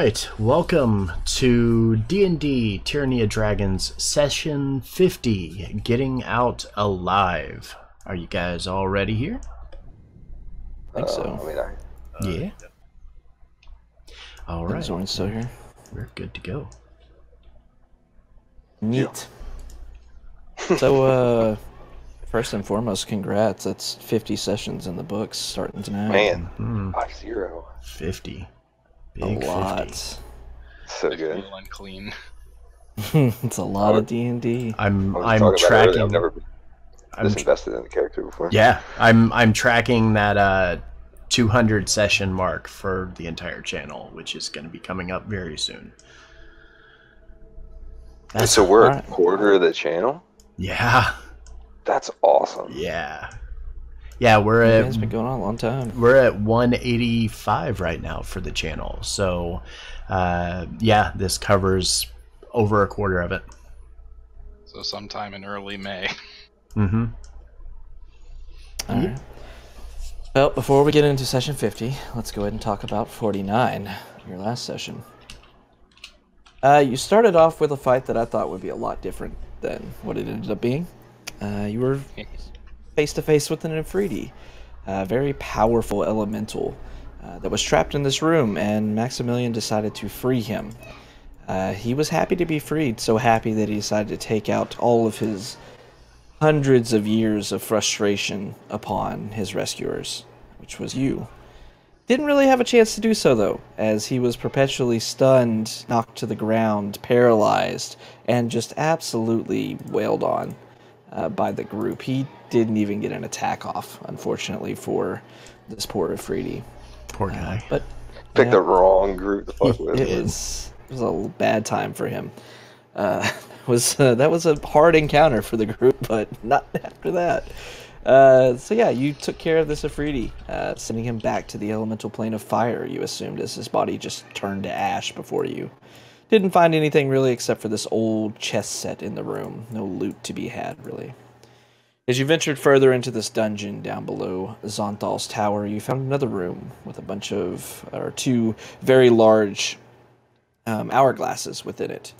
All right, welcome to D&D Tyranny of Dragons session 50, Getting Out Alive. Are you guys all ready here? I think so. Uh, I mean, I, yeah. All Right. right, Zoran's still here. we're good to go. Neat. so, uh, first and foremost, congrats. That's 50 sessions in the books starting tonight. man, Hmm, five zero, 50. A lot. 50. so good. feel unclean. it's a lot of D and D. I'm I was I'm talking about it earlier, tracking I've never been I'm this invested in the character before. Yeah, I'm I'm tracking that uh 200 session mark for the entire channel, which is going to be coming up very soon. That's so we're a alright. quarter of the channel. yeah, That's awesome. yeah, yeah. We're Yeah, at it's been going on a long time. we're at 185 right now for the channel. So, uh, yeah, this covers over a quarter of it. So sometime in early May. Mm-hmm. All right. Well, before we get into session 50, let's go ahead and talk about 49, your last session. Uh, you started off with a fight that I thought would be a lot different than what it ended up being. Uh, you were face to face with an Efreeti, a very powerful elemental uh, that was trapped in this room, and Maximilian decided to free him. Uh, he was happy to be freed, so happy that he decided to take out all of his hundreds of years of frustration upon his rescuers, which was you. Didn't really have a chance to do so, though, as he was perpetually stunned, knocked to the ground, paralyzed, and just absolutely wailed on uh, by the group. He didn't even get an attack off, unfortunately, for this poor efreeti. Poor guy. But Picked Yeah. the wrong group to fuck with. it was it was a bad time for him. Uh, was uh, that was a hard encounter for the group, but not after that. Uh, so yeah, you took care of this efreeti, uh, sending him back to the elemental plane of fire. You assumed as his body just turned to ash before you. Didn't find anything really except for this old chess set in the room. No loot to be had really. As you ventured further into this dungeon down below Xonthal's tower, you found another room with a bunch of, or two very large um, hourglasses within it.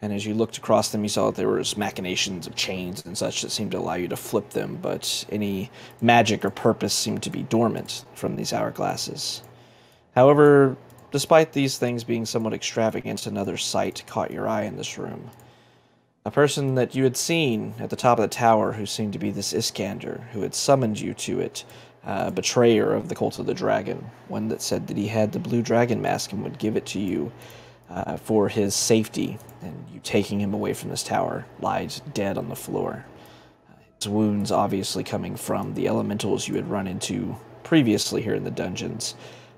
And as you looked across them, you saw that there was machinations of chains and such that seemed to allow you to flip them, but any magic or purpose seemed to be dormant from these hourglasses. However, despite these things being somewhat extravagant, another sight caught your eye in this room. A person that you had seen at the top of the tower who seemed to be this Iskandar, who had summoned you to it, uh, betrayer of the Cult of the Dragon, one that said that he had the blue dragon mask and would give it to you uh, for his safety, and you taking him away from this tower, lies dead on the floor. His wounds obviously coming from the elementals you had run into previously here in the dungeons,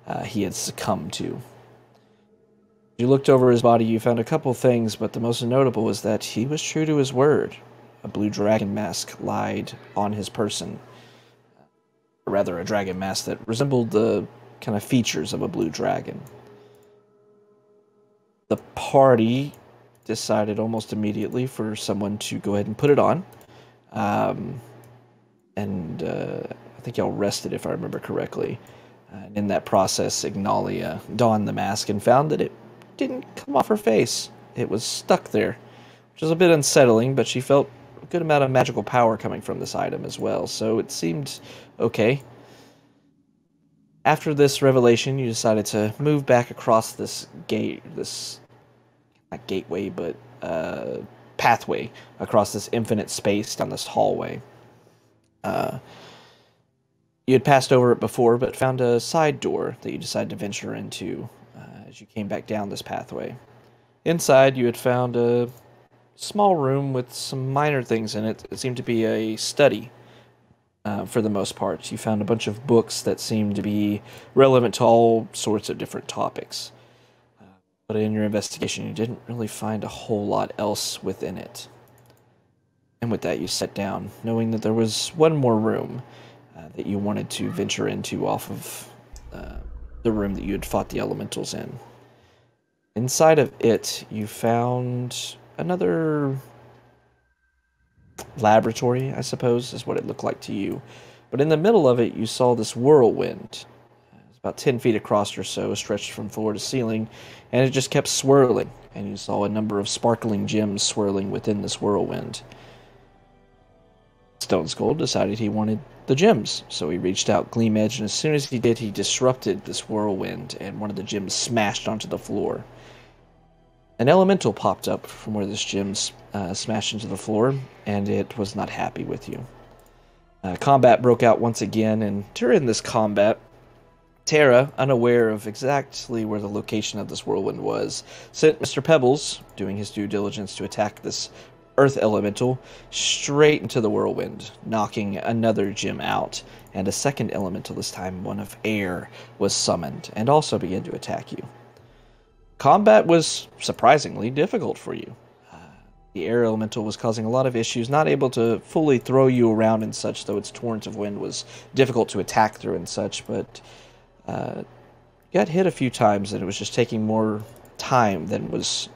uh, he had succumbed to. You looked over his body, you found a couple things, but the most notable was that he was true to his word. A blue dragon mask lied on his person. Or rather, a dragon mask that resembled the kind of features of a blue dragon. The party decided almost immediately for someone to go ahead and put it on. Um, and uh, I think y'all rested, if I remember correctly. Uh, in that process, Ignalia donned the mask and found that it didn't come off her face. It was stuck there, which was a bit unsettling, but she felt a good amount of magical power coming from this item as well, so it seemed okay. After this revelation, you decided to move back across this gate, this not gateway, but uh, pathway across this infinite space down this hallway. Uh, you had passed over it before, but found a side door that you decided to venture into as you came back down this pathway. Inside, you had found a small room with some minor things in it. It seemed to be a study uh, for the most part. You found a bunch of books that seemed to be relevant to all sorts of different topics. But in your investigation, you didn't really find a whole lot else within it. And with that, you sat down, knowing that there was one more room uh, that you wanted to venture into off of the room that you had fought the elementals in. Inside of it, you found another laboratory, I suppose, is what it looked like to you. But in the middle of it, you saw this whirlwind. It was about 10 feet across or so, stretched from floor to ceiling, and it just kept swirling, and you saw a number of sparkling gems swirling within this whirlwind. Stone Skull decided he wanted the gems, so he reached out Gleam Edge, and as soon as he did, he disrupted this whirlwind, and one of the gems smashed onto the floor. An elemental popped up from where this gem uh, smashed into the floor, and it was not happy with you. Uh, combat broke out once again, and during this combat, Terra, unaware of exactly where the location of this whirlwind was, sent Mr. Pebbles, doing his due diligence to attack this earth elemental, straight into the whirlwind, knocking another gem out, and a second elemental, this time one of air, was summoned and also began to attack you. Combat was surprisingly difficult for you. Uh, the air elemental was causing a lot of issues, not able to fully throw you around and such, though its torrent of wind was difficult to attack through and such, but uh, got hit a few times, and it was just taking more time than was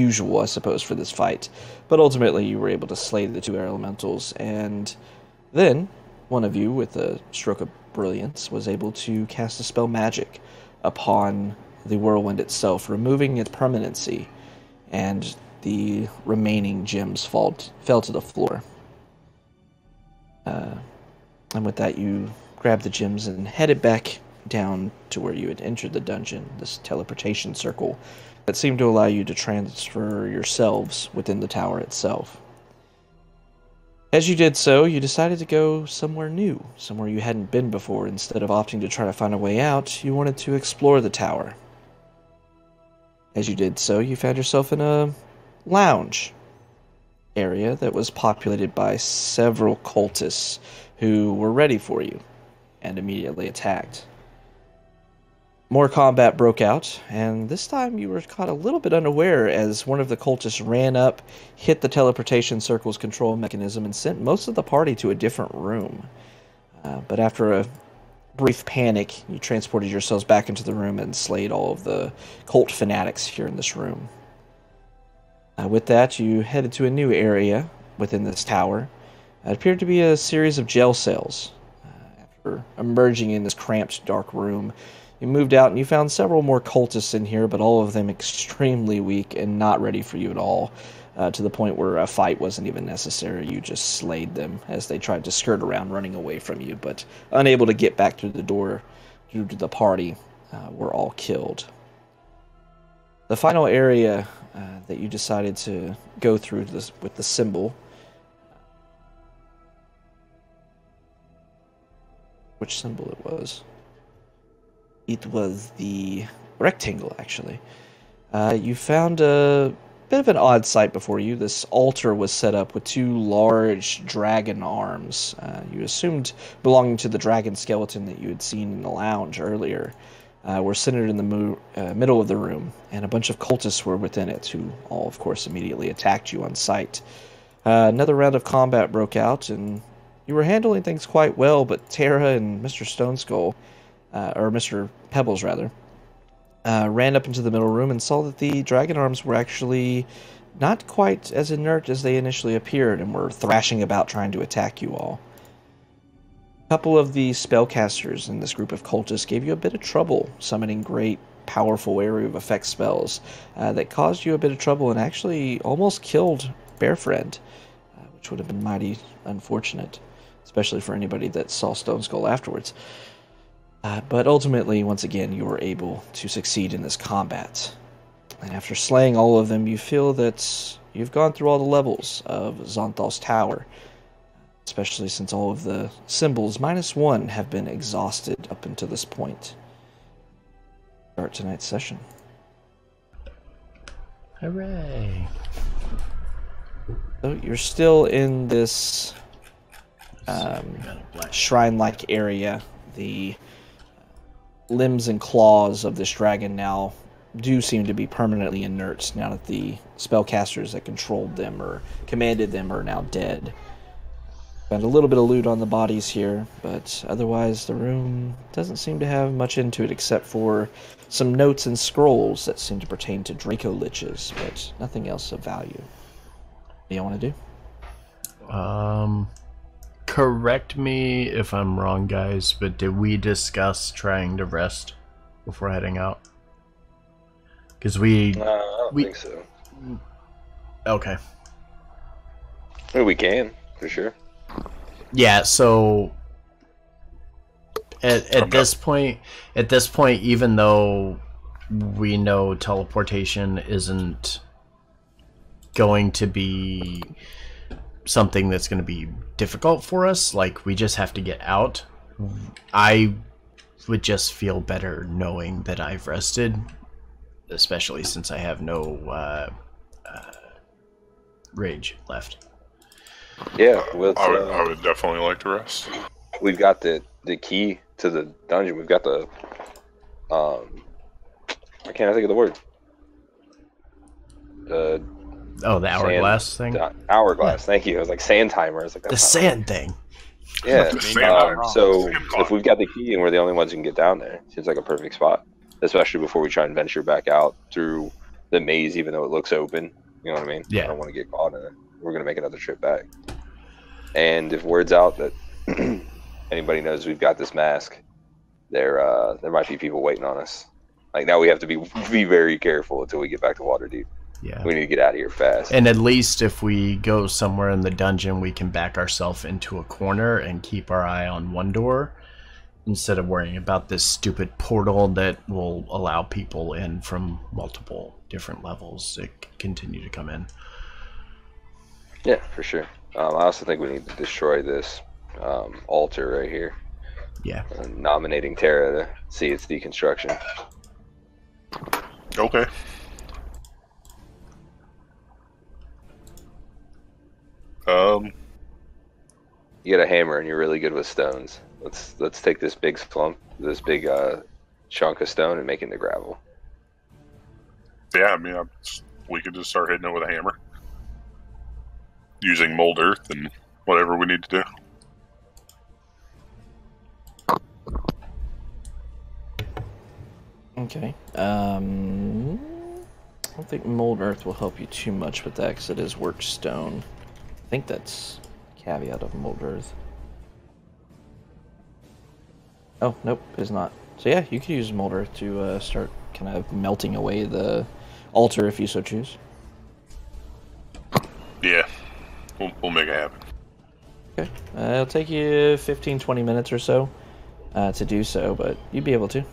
usual, I suppose, for this fight. But ultimately, you were able to slay the two air elementals, and then one of you, with a stroke of brilliance, was able to cast a dispel magic upon the whirlwind itself, removing its permanency, and the remaining gems fall, fell to the floor. Uh, and with that, you grabbed the gems and headed back down to where you had entered the dungeon, this teleportation circle that seemed to allow you to transfer yourselves within the tower itself. As you did so, you decided to go somewhere new, somewhere you hadn't been before. Instead of opting to try to find a way out, you wanted to explore the tower. As you did so, you found yourself in a lounge area that was populated by several cultists who were ready for you and immediately attacked. More combat broke out, and this time you were caught a little bit unaware as one of the cultists ran up, hit the teleportation circle's control mechanism, and sent most of the party to a different room. Uh, but after a brief panic, you transported yourselves back into the room and slayed all of the cult fanatics here in this room. Uh, with that, you headed to a new area within this tower. It appeared to be a series of jail cells. Uh, after emerging in this cramped, dark room, you moved out and you found several more cultists in here, but all of them extremely weak and not ready for you at all. Uh, to the point where a fight wasn't even necessary. You just slayed them as they tried to skirt around, running away from you, but unable to get back through the door due to the party, uh, were all killed. The final area uh, that you decided to go through this with the symbol. Which symbol it was? It was the rectangle, actually. Uh, you found a bit of an odd sight before you. This altar was set up with two large dragon arms. Uh, you assumed belonging to the dragon skeleton that you had seen in the lounge earlier. Uh, were centered in the mo- uh, middle of the room, and a bunch of cultists were within it, who all, of course, immediately attacked you on sight. Uh, another round of combat broke out, and you were handling things quite well, but Terra and Mr. Stone Skull, uh, or Mr. Pebbles rather, uh, ran up into the middle room and saw that the dragon arms were actually not quite as inert as they initially appeared and were thrashing about trying to attack you all. A couple of the spellcasters in this group of cultists gave you a bit of trouble summoning great, powerful area of effect spells uh, that caused you a bit of trouble and actually almost killed Bearfriend, uh, which would have been mighty unfortunate, especially for anybody that saw Stone Skull afterwards. Uh, but ultimately, once again, you were able to succeed in this combat. And after slaying all of them, you feel that you've gone through all the levels of Xonthal's Tower, especially since all of the symbols, minus one, have been exhausted up until this point. Start tonight's session. Hooray! So you're still in this um, shrine-like area. The limbs and claws of this dragon now do seem to be permanently inert now that the spellcasters that controlled them or commanded them are now dead. Found a little bit of loot on the bodies here, but otherwise the room doesn't seem to have much into it except for some notes and scrolls that seem to pertain to Dracoliches, but nothing else of value. What do you want to do? Um, correct me if I'm wrong, guys, but did we discuss trying to rest before heading out? Because we. Uh, I don't We- think so. Okay. I mean, we can for sure. Yeah, so. At, at Okay. this point, at this point, even though we know teleportation isn't going to be something that's going to be difficult for us, like we just have to get out. I would just feel better knowing that I've rested, especially since I have no uh, uh, rage left. Yeah, we'll, I would, uh, I would definitely like to rest. we've got the the key to the dungeon. We've got the um. I can't think of the word. The, Oh, the hourglass thing. the hourglass. Thank you. I was like sand timer. I was like The that's not- sand thing. Yeah. Um, so if we've got the key and we're the only ones who can get down there, seems like a perfect spot. Especially before we try and venture back out through the maze, even though it looks open. You know what I mean? Yeah. I don't want to get caught in it. We're gonna make another trip back. And if word's out that anybody knows we've got this mask, there uh, there might be people waiting on us. Like now we have to be be very careful until we get back to Waterdeep. Yeah. We need to get out of here fast. And at least if we go somewhere in the dungeon, we can back ourselves into a corner and keep our eye on one door instead of worrying about this stupid portal that will allow people in from multiple different levels to continue to come in. Yeah, for sure. Um, I also think we need to destroy this um, altar right here. Yeah. uh, nominating Terra to see its deconstruction. Okay. Um, You get a hammer and you're really good with stones. Let's let's take this big slump, this big uh, chunk of stone, and make it into gravel. yeah, I mean, I, we could just start hitting it with a hammer. Using mold earth and whatever we need to do. Okay. Um, I don't think mold earth will help you too much with that because it is work stone. I think that's caveat of mold earth. Oh nope, it's not. So yeah, you could use mold earth to uh, start kind of melting away the altar if you so choose. Yeah, we'll, we'll make it happen. Okay. Uh, it'll take you 15, 20 minutes or so uh, to do so, but you'd be able to.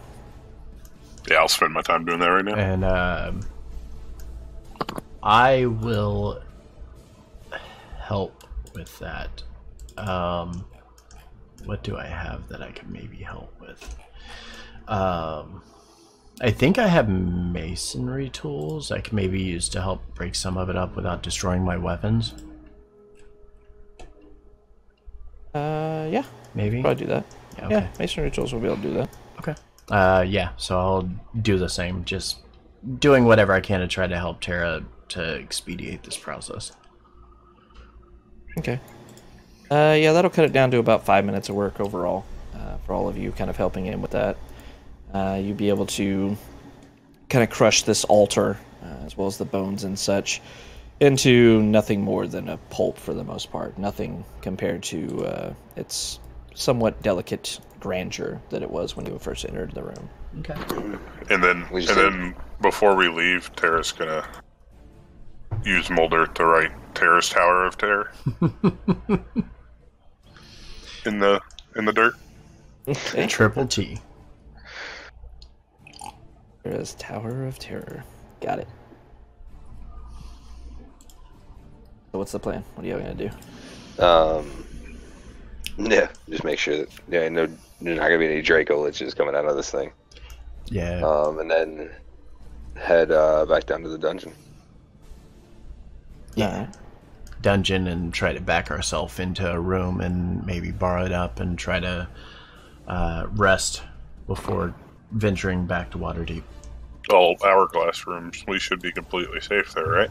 Yeah, I'll spend my time doing that right now. And um, I will help with that. Um, what do I have that I could maybe help with? Um, I think I have masonry tools I can maybe use to help break some of it up without destroying my weapons. Uh, yeah, Maybe. probably do that. Yeah, okay. Yeah, masonry tools will be able to do that. Okay. Uh, yeah. So I'll do the same. Just doing whatever I can to try to help Terra to expedite this process. Okay. Uh, yeah, that'll cut it down to about five minutes of work overall uh, for all of you kind of helping in with that. Uh, you'd be able to kind of crush this altar, uh, as well as the bones and such, into nothing more than a pulp for the most part. Nothing compared to uh, its somewhat delicate grandeur that it was when you first entered the room. Okay. And then, and then before we leave, Terra's gonna use mold earth to write Terra's Tower of Terror in the in the dirt. Okay. Triple T. Terra's Tower of Terror. Got it. So what's the plan? What are you going to do? Um, yeah, just make sure that yeah, no, there's not gonna be any dracoliches coming out of this thing. Yeah. Um, and then head uh, back down to the dungeon. Yeah. Dungeon and try to back ourselves into a room and maybe borrow it up and try to uh, rest before venturing back to Waterdeep. All hourglass rooms. We should be completely safe there, right?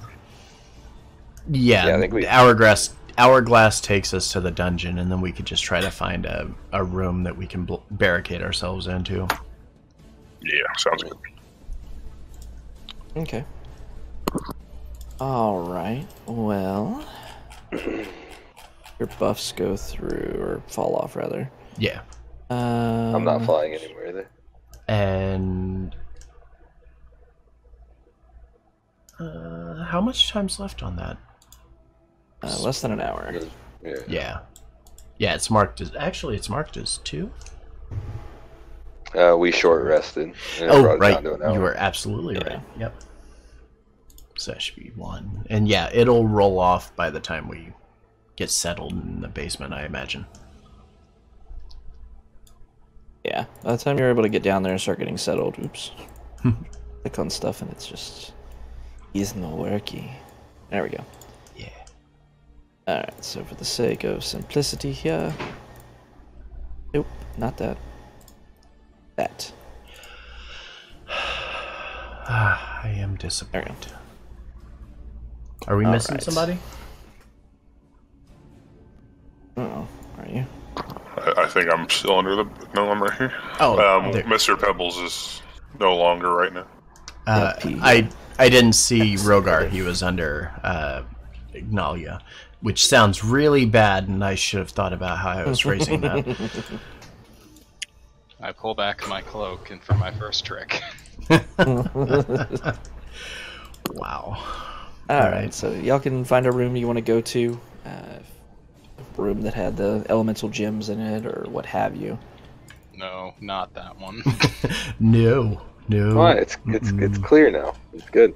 Yeah, Yeah, I think we- hourglass hourglass takes us to the dungeon, and then we could just try to find a, a room that we can bl- barricade ourselves into. Yeah, sounds good. Okay. All right. Well, Your buffs go through or fall off rather. Yeah. Um, I'm not flying anywhere either. And uh, how much time's left on that? Uh, less than an hour. Yeah. Yeah. Yeah, it's marked as actually it's marked as two. Uh, we short rested. and Oh, right. down to an hour. You were absolutely Yeah. right. Yep. So that should be one. And yeah, it'll roll off by the time we get settled in the basement, I imagine. Yeah. By the time you're able to get down there and start getting settled, oops. Click on stuff and it's just is not working. There we go. Yeah. Alright, so for the sake of simplicity here. Nope, not that. That. Ah, I am disappointed. Are we All missing right. somebody? Oh, are you? I, I think I'm still under the. No, I'm right here. Oh, um, Mr. Pebbles is no longer right now. Uh, I I didn't see Rogar. He was under uh, Ignalia, which sounds really bad, and I should have thought about how I was phrasing that. I pull back my cloak and for my first trick. Wow. Alright, right, so y'all can find a room you want to go to. Uh, a room that had the elemental gems in it or what have you. No, not that one. No. No. Why? It's it's it's clear now. It's good.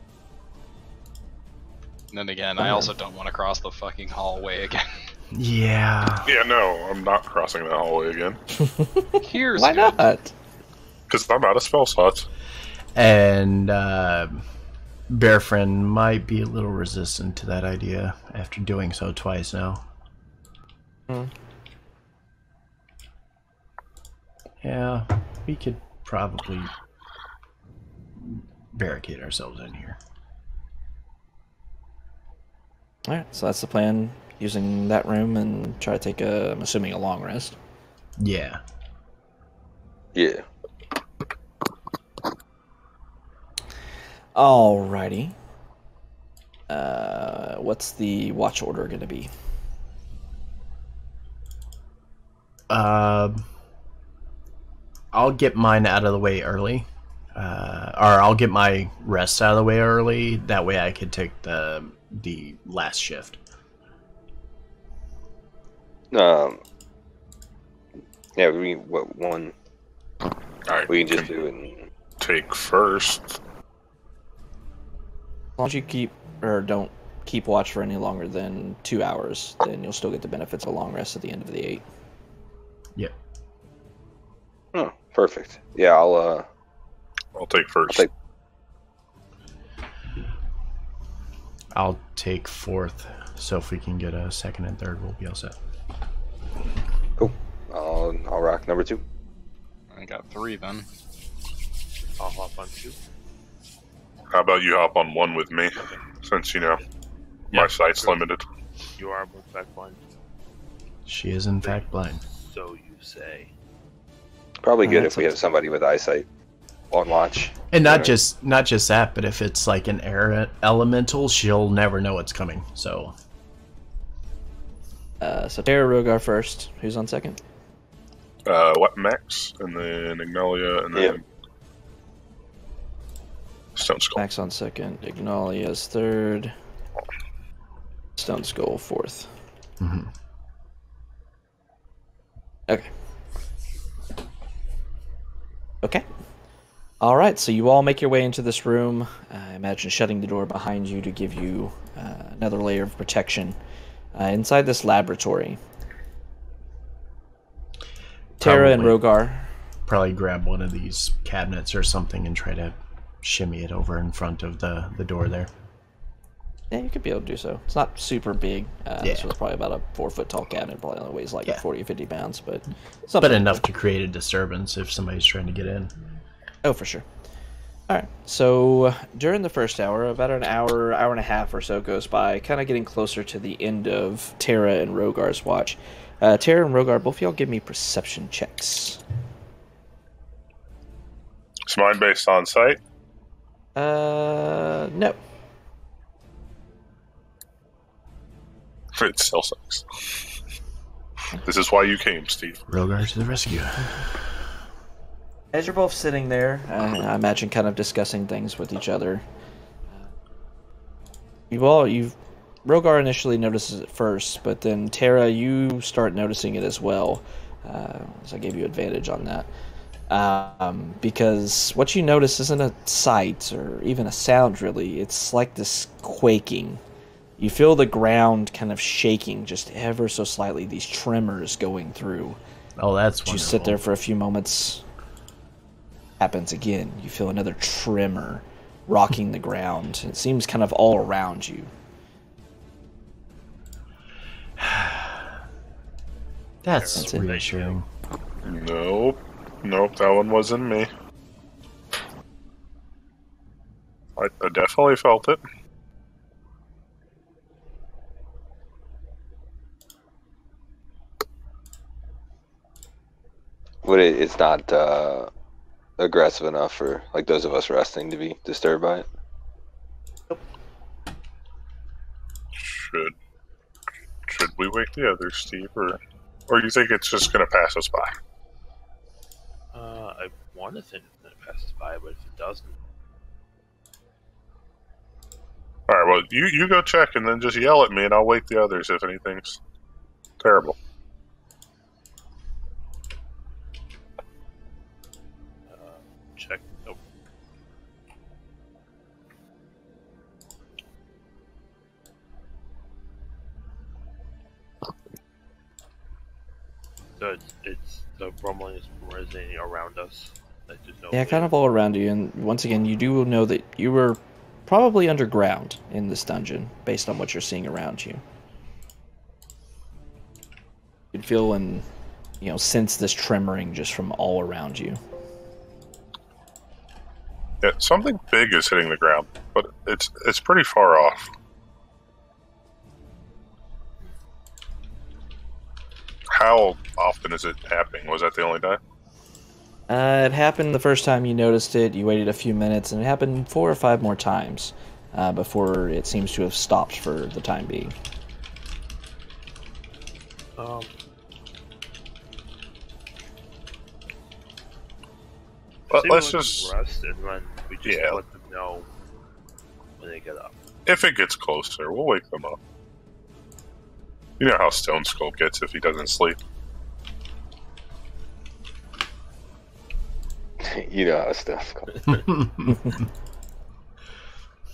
And then again, I also don't want to cross the fucking hallway again. Yeah. Yeah, no, I'm not crossing that hallway again Here's Why good. not? because I'm out of spell slots. And uh, Bear Friend might be a little resistant to that idea after doing so twice now. Hmm. Yeah, we could probably barricade ourselves in here. Alright, so that's the plan. Using that room and try to take a, I'm assuming, a long rest. Yeah. Yeah. Alrighty. Uh, what's the watch order going to be? Um, I'll get mine out of the way early, uh, or I'll get my rest out of the way early. That way, I could take the the last shift. Um. Yeah, we what one I we can just do it. In, take first. As long as you keep or don't keep watch for any longer than two hours, then you'll still get the benefits of a long rest at the end of the eight. Yeah. oh, perfect. Yeah, I'll uh. I'll take first. take- I'll take fourth. So if we can get a second and third, we'll be all set. Cool. I'll I'll rock number two. I got three then. I'll hop on two. How about you hop on one with me, since you know my Yeah, sight's sure. limited. You are both back blind. She is in fact blind. So you say. Probably Uh, good if we have somebody with eyesight on watch. And not Yeah. just not just that, but if it's like an air elemental, she'll never know what's coming. So Uh, so Terra Rogar first. Who's on second? Uh, what Max, and then Ignalia, and then Yeah. Stone Skull. Max on second. Ignalia's third. Stone Skull fourth. mhm. Okay. Okay. All right, so you all make your way into this room. I imagine shutting the door behind you to give you uh, another layer of protection. Uh, inside this laboratory, Terra and Rogar. probably grab one of these cabinets or something and try to shimmy it over in front of the the door there. Yeah, you could be able to do so. It's not super big. Uh, This Yeah. was probably about a four foot tall cabinet. Probably only weighs like Yeah. 40 or 50 pounds, but But something. enough to create a disturbance if somebody's trying to get in. Oh, for sure. All right. So uh, during the first hour, about an hour, hour and a half or so goes by, kind of getting closer to the end of Terra and Rogar's watch. Uh, Terra and Rogar, both of y'all give me perception checks. Is mine based on sight? Uh, no. It still sucks. This is why you came, Steve. Rogar to the rescue. As you're both sitting there, uh, I imagine kind of discussing things with each other. You all, you, Rogar initially notices it first, but then Terra, you start noticing it as well. Uh, so I gave you advantage on that. Um, because what you notice isn't a sight or even a sound, really. It's like this quaking. You feel the ground kind of shaking just ever so slightly, these tremors going through. Oh, that's You sit there for a few moments. Happens again. You feel another tremor rocking the ground. It seems kind of all around you. That's, That's it. reassuring. Nope. Nope, that one wasn't me. I, I definitely felt it. But it, it's not uh, aggressive enough for like those of us resting to be disturbed by it. Should should we wake the others, Steve, or or you think it's just gonna pass us by? Uh, I want to think that it passes by, but if it doesn't, All right, well you you go check and then just yell at me, and I'll wake the others if anything's terrible. uh, check. Nope. So it's, it's the rumbling is resonating around us. Like no Yeah, kind of all around you. And once again, you do know that you were probably underground in this dungeon based on what you're seeing around you. You can feel and, you know, sense this tremoring just from all around you. Yeah, something big is hitting the ground, but it's it's pretty far off. How often is it happening? Was that the only time? Uh, it happened the first time you noticed it. You waited a few minutes, and it happened four or five more times uh, before it seems to have stopped for the time being. Um, Let, say let's we let them just rest, and then we just Yeah. let them know when they get up. if it gets closer, we'll wake them up. You know how Stone Skull gets if he doesn't sleep. you know how stuff goes.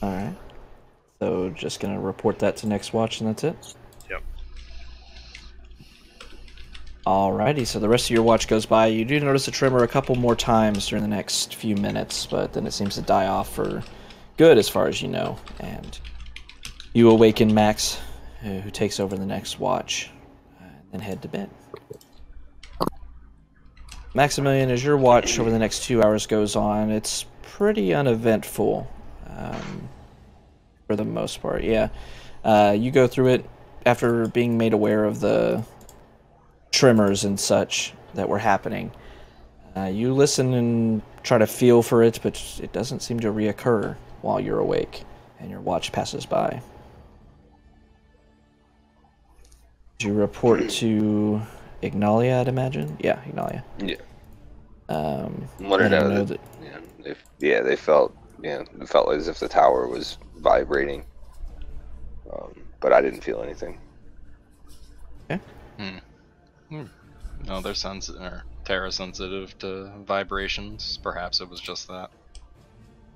All right. So just gonna report that to next watch, and that's it. Yep. Alrighty. So the rest of your watch goes by. You do notice a tremor a couple more times during the next few minutes, but then it seems to die off for good, as far as you know. And you awaken Max, who takes over the next watch, uh, and head to bed. Maximilian, as your watch over the next two hours goes on, it's pretty uneventful. Um, for the most part. Yeah, uh, you go through it after being made aware of the tremors and such that were happening. Uh, you listen and try to feel for it, but it doesn't seem to reoccur while you're awake, and your watch passes by. You report to Ignalia, I'd imagine. Yeah, Ignalia. Yeah. Um, Want to let him know, know that, yeah, they, yeah, they felt, yeah, it felt as if the tower was vibrating. Um, but I didn't feel anything. No, they're sensitive, or Terra sensitive to vibrations. Perhaps it was just that.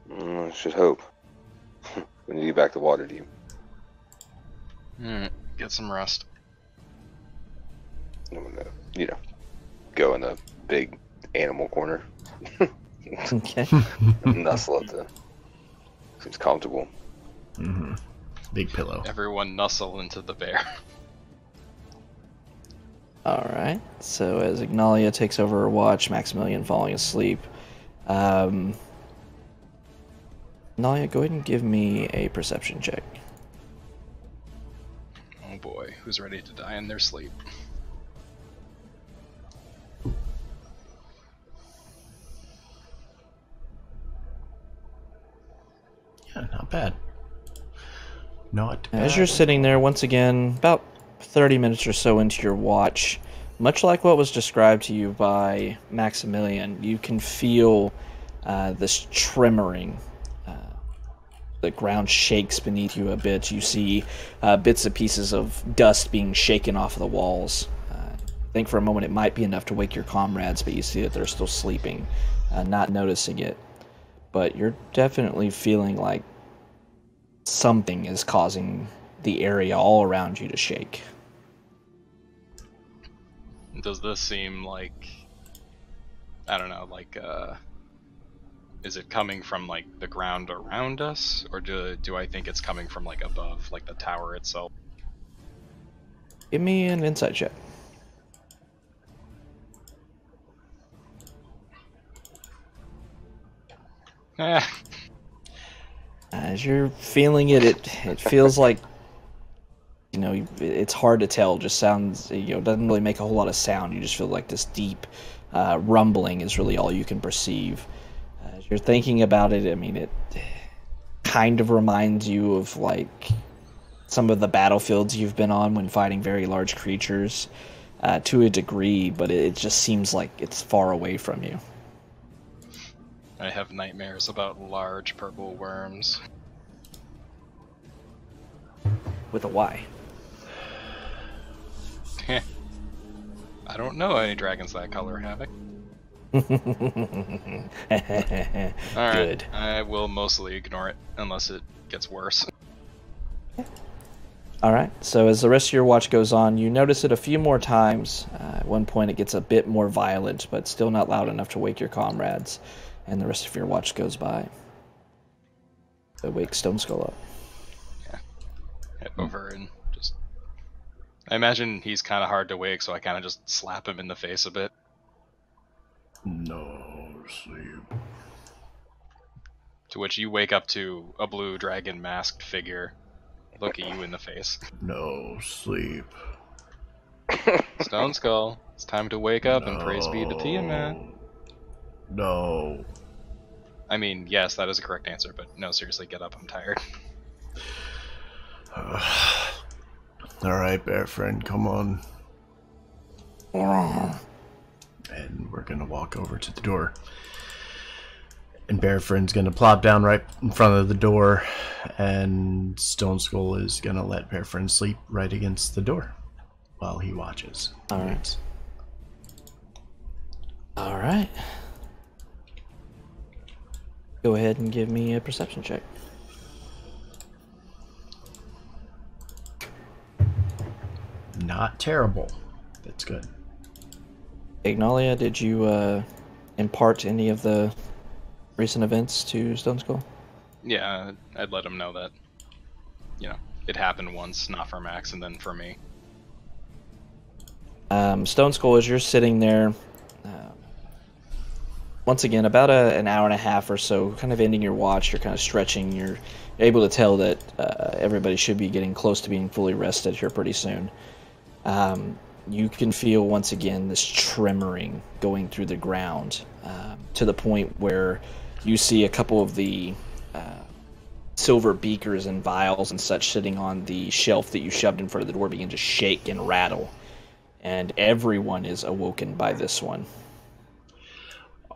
Mm, I should hope. we need to get back to Waterdeep. Alright, get some rest. I'm gonna, you know, go in the big animal corner, okay. nuzzle up the. Seems comfortable. Mm-hmm. Big pillow. Everyone nuzzle into the bear. All right. So as Ignalia takes over her watch, Maximilian falling asleep. Um, Ignalia, go ahead and give me a perception check. Oh boy, who's ready to die in their sleep? As you're sitting there, once again, about 30 minutes or so into your watch, much like what was described to you by Maximilian, you can feel uh, this tremoring. Uh, the ground shakes beneath you a bit. You see uh, bits and pieces of dust being shaken off of the walls. Uh, I think for a moment it might be enough to wake your comrades, but you see that they're still sleeping, uh, not noticing it. But you're definitely feeling like something is causing the area all around you to shake. Does this seem like I don't know, like uh is it coming from like the ground around us or do do I think it's coming from like above, like the tower itself? Give me an insight check. Eh, As you're feeling it, it it feels like you know it's hard to tell. Just sounds you know doesn't really make a whole lot of sound. You just feel like this deep uh, rumbling is really all you can perceive. As you're thinking about it, I mean it kind of reminds you of like some of the battlefields you've been on when fighting very large creatures uh, to a degree, but it just seems like it's far away from you. I have nightmares about large purple worms. With a Y. I don't know any dragons that color, Havoc. Alright, Good. I will mostly ignore it unless it gets worse. All right. So as the rest of your watch goes on, you notice it a few more times. Uh, at one point, it gets a bit more violent, but still not loud enough to wake your comrades. And the rest of your watch goes by. So wake Stone Skull up. Head over and just. I imagine he's kind of hard to wake, so I kind of just slap him in the face a bit. No sleep. To which you wake up to a blue dragon masked figure look at you in the face. No sleep. Stone Skull, it's time to wake up and praise be to Tiamat. No. I mean, yes, that is a correct answer, but no, seriously, get up. I'm tired. All right, bear friend, come on. And we're gonna walk over to the door. And bear friend's gonna plop down right in front of the door, and Stone Skull is gonna let bear friend sleep right against the door while he watches. All right. All right. Go ahead and give me a perception check. Not terrible. That's good. Ignalia, did you uh, impart any of the recent events to Stone Skull? Yeah, I'd let him know that, you know, it happened once, not for Max, and then for me. Um, Stone Skull, as you're sitting there, uh, once again, about a, an hour and a half or so, kind of ending your watch, you're kind of stretching. You're able to tell that uh, everybody should be getting close to being fully rested here pretty soon. Um, you can feel once again this tremoring going through the ground um, to the point where you see a couple of the uh, silver beakers and vials and such sitting on the shelf that you shoved in front of the door begin to shake and rattle and everyone is awoken by this one.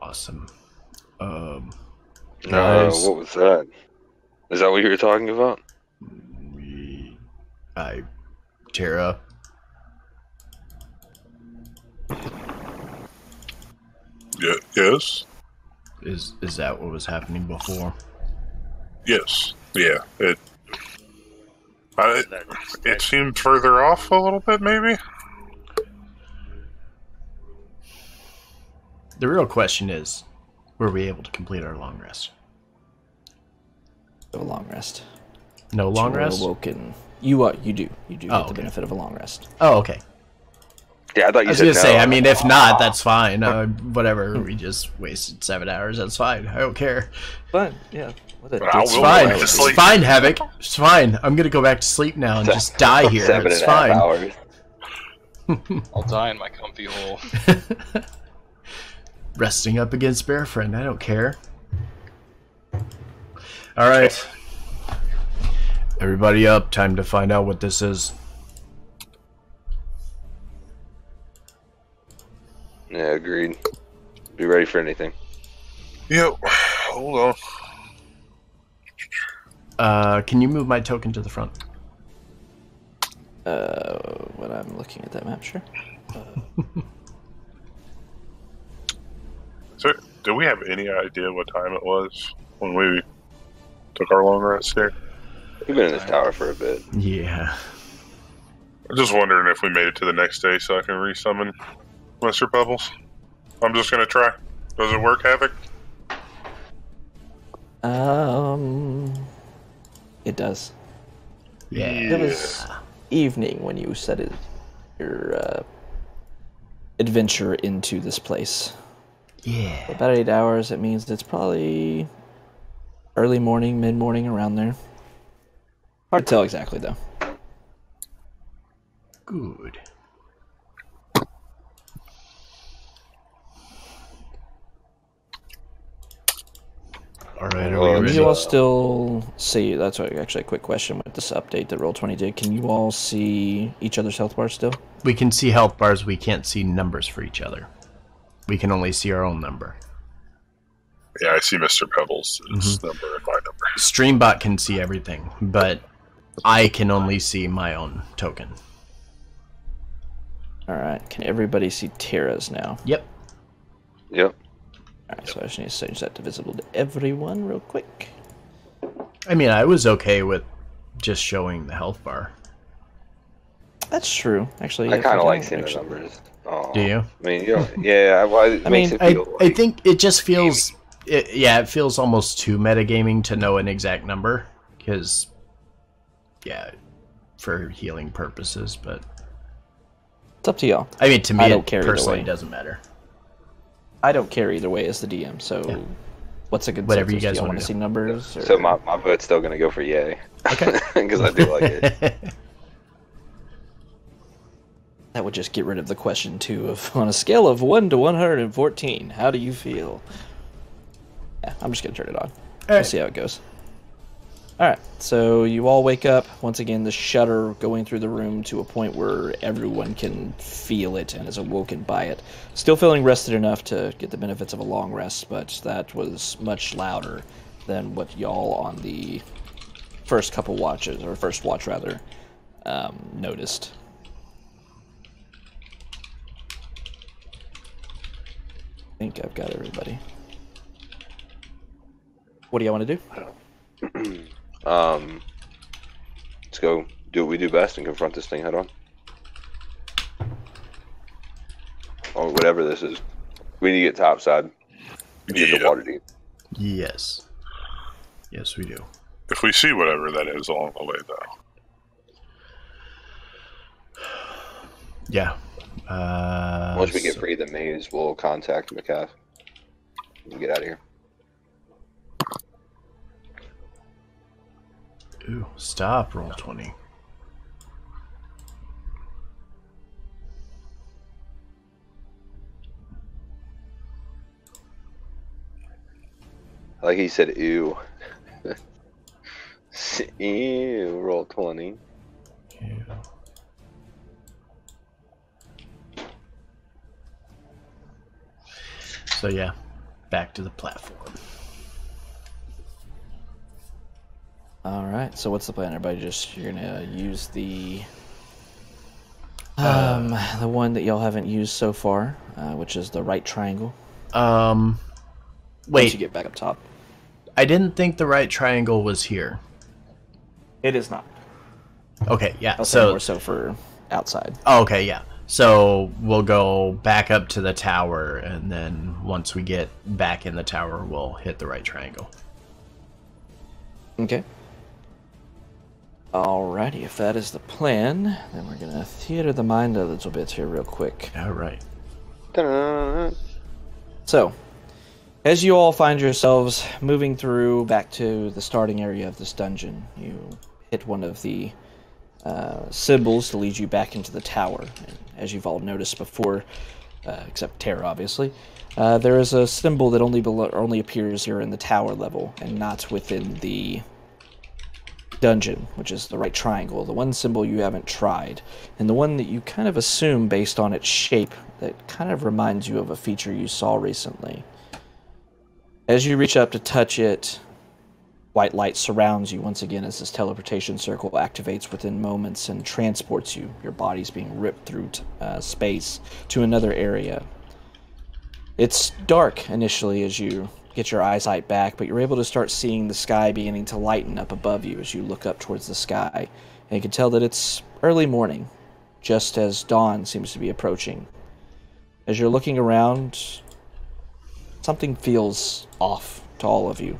Awesome. Um, Uh, what was that? Is that what you were talking about? we, I, Terra, Yeah, yes, is is that what was happening before? yes, yeah. It I, it seemed further off a little bit, maybe. The real question is, were we able to complete our long rest? No long rest. No long You were rest. Awoken. You uh, you do. You do Oh, get the okay. benefit of a long rest. Oh, okay. Yeah, I thought you I was said gonna say. I mean, if not, that's fine. Uh, whatever. We just wasted seven hours. That's fine. I don't care. Fine. yeah, what a It's fine. go back to It's sleep. fine, Havoc. It's fine. I'm gonna go back to sleep now and just die here. Seven It's and a half fine. hours. I'll die in my comfy hole. Resting up against Bear Friend. I don't care. All right. Everybody up. Time to find out what this is. Yeah, agreed. Be ready for anything. Yep. Hold on. Uh, can you move my token to the front? Uh, when I'm looking at that map, sure. So, do we have any idea what time it was when we took our long rest here? We've been in this tower for a bit. Yeah. I'm just wondering if we made it to the next day so I can resummon Mr. Pebbles. I'm just gonna try. Does it work, Havoc? Um, it does. Yeah. It was evening when you set it, your uh, adventure into this place. Yeah. About eight hours. It means it's probably early morning, mid morning, around there. Hard to tell exactly though. Good. All right. Are Well, we Can ready? you all still see? That's actually a quick question with this update that Roll Twenty did. Can you all see each other's health bars still? We can see health bars. We can't see numbers for each other. We can only see our own number. Yeah, I see Mr. Pebbles' mm-hmm. number and my number. Streambot can see everything, but I can only see my own token. All right. Can everybody see Terra's now? Yep. Yep. All right. So I just need to change that to visible to everyone real quick. I mean, I was okay with just showing the health bar. That's true. Actually, I kind of like don't seeing the actually- numbers. Oh. Do you? I mean, you know, yeah. Well, it I makes mean, it I, feel I like- think it just feels, it, yeah, it feels almost too metagaming to know an exact number because, yeah, for healing purposes. But It's up to y'all. I mean, to me, I don't it care personally way. doesn't matter. I don't care either way as the DM. So, what's a good Whatever you consensus? guys Do y'all wanna want to do. see numbers? Or... So my, my vote's still gonna go for yay. Okay. Because I do like it. that would just get rid of the question too of on a scale of one to one hundred and fourteen, how do you feel? Yeah, I'm just gonna turn it on. We'll Alright. see how it goes. All right, so you all wake up once again. The shudder going through the room to a point where everyone can feel it and is awoken by it. Still feeling rested enough to get the benefits of a long rest, but that was much louder than what y'all on the first couple watches or first watch rather um, noticed. Think I've got everybody. What do y'all want to do? Um, let's go do what we do best and confront this thing head on. Or whatever this is. We need to get topside. Get the Yeah. Waterdeep. yes. Yes, we do. If we see whatever that is along the way, though. Yeah. Uh, Once we get so- free of the maze, we'll contact McCaff. and Get out of here. Ooh, stop. Roll twenty. Like he said, ew. ew, roll 20. Yeah. So yeah, back to the platform. All right. So what's the plan? Everybody just you're gonna use the um the one that y'all haven't used so far, uh, which is the right triangle. Um, Once wait, you get back up top. I didn't think the right triangle was here. It is not. Okay, yeah. I'll So more so for outside. Oh, okay, yeah. So we'll go back up to the tower, and then once we get back in the tower, we'll hit the right triangle. Okay. Alrighty, if that is the plan, then we're gonna theater the mind a little bit here, real quick. All right. So, as you all find yourselves moving through back to the starting area of this dungeon, you hit one of the uh, symbols to lead you back into the tower. And as you've all noticed before, uh, except Terra, obviously, uh, there is a symbol that only only appears here in the tower level and not within the dungeon, which is the right triangle, the one symbol you haven't tried, and the one that you kind of assume based on its shape that kind of reminds you of a feature you saw recently. As you reach up to touch it, white light surrounds you once again as this teleportation circle activates within moments and transports you. Your body's being ripped through t- uh, space to another area. It's dark initially as you get your eyesight back, but you're able to start seeing the sky beginning to lighten up above you as you look up towards the sky. And you can tell that it's early morning, just as dawn seems to be approaching. As you're looking around, something feels off to all of you.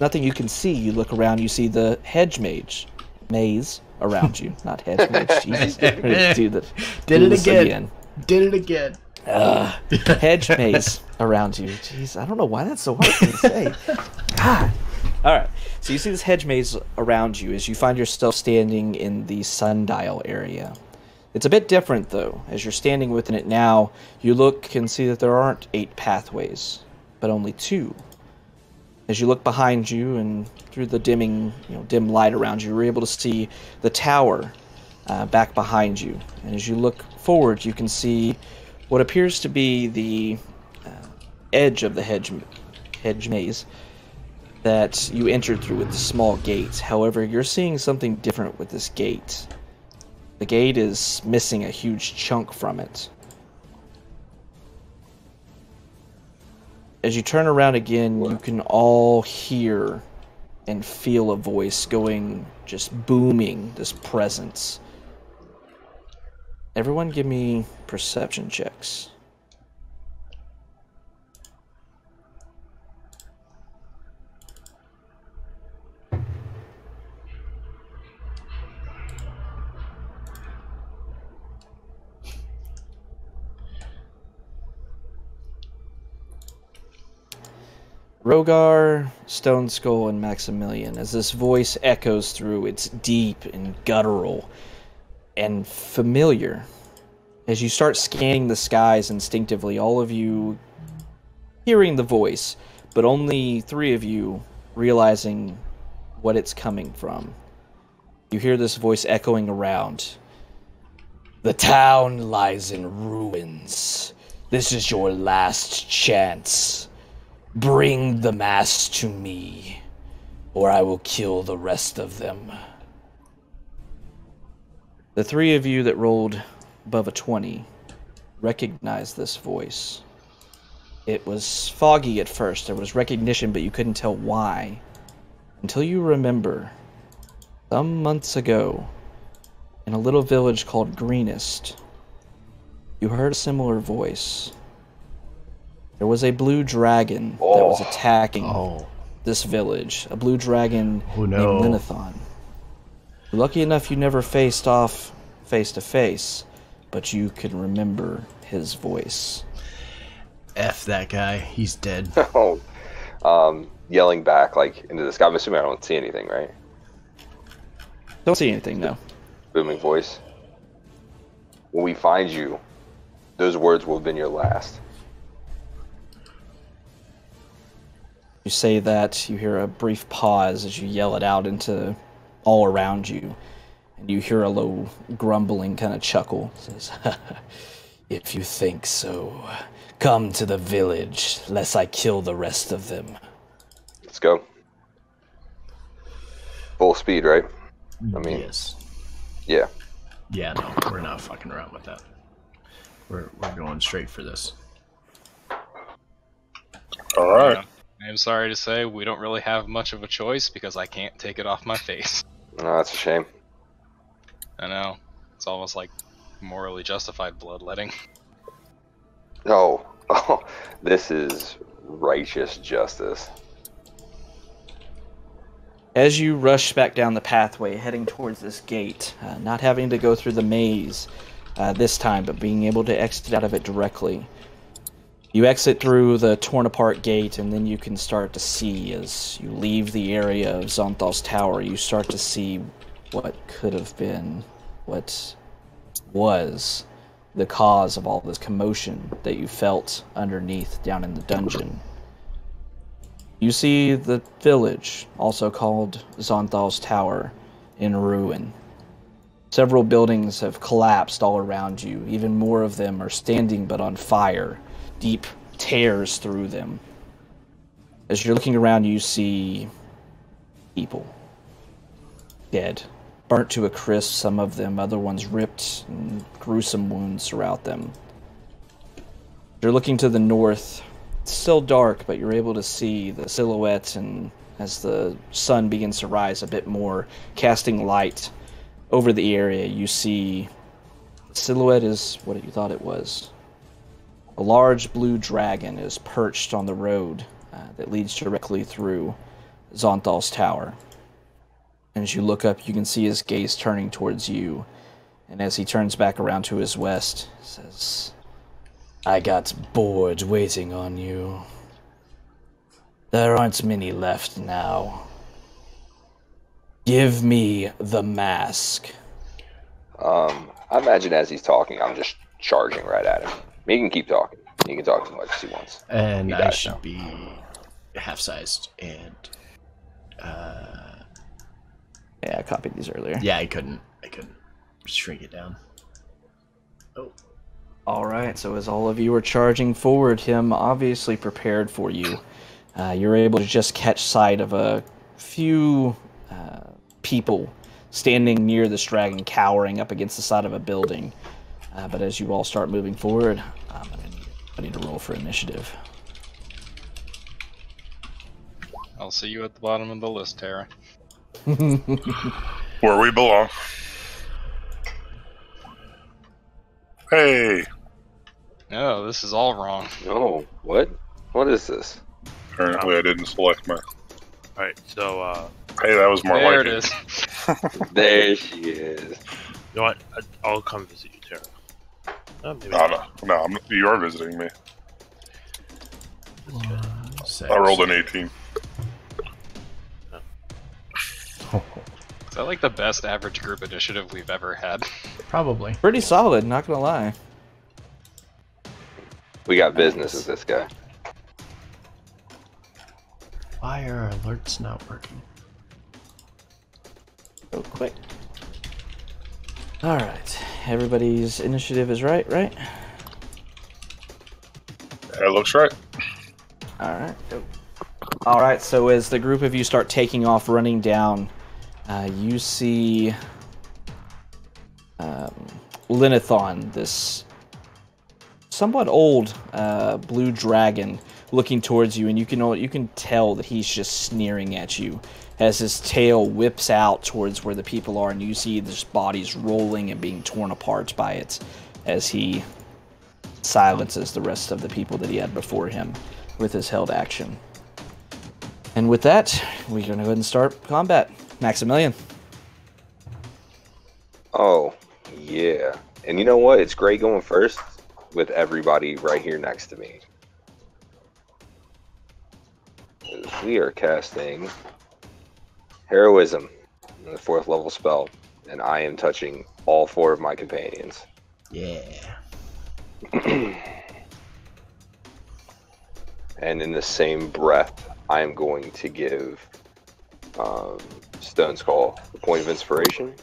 Nothing you can see. You look around, you see the hedge mage maze around you. Not hedge mage. Jesus. do the, Did do it this again. Did it again. Ugh. hedge maze around you. Jeez, I don't know why that's so hard to say. God. All right. So you see this hedge maze around you as you find yourself standing in the sundial area. It's a bit different though. As you're standing within it now, you look and see that there aren't eight pathways, but only two. As you look behind you and through the dimming, you know, dim light around you, you're able to see the tower uh, back behind you. And as you look forward, you can see what appears to be the uh, edge of the hedge hedge maze that you entered through with the small gate. However, you're seeing something different with this gate. The gate is missing a huge chunk from it. As you turn around again, you can all hear and feel a voice going, just booming this presence. Everyone give me perception checks. Rogar, Stone Skull, and Maximilian, as this voice echoes through, it's deep and guttural and familiar. As you start scanning the skies instinctively, all of you hearing the voice, but only three of you realizing what it's coming from. You hear this voice echoing around. The town lies in ruins. This is your last chance. Bring the mass to me, or I will kill the rest of them. The three of you that rolled above a 20 recognize this voice. It was foggy at first. There was recognition, but you couldn't tell why. Until you remember, some months ago, in a little village called Greenest, you heard a similar voice. There was a blue dragon that was Oh. attacking Oh. this village. A blue dragon Oh, no. named Lennithon. Lucky enough you never faced off face to face, but you can remember his voice. F that guy. He's dead. Oh, um, yelling back like into the sky. I'm assuming I don't see anything, right? Don't see anything no. Booming voice. When we find you, those words will have been your last. You say that, you hear a brief pause as you yell it out into all around you, and you hear a low grumbling kind of chuckle. It says, If you think so, come to the village, lest I kill the rest of them. Let's go. Full speed, right? I mean, yes. yeah. Yeah, no, we're not fucking around with that. We're, we're going straight for this. All right. Yeah. I'm sorry to say we don't really have much of a choice because I can't take it off my face. No, that's a shame. I know. It's almost like morally justified bloodletting. Oh, oh, this is righteous justice. As you rush back down the pathway, heading towards this gate, uh, not having to go through the maze uh, this time, but being able to exit out of it directly, you exit through the torn apart gate, and then you can start to see as you leave the area of Xonthal's tower, you start to see what could have been, what was the cause of all this commotion that you felt underneath down in the dungeon. You see the village, also called Xonthal's Tower, in ruin. Several buildings have collapsed all around you. Even more of them are standing but on fire, deep tears through them. As you're looking around, you see people dead, burnt to a crisp, some of them, other ones ripped, and gruesome wounds throughout them. You're looking to the north. It's still dark, but you're able to see the silhouette and as the sun begins to rise a bit more, casting light over the area, you see the silhouette is what you thought it was. A large blue dragon is perched on the road uh, that leads directly through Xonthal's tower. And as you look up, you can see his gaze turning towards you. And as he turns back around to his west, says, I got bored waiting on you. There aren't many left now. Give me the mask. Um, I imagine as he's talking, I'm just charging right at him. He can keep talking. He can talk as much as he wants. And He I should now. be half sized and uh Yeah, I copied these earlier. yeah, I couldn't I couldn't shrink it down. Oh. All right, so as all of you are charging forward, him obviously prepared for you. Uh, you're able to just catch sight of a few uh, people standing near this dragon, cowering up against the side of a building. Uh, but as you all start moving forward, I'm need, I need to roll for initiative. I'll see you at the bottom of the list, Terra. Where we belong. Hey, No, this is all wrong. No, what? What is this? apparently I didn't select my. Alright, so, uh, Hey, that was more there like it it. is. There she is. you know what? I- I'll come visit you, Terra. Oh, maybe No, no, no. I'm, you are visiting me. Six. I rolled an 18. Is that like the best average group initiative we've ever had? Probably. Pretty solid, not gonna lie. We got business with this guy. Why are alerts not working? Real quick. All right, everybody's initiative is right, right? That looks right. All right. All right. So as the group of you start taking off, running down, uh, you see um, Lennithon, this somewhat old uh, blue dragon, looking towards you, and you can you can tell that he's just sneering at you as his tail whips out towards where the people are, and you see this bodies rolling and being torn apart by it as he silences the rest of the people that he had before him with his held action. And with that, we're gonna go ahead and start combat. Maximilian. Oh, yeah. And you know what? It's great going first with everybody right here next to me. We are casting Heroism, the fourth level spell, and I am touching all four of my companions. Yeah. And in the same breath, I am going to give um, Stone Skull a point of inspiration.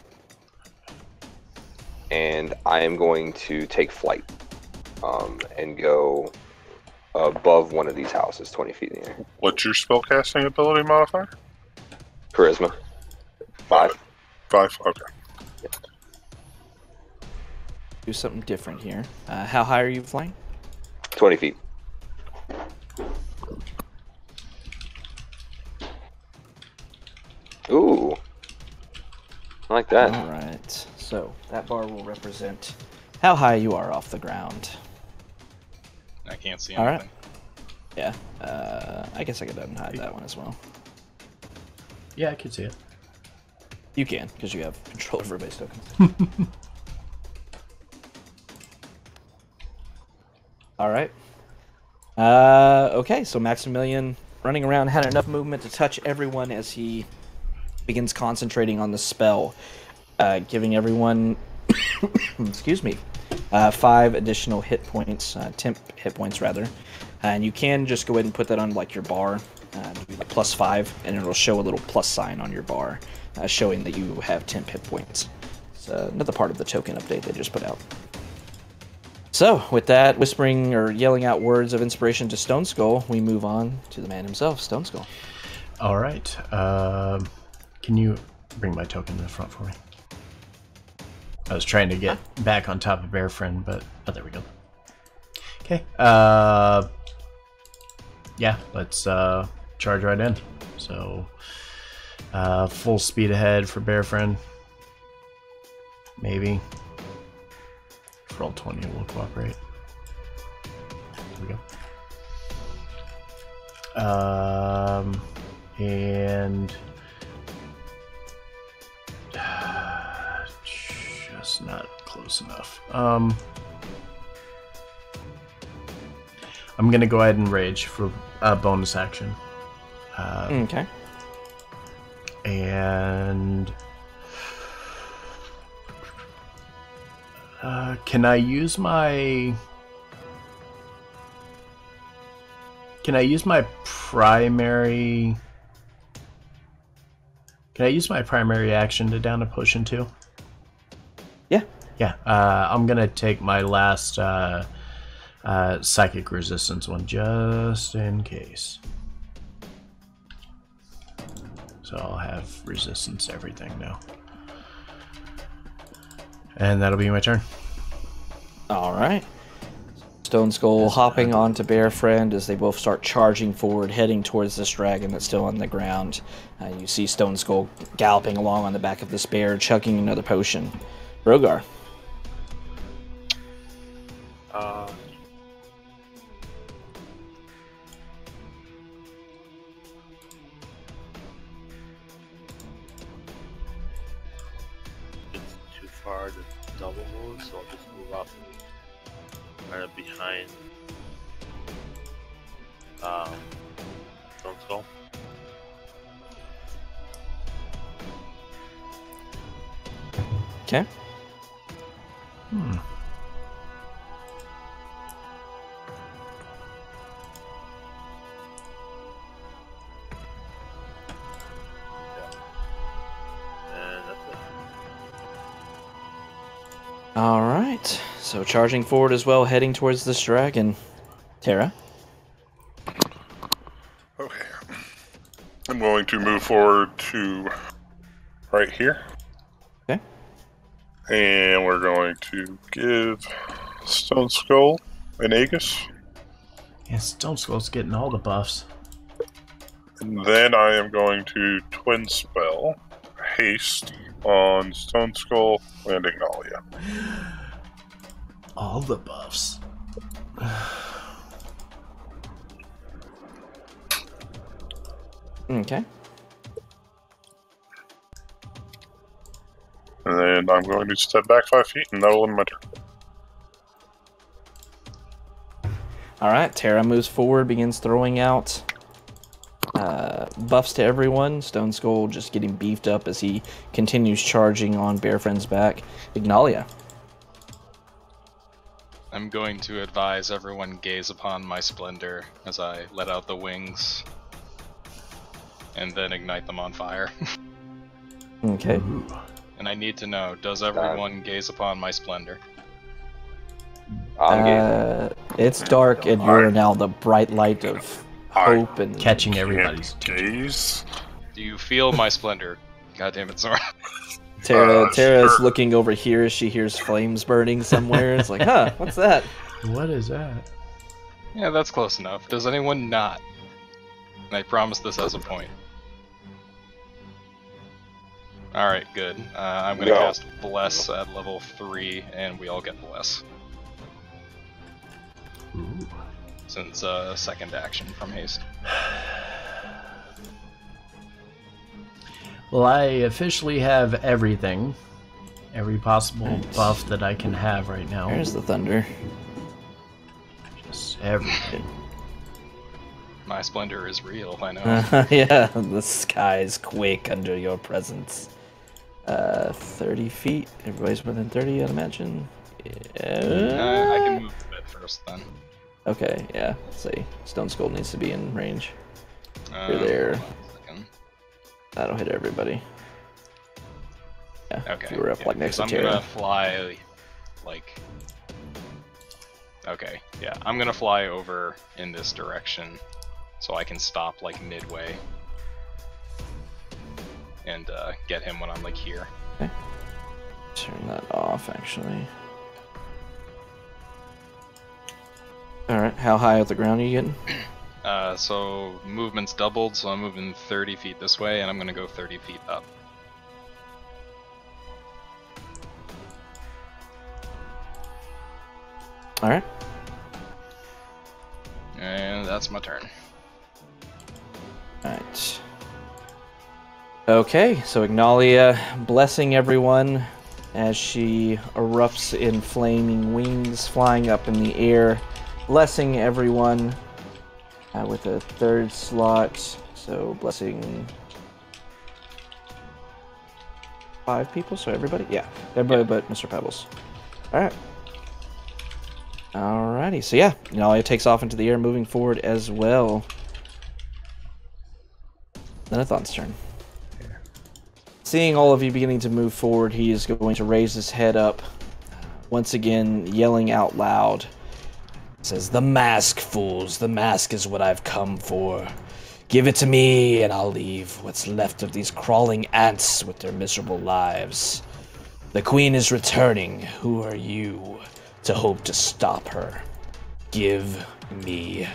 And I am going to take flight um, and go above one of these houses, 20 feet in the air. What's your spellcasting ability modifier? Charisma. Five. Five? Okay. Do something different here. Uh, how high are you flying? 20 feet. Ooh. I like that. All right. So that bar will represent how high you are off the ground. I can't see All right. Yeah. Uh, I guess I could unhide that one as well. Yeah, I can see it. You can, because you have control over base tokens. All right. Uh, okay, so Maximilian running around had enough movement to touch everyone as he begins concentrating on the spell, uh, giving everyone, excuse me, uh, five additional hit points, uh, temp hit points rather. And you can just go ahead and put that on like your bar uh, like plus five, and it'll show a little plus sign on your bar, uh, showing that you have 10 hit points. It's uh, another part of the token update they just put out. So, with that whispering or yelling out words of inspiration to Stone Skull, we move on to the man himself, Stone Skull. All right. Um, can you bring my token to the front for me? I was trying to get back on top of Bear Friend, but oh, there we go. Okay. Uh, yeah, let's uh, charge right in. So, uh, full speed ahead for Bear Friend. Maybe. For all 20 it will cooperate. There we go. Um, and just not close enough. Um, I'm gonna go ahead and rage for a bonus action. Uh, Okay. and uh, can I use my can I use my primary can I use my primary action to down a potion too? Yeah. Yeah, uh, I'm gonna take my last uh, uh, psychic resistance one just in case. So I'll have resistance everything now. And that'll be my turn. All right. Stone Skull hopping onto Bear Friend as they both start charging forward, heading towards this dragon that's still on the ground. Uh, you see Stone Skull galloping along on the back of this bear, chugging another potion. Rogar. Uh, charging forward as well, heading towards this dragon. Terra. Okay. I'm going to move forward to right here. Okay. And we're going to give Stone Skull an Aegis. Yeah, Stone Skull's getting all the buffs. And then I am going to twin spell haste on Stone Skull and Ignalia. All the buffs. Okay. And then I'm going to step back five feet, and that will end my turn. All right. Terra moves forward, begins throwing out uh, buffs to everyone. Stone Skull just getting beefed up as he continues charging on Bear Friend's back. Ignalia. I'm going to advise everyone gaze upon my splendor as I let out the wings and then ignite them on fire. Okay. And I need to know, does everyone gaze upon my splendor? I'm. Uh, it's dark, and you're now the bright light of hope and Catching everybody's attention. Gaze. Do you feel my splendor? God damn it, Zora. Terra. Uh, Terra's sure. looking over here as she hears flames burning somewhere. It's like, huh, what's that? What is that? yeah, that's close enough. Does anyone not? And I promise this has a point. Alright, good. Uh, I'm gonna No. cast Bless at level 3, and we all get Bless. Ooh. Since uh, second action from haste. Well, I officially have everything. Every possible Nice. buff that I can have right now. There's the thunder. Just everything. My splendor is real, I know. yeah, the skies quake under your presence. Uh, 30 feet. Everybody's within 30, I'd imagine. Uh, I can move a bit first then. Okay, yeah. Let's see. Stone Skull needs to be in range. You're Um, there. That'll hit everybody. Yeah, Okay. if you were up yeah, like next to 'cause I'm gonna fly, like. Okay, yeah, I'm gonna fly over in this direction, so I can stop like midway, and uh, get him when I'm like here. Turn that off, actually. Alright, how high off the ground are you getting? Uh, so movement's doubled, so I'm moving 30 feet this way, and I'm gonna go 30 feet up. Alright. And that's my turn. Alright. Okay, so Ignalia blessing everyone as she erupts in flaming wings, flying up in the air, blessing everyone uh, with a third slot. So blessing five people, so everybody, yeah, everybody but Mr. Pebbles. All right. Alrighty, so yeah, Ignalia takes off into the air, moving forward as well. Then Lennithon's turn. Seeing all of you beginning to move forward, he is going to raise his head up, once again yelling out loud. Says, The mask, fools, the mask is what I've come for. Give it to me, and I'll leave what's left of these crawling ants with their miserable lives. The queen is returning. Who are you to hope to stop her? Give me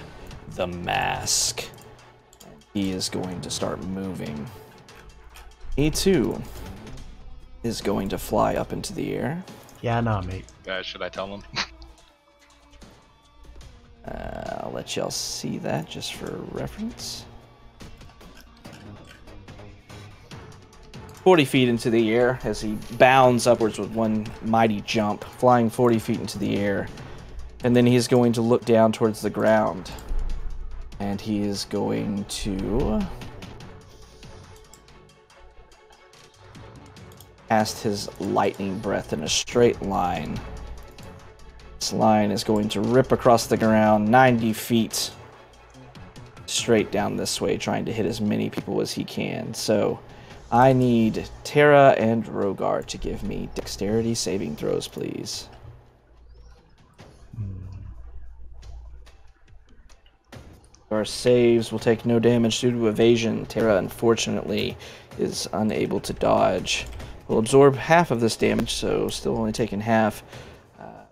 the mask. He is going to start moving. He too is going to fly up into the air. Yeah, nah, mate. Uh, should I tell him? Uh, I'll let y'all see that just for reference. 40 feet into the air as he bounds upwards with one mighty jump, flying 40 feet into the air. And then he's going to look down towards the ground. And he is going to. Cast his lightning breath in a straight line. This line is going to rip across the ground 90 feet straight down this way, trying to hit as many people as he can. So I need Terra and Rogar to give me dexterity saving throws, please. Hmm. Our saves will take no damage due to evasion. Terra, unfortunately, is unable to dodge. Will absorb half of this damage, so still only taking half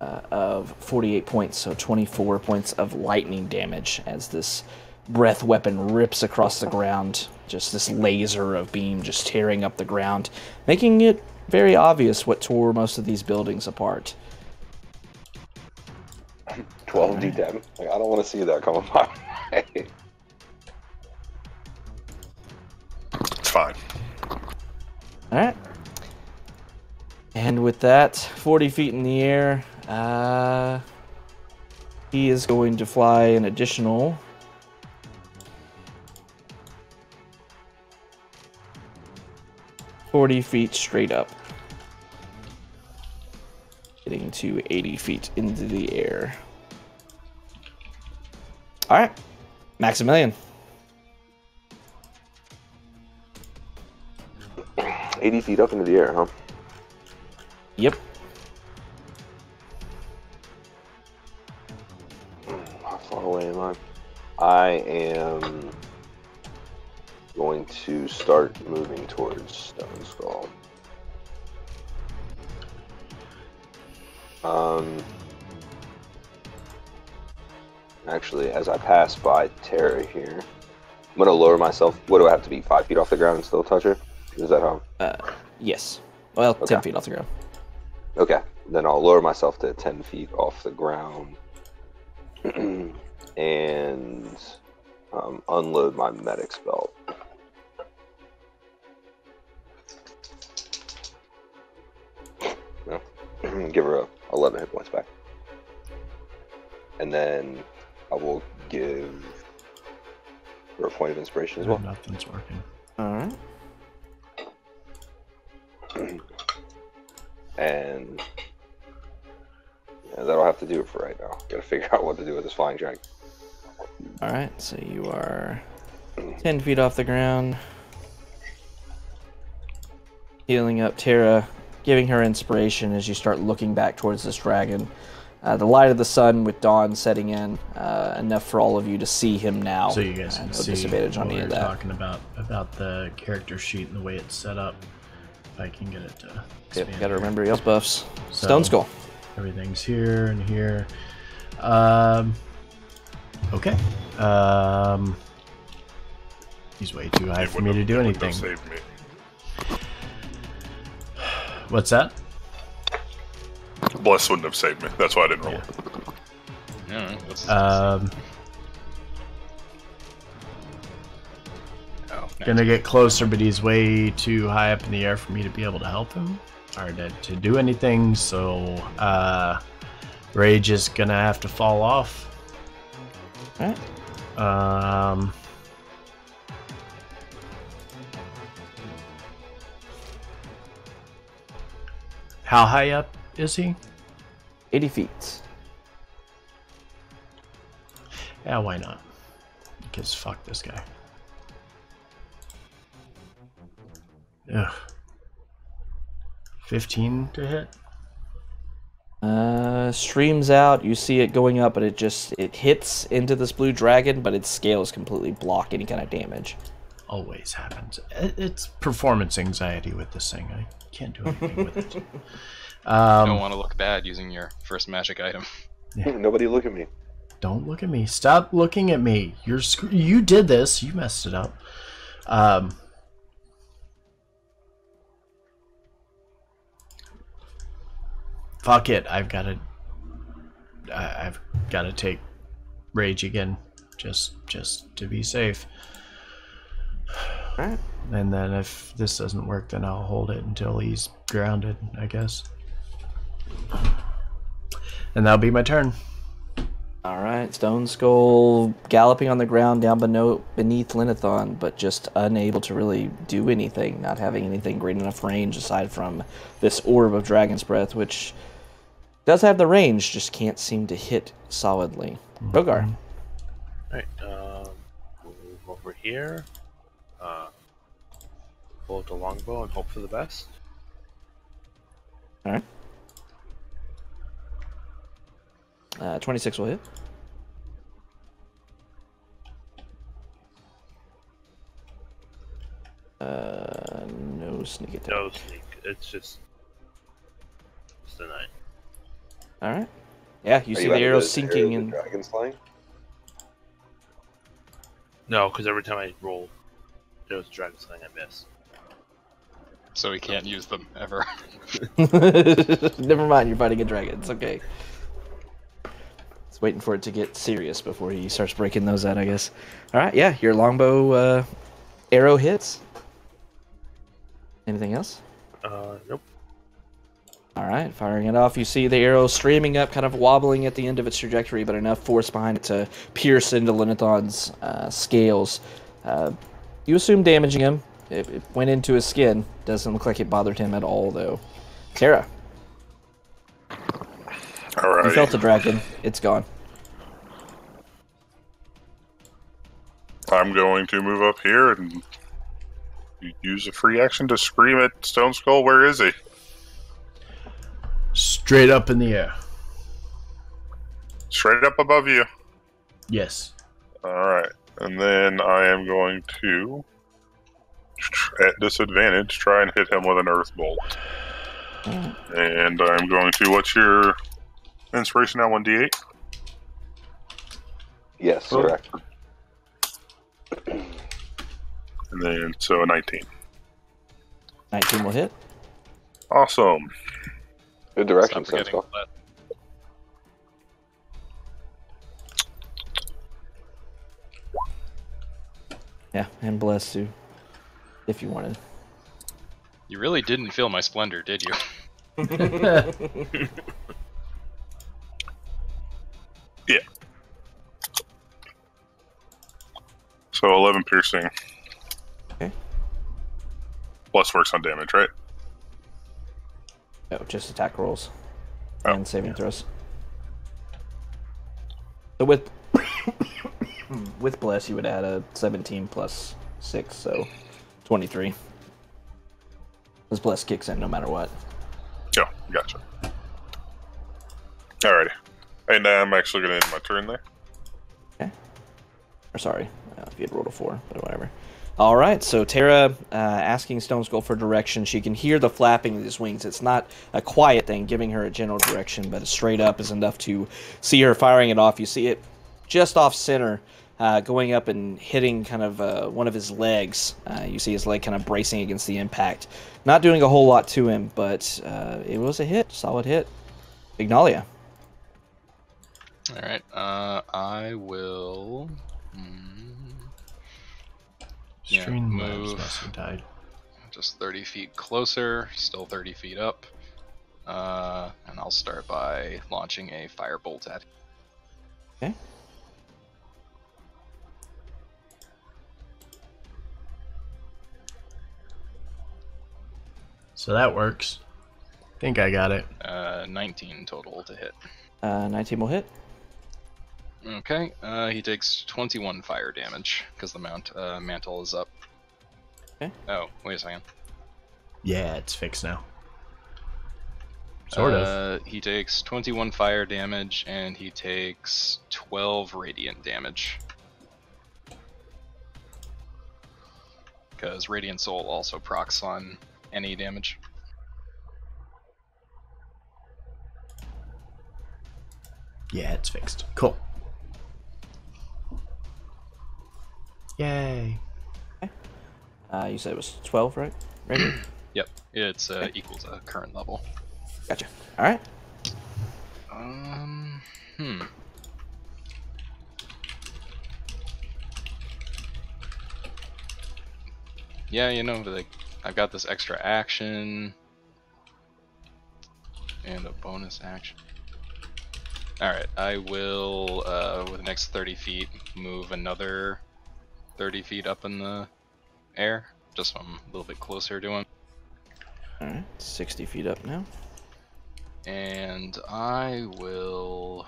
uh, of 48 points, so 24 points of lightning damage as this breath weapon rips across the ground. Just this laser of beam just tearing up the ground, making it very obvious what tore most of these buildings apart. 12 d10. Like, I don't want to see that coming my way. It's fine. Alright. And with that, 40 feet in the air, uh, he is going to fly an additional. Forty feet straight up, getting to eighty feet into the air. All right, Maximilian. 80 feet up into the air, huh? Yep. Away am I? I am going to start moving towards Stone Skull. Um, actually, as I pass by Terra here, I'm going to lower myself. What do I have to be? Five feet off the ground and still touch her? Is that how? Uh, yes. Well, ten feet off the ground. Okay, then I'll lower myself to 10 feet off the ground and um, unload my medic's belt. No. Give her a 11 hit points back. And then I will give her a point of inspiration as well. Nothing's working. All right. And yeah, that'll have to do it for right now. Gotta figure out what to do with this flying dragon. All right. So you are 10 feet off the ground. Healing up Terra, giving her inspiration as you start looking back towards this dragon. Uh, the light of the sun with dawn setting in, uh, enough for all of you to see him now. So you guys Uh, can no see disadvantage on any of were that. talking about about the character sheet and the way it's set up. If I can get it to Yep, gotta remember your buffs. So- Stone Skull. Everything's here and here. Um, okay. Um, he's way too high It for me to do have- it wouldn't anything. have saved me. What's that? Bless wouldn't have saved me. That's why I didn't roll it. I don't know, what's- Um, oh, nice. gonna get closer, but he's way too high up in the air for me to be able to help him or to, to do anything. So, uh, Rage is gonna have to fall off. Alright. Um, how high up is he? 80 feet. Yeah, why not? Because fuck this guy. Ugh. 15 to hit? Uh, streams out. You see it going up, but it just it hits into this blue dragon, but its scales completely block any kind of damage. Always happens. It's performance anxiety with this thing. I can't do anything with it. Um, don't want to look bad using your first magic item. Nobody look at me. Don't look at me. Stop looking at me. You're sc- you did this. You messed it up. Um, fuck it. I've got to. I've got to take rage again, just just to be safe. And then if this doesn't work, then I'll hold it until he's grounded. I guess. And that'll be my turn. All right, Stone Skull galloping on the ground down beno- beneath Lennithon, but just unable to really do anything, not having anything great enough range aside from this orb of Dragon's Breath, which does have the range, just can't seem to hit solidly. Rogar. Alright, um, we'll move over here. Uh, pull out the longbow and hope for the best. All right. Uh, 26 will hit. Uh, no sneak attack. No sneak. It's just. It's the nine. All right. Yeah, you Are see you the under arrow sinking area of in. dragon slaying? No, because every time I roll, there was a dragon slaying, I miss. So we can't use them ever. Never mind, you're fighting a dragon. It's okay. It's waiting for it to get serious before he starts breaking those out, I guess. All right, yeah, your longbow uh, arrow hits. Anything else? Uh, nope. All right, firing it off. You see the arrow streaming up, kind of wobbling at the end of its trajectory, but enough force behind it to pierce into Lennithon's uh, scales. Uh, you assume damaging him. It, it went into his skin. Doesn't look like it bothered him at all, though. Terra, All right. you felt the dragon. It's gone. I'm going to move up here and use a free action to scream at Stone Skull. Where is he? Straight up in the air. Straight up above you. Yes. All right, and then I am going to, at disadvantage, try and hit him with an Earth Bolt. And I'm going to. What's your inspiration now? One d8. Yes, Oh. correct. And then so a 19. 19 will hit. Awesome. Good direction, Stop forgetting Yeah, and bless you, if you wanted. You really didn't feel my splendor, did you? Yeah. So 11 piercing. Okay. Plus works on damage, right? No, just attack rolls Oh, and saving throws. So with with bless, you would add a 17 plus six, so 23. This bless kicks in no matter what. Yeah, gotcha. Alrighty. And uh, I'm actually going to end my turn there. Okay. Or sorry, uh, if you had rolled a four, but whatever. All right, so Terra uh, asking Stone Skull for direction. She can hear the flapping of his wings. It's not a quiet thing, giving her a general direction, but straight up is enough to see her firing it off. You see it just off center, uh, going up and hitting kind of uh, one of his legs. Uh, you see his leg kind of bracing against the impact. Not doing a whole lot to him, but uh, it was a hit, solid hit. Ignalia. All right. Uh, I will. Yeah, move. must have died. just 30 feet closer, still 30 feet up. Uh, and I'll start by launching a firebolt at. Okay. So that works. Think I got it. Uh, 19 total to hit. Uh, 19 will hit. Okay. Uh, he takes 21 fire damage because the mount uh, mantle is up. Okay. Oh, wait a second. Yeah, it's fixed now. Sort of. Uh, he takes 21 fire damage and he takes 12 radiant damage. Because Radiant Soul also procs on any damage. Yeah, it's fixed. Cool. Yay. Okay. Uh, you said it was 12, right? Ready? Yep, it's uh, equal to current level. gotcha. All right. Um, hmm. Yeah, you know, like I've got this extra action and a bonus action. All right, I will, uh, with the next 30 feet, move another 30 feet up in the air, just so I'm a little bit closer to him. All right. 60 feet up now. And I will.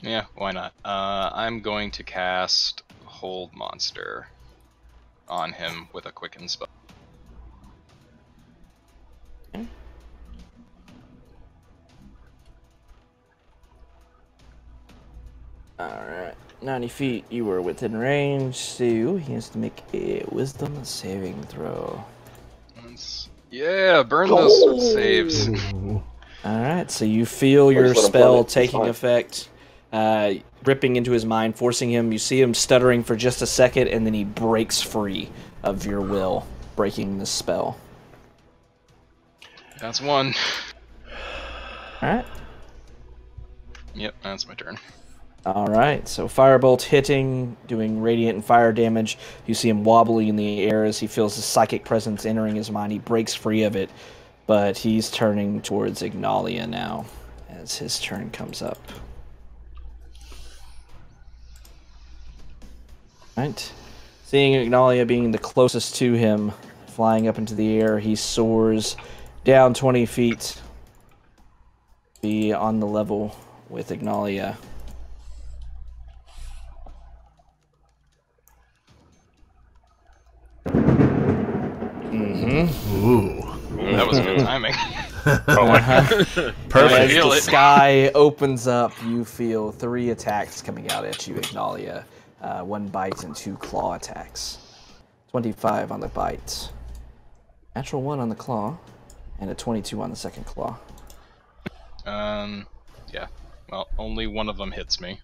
Yeah, why not? Uh, I'm going to cast Hold Monster on him with a Quicken spell. All right. 90 feet. You were within range, so he has to make a wisdom saving throw. Yeah, burn those saves. All right. So you feel your just let spell taking effect, uh, ripping into his mind, forcing him. You see him stuttering for just a second, and then he breaks free of your will, breaking the spell. That's one. All right. Yep, that's my turn. All right, so firebolt hitting, doing radiant and fire damage. You see him wobbling in the air as he feels the psychic presence entering his mind. He breaks free of it, but he's turning towards Ignalia now as his turn comes up. Right, seeing Ignalia being the closest to him, flying up into the air, he soars down 20 feet, be on the level with Ignalia. Ooh. That was good timing. Oh my Perfect. As the sky opens up, you feel three attacks coming out at you, Ignalia. Uh, one bite and two claw attacks. 25 on the bite. Natural 1 on the claw. And a 22 on the second claw. Um, yeah. Well, only one of them hits me.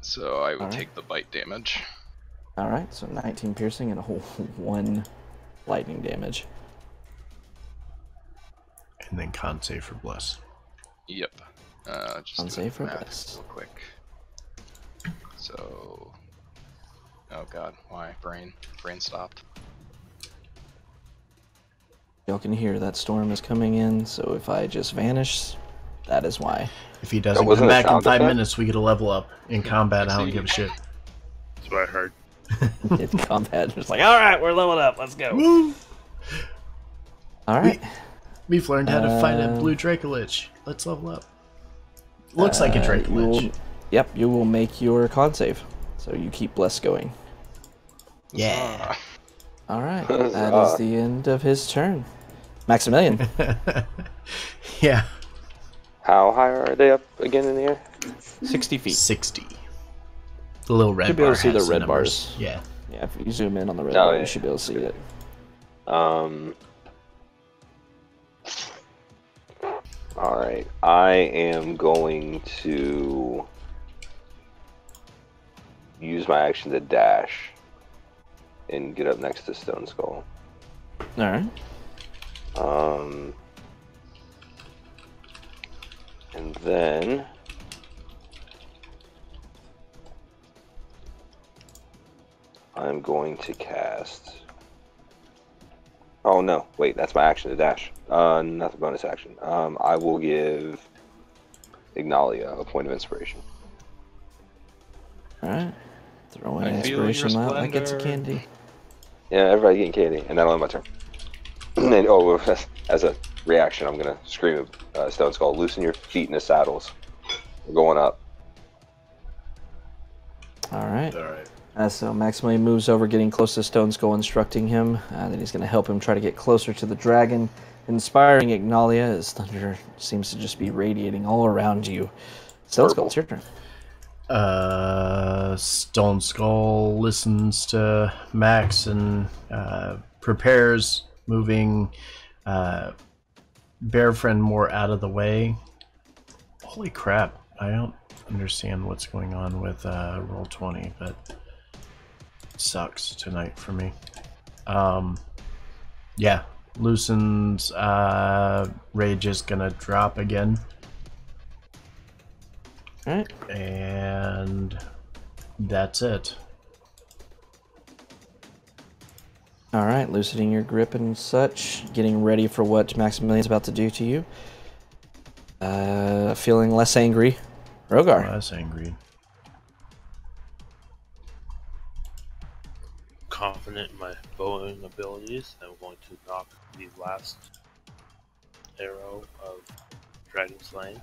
So I will Alright. take the bite damage. Alright, so 19 piercing and a whole 1 lightning damage. And then con save for bless. Yep. Uh, just Con save for bless. real quick. So, oh god, why brain? Brain stopped. Y'all can hear that storm is coming in, so if I just vanish, that is why. If he doesn't come back in five effect? minutes, we get a level up in combat. I don't give a shit. That's what I heard. In combat, it's like, alright, we're leveled up, let's go. Woo! Alright. We've learned how to fight a Uh, blue Dracolich. Let's level up. Looks like a Uh, you will- Dracolich. Yep, you will make your con save. So you keep bless going. Yeah. All right, that is the end of his turn. Maximilian, yeah. How high are they up again in the air? 60 feet. 60. The little red Should be able to see the has red numbers. bars. Yeah. Yeah, if you zoom in on the red Oh, bar, yeah. you should be able to see it. Um. All right, I am going to use my action to dash and get up next to Stone Skull. All right. Um, and then I'm going to cast. Oh no! Wait, that's my action to dash. Uh, not the bonus action. Um, I will give Ignalia a point of inspiration. All right. Throw in I feel your inspiration out like it's a candy. Yeah, everybody getting candy, and that'll end my turn. and oh, as a reaction, I'm gonna scream at uh, Stone Skull, "Loosen your feet in the saddles. We're going up." Alright. All right. Uh, so Maximilian moves over, getting close to Stone Skull, instructing him. Uh, then he's going to help him try to get closer to the dragon, inspiring Ignalia as thunder seems to just be radiating all around you. Stone Skull, it's your turn. Uh, Stone Skull listens to Max and uh, prepares, moving uh, Bear Friend more out of the way. Holy crap! I don't understand what's going on with uh, Roll Twenty, but it sucks tonight for me. Um, yeah, loosens. Uh, Rage is gonna drop again. All right. And that's it. All right, loosening your grip and such, getting ready for what Maximilian's about to do to you. Uh, feeling less angry. Rogar. Less angry. Confident in my bowing abilities, I'm going to knock the last arrow of Dragon Slaying.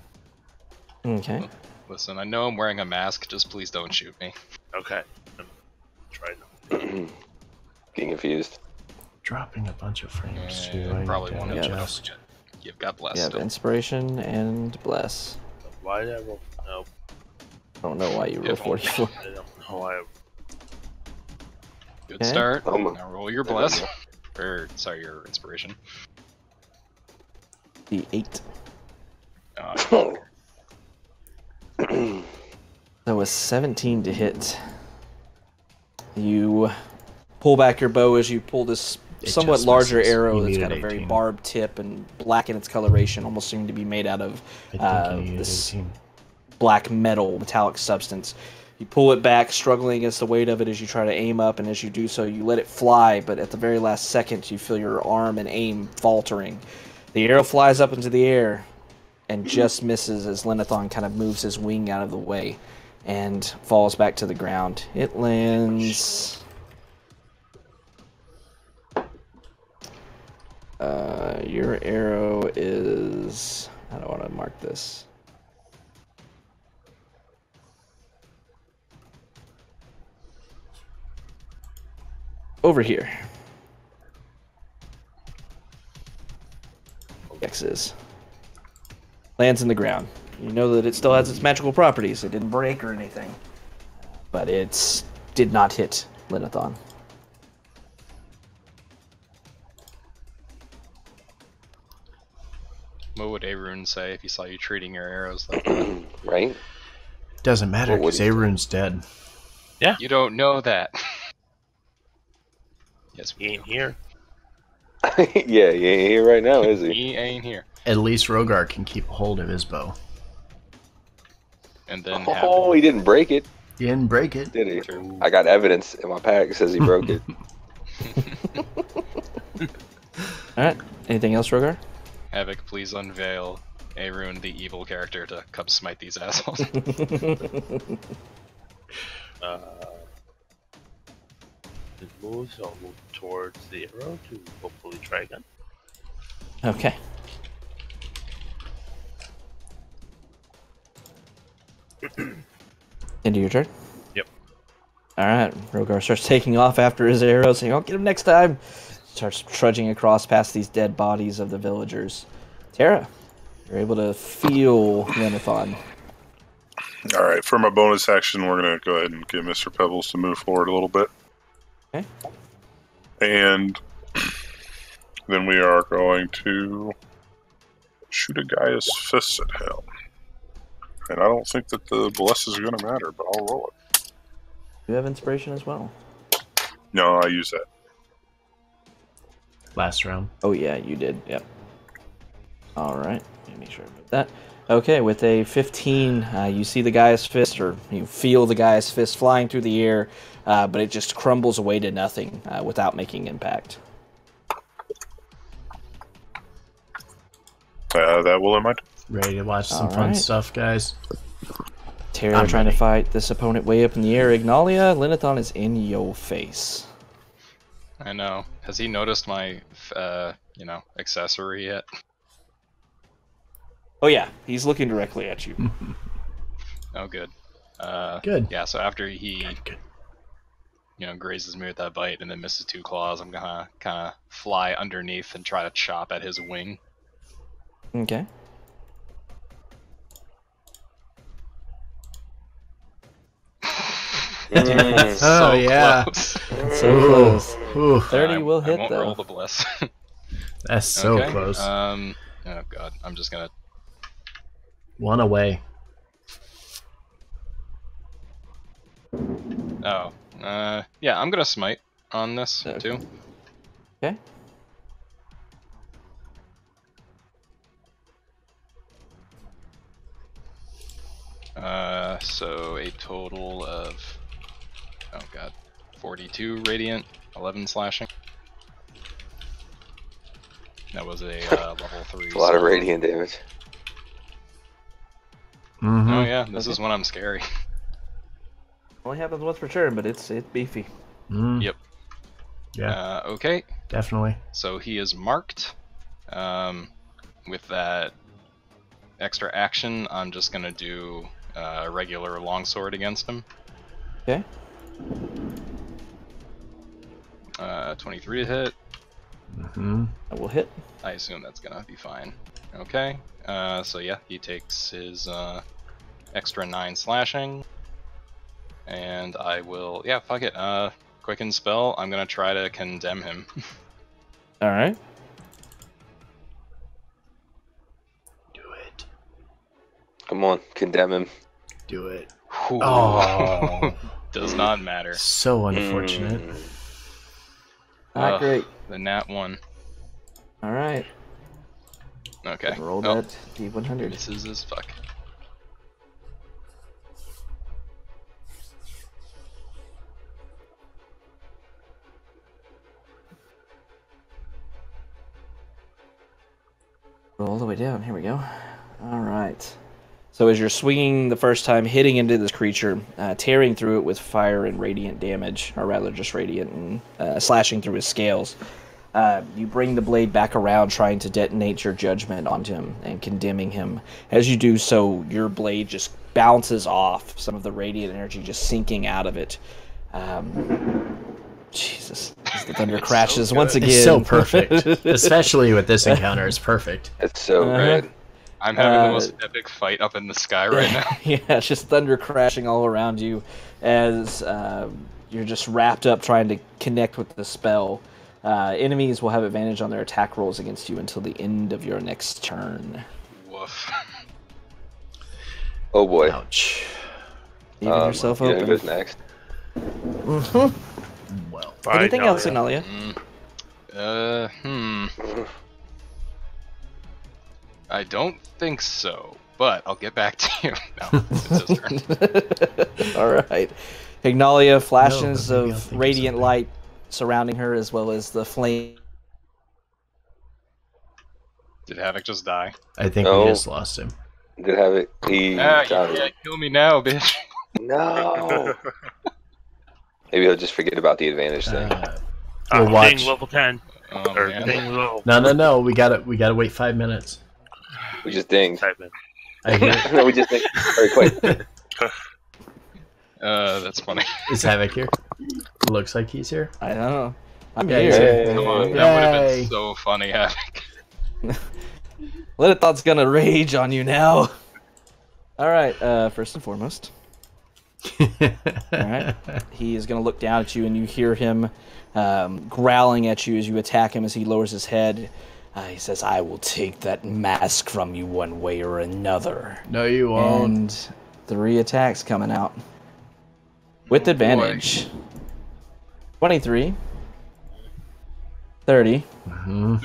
Okay. Listen, I know I'm wearing a mask. Just please don't shoot me. Okay. I'm trying to. Getting confused. Dropping a bunch of frames too. Yeah, I probably need to one Yeah. of adjust. You've got blessed. You have still. inspiration and bless. Why did I roll? No, I don't know why you roll Yeah. 44. I don't know why. I... Good Okay. start. Oh my- Now roll your bless. or sorry, your inspiration. The 8. Uh, That was 17 to hit. You pull back your bow as you pull this It somewhat larger misses. arrow You that's needed got a very 18. barbed tip and black in its coloration, almost seeming to be made out of uh, this 18. black metal metallic substance. You pull it back, struggling against the weight of it as you try to aim up, and as you do so, you let it fly, but at the very last second, you feel your arm and aim faltering. The arrow flies up into the air and just misses as Lennithon kind of moves his wing out of the way and falls back to the ground. It lands. Uh, your arrow is. I don't want to mark this? Over here. X is. Lands in the ground. You know that it still has its magical properties. It didn't break or anything. But it did not hit Lennithon. what would Arun say if he saw you treating your arrows like that? right? Doesn't matter What would because he? Arun's dead. Yeah. You don't know that. yes, He we ain't here. yeah, he ain't here right now, is he? He ain't here. At least Rogar can keep a hold of his bow. And then have Oh, he didn't break it, He didn't break it. did he? True. I got evidence in my pack that says he broke it. Alright. Anything else, Rogar? Havoc, please unveil Arun, the evil character, to come smite these assholes. Uh, it moves, I'll move towards the arrow to hopefully try again. Okay. Into your turn? Yep. Alright, Rogar starts taking off after his arrow, saying, I'll get him next time! Starts trudging across past these dead bodies of the villagers. Terra, you're able to feel Lennithon. Alright, for my bonus action, we're going to go ahead and get Mr. Pebbles to move forward a little bit. Okay. and then we are going to shoot a Gaia's fist at him. And I don't think that the bless is gonna matter, but I'll roll it. You have inspiration as well. No, I use that. Last round. Oh yeah, you did. Yep. All right. Let me make sure I move that. Okay, with a 15, uh, you see the Gaia's fist, or you feel the Gaia's fist flying through the air, uh, but it just crumbles away to nothing uh, without making impact. Uh, that will end my. Ready to watch some All fun right. stuff, guys? Terra I'm trying ready. to fight this opponent way up in the air. Ignalia, Lennithon is in your face. I know. Has he noticed my, uh, you know, accessory yet? Oh yeah, he's looking directly at you. Oh, good. Uh, Good. Yeah. So after he, Good. You know, grazes me with that bite and then misses two claws, I'm gonna kind of fly underneath and try to chop at his wing. Okay. Mm. so yeah. So close. ooh, 30 I- will I hit won't though. roll the bliss. that's so Okay, close. Um. Oh god, I'm just gonna. One away. Oh. Uh. Yeah, I'm gonna smite on this Okay. too. Okay. Uh. So a total of. Oh god. 42 radiant, 11 slashing. That was a uh, level three. It's a lot of radiant damage. Mm-hmm. Oh yeah, this Okay. is when I'm scary. Only happens once per turn, but it's it's beefy. Mm, Yep. yeah, Uh, okay, definitely. so he is marked. Um, with that extra action, I'm just gonna do uh, a regular longsword against him. Okay. Uh, 23 to hit. Mm-hmm. That will hit. I assume that's gonna be fine. Okay. Uh, so yeah, he takes his uh, extra nine slashing, and I will. Yeah, fuck it. Uh, quicken spell. I'm gonna try to condemn him. All right. Do it. Come on, condemn him. Do it. Ooh. Oh, Does not matter. so unfortunate. Mm. Not Ugh. great. The nat one. All right. Okay. Roll Oh, that d100. This is as fuck. All the way down. Here we go. All right. So as you're swinging the first time, hitting into this creature, uh, tearing through it with fire and radiant damage, or rather just radiant and uh, slashing through his scales, uh, you bring the blade back around, trying to detonate your judgment onto him and condemning him. As you do so, your blade just bounces off, some of the radiant energy just sinking out of it. Um, Jesus, as the thunder It's so crashes once again. It's so perfect, especially with this encounter. It's perfect. It's so Uh-huh. good. I'm having Uh, the most epic fight up in the sky right now. yeah, it's just thunder crashing all around you as uh, you're just wrapped up trying to connect with the spell. Uh, enemies will have advantage on their attack rolls against you until the end of your next turn. Woof. Oh boy. Ouch. Leaving Um, yourself you know who open. goes next? Well, Bye, Anything else, Nalia. Ignalia? Uh, hmm. I don't think so, but I'll get back to you. No, it's all right. Ignalia flashes No, but maybe I'll of radiant something. light surrounding her as well as the flame. Did Havoc just die? I think No. we just lost him. Did have it. He Ah, you got it. can't kill me now, bitch. No. Maybe he'll just forget about the advantage thing. Uh, Ah, We'll ding, watch. level 10. Oh, or ding level no, no, no. We got to We got to wait five minutes. we just dinged. type in. I no, we just dinged very quick. Uh, that's funny. Is Havoc here? Looks like he's here. I know. I'm Yeah, here. he's Hey. Come on, that would have been so funny. Havoc. Lennithon's gonna rage on you now. All right. Uh, first and foremost, all right. He is gonna look down at you, and you hear him um, growling at you as you attack him. As he lowers his head, uh, he says, "I will take that mask from you one way or another." no, you won't. And three attacks coming out with advantage. 23, 30,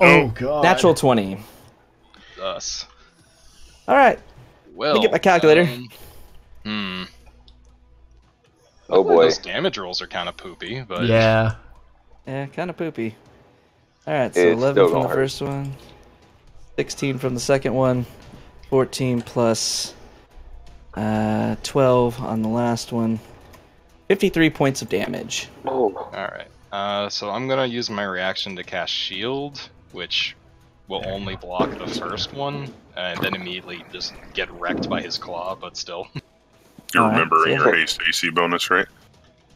oh god. natural 20. Thus. All right. Well. get my calculator. um, hmm. Oh Boy, boy. those damage rolls are kind of poopy, but Yeah. Yeah, kind of poopy. All right, so It's 11 from the hurt. first one, 16 from the second one, 14 plus uh, 12 on the last one. 53 points of damage. Oh. All right. Uh, so I'm gonna use my reaction to cast shield, which will only block the first one, and then immediately just get wrecked by his claw. But still, You're remembering your haste AC bonus, right?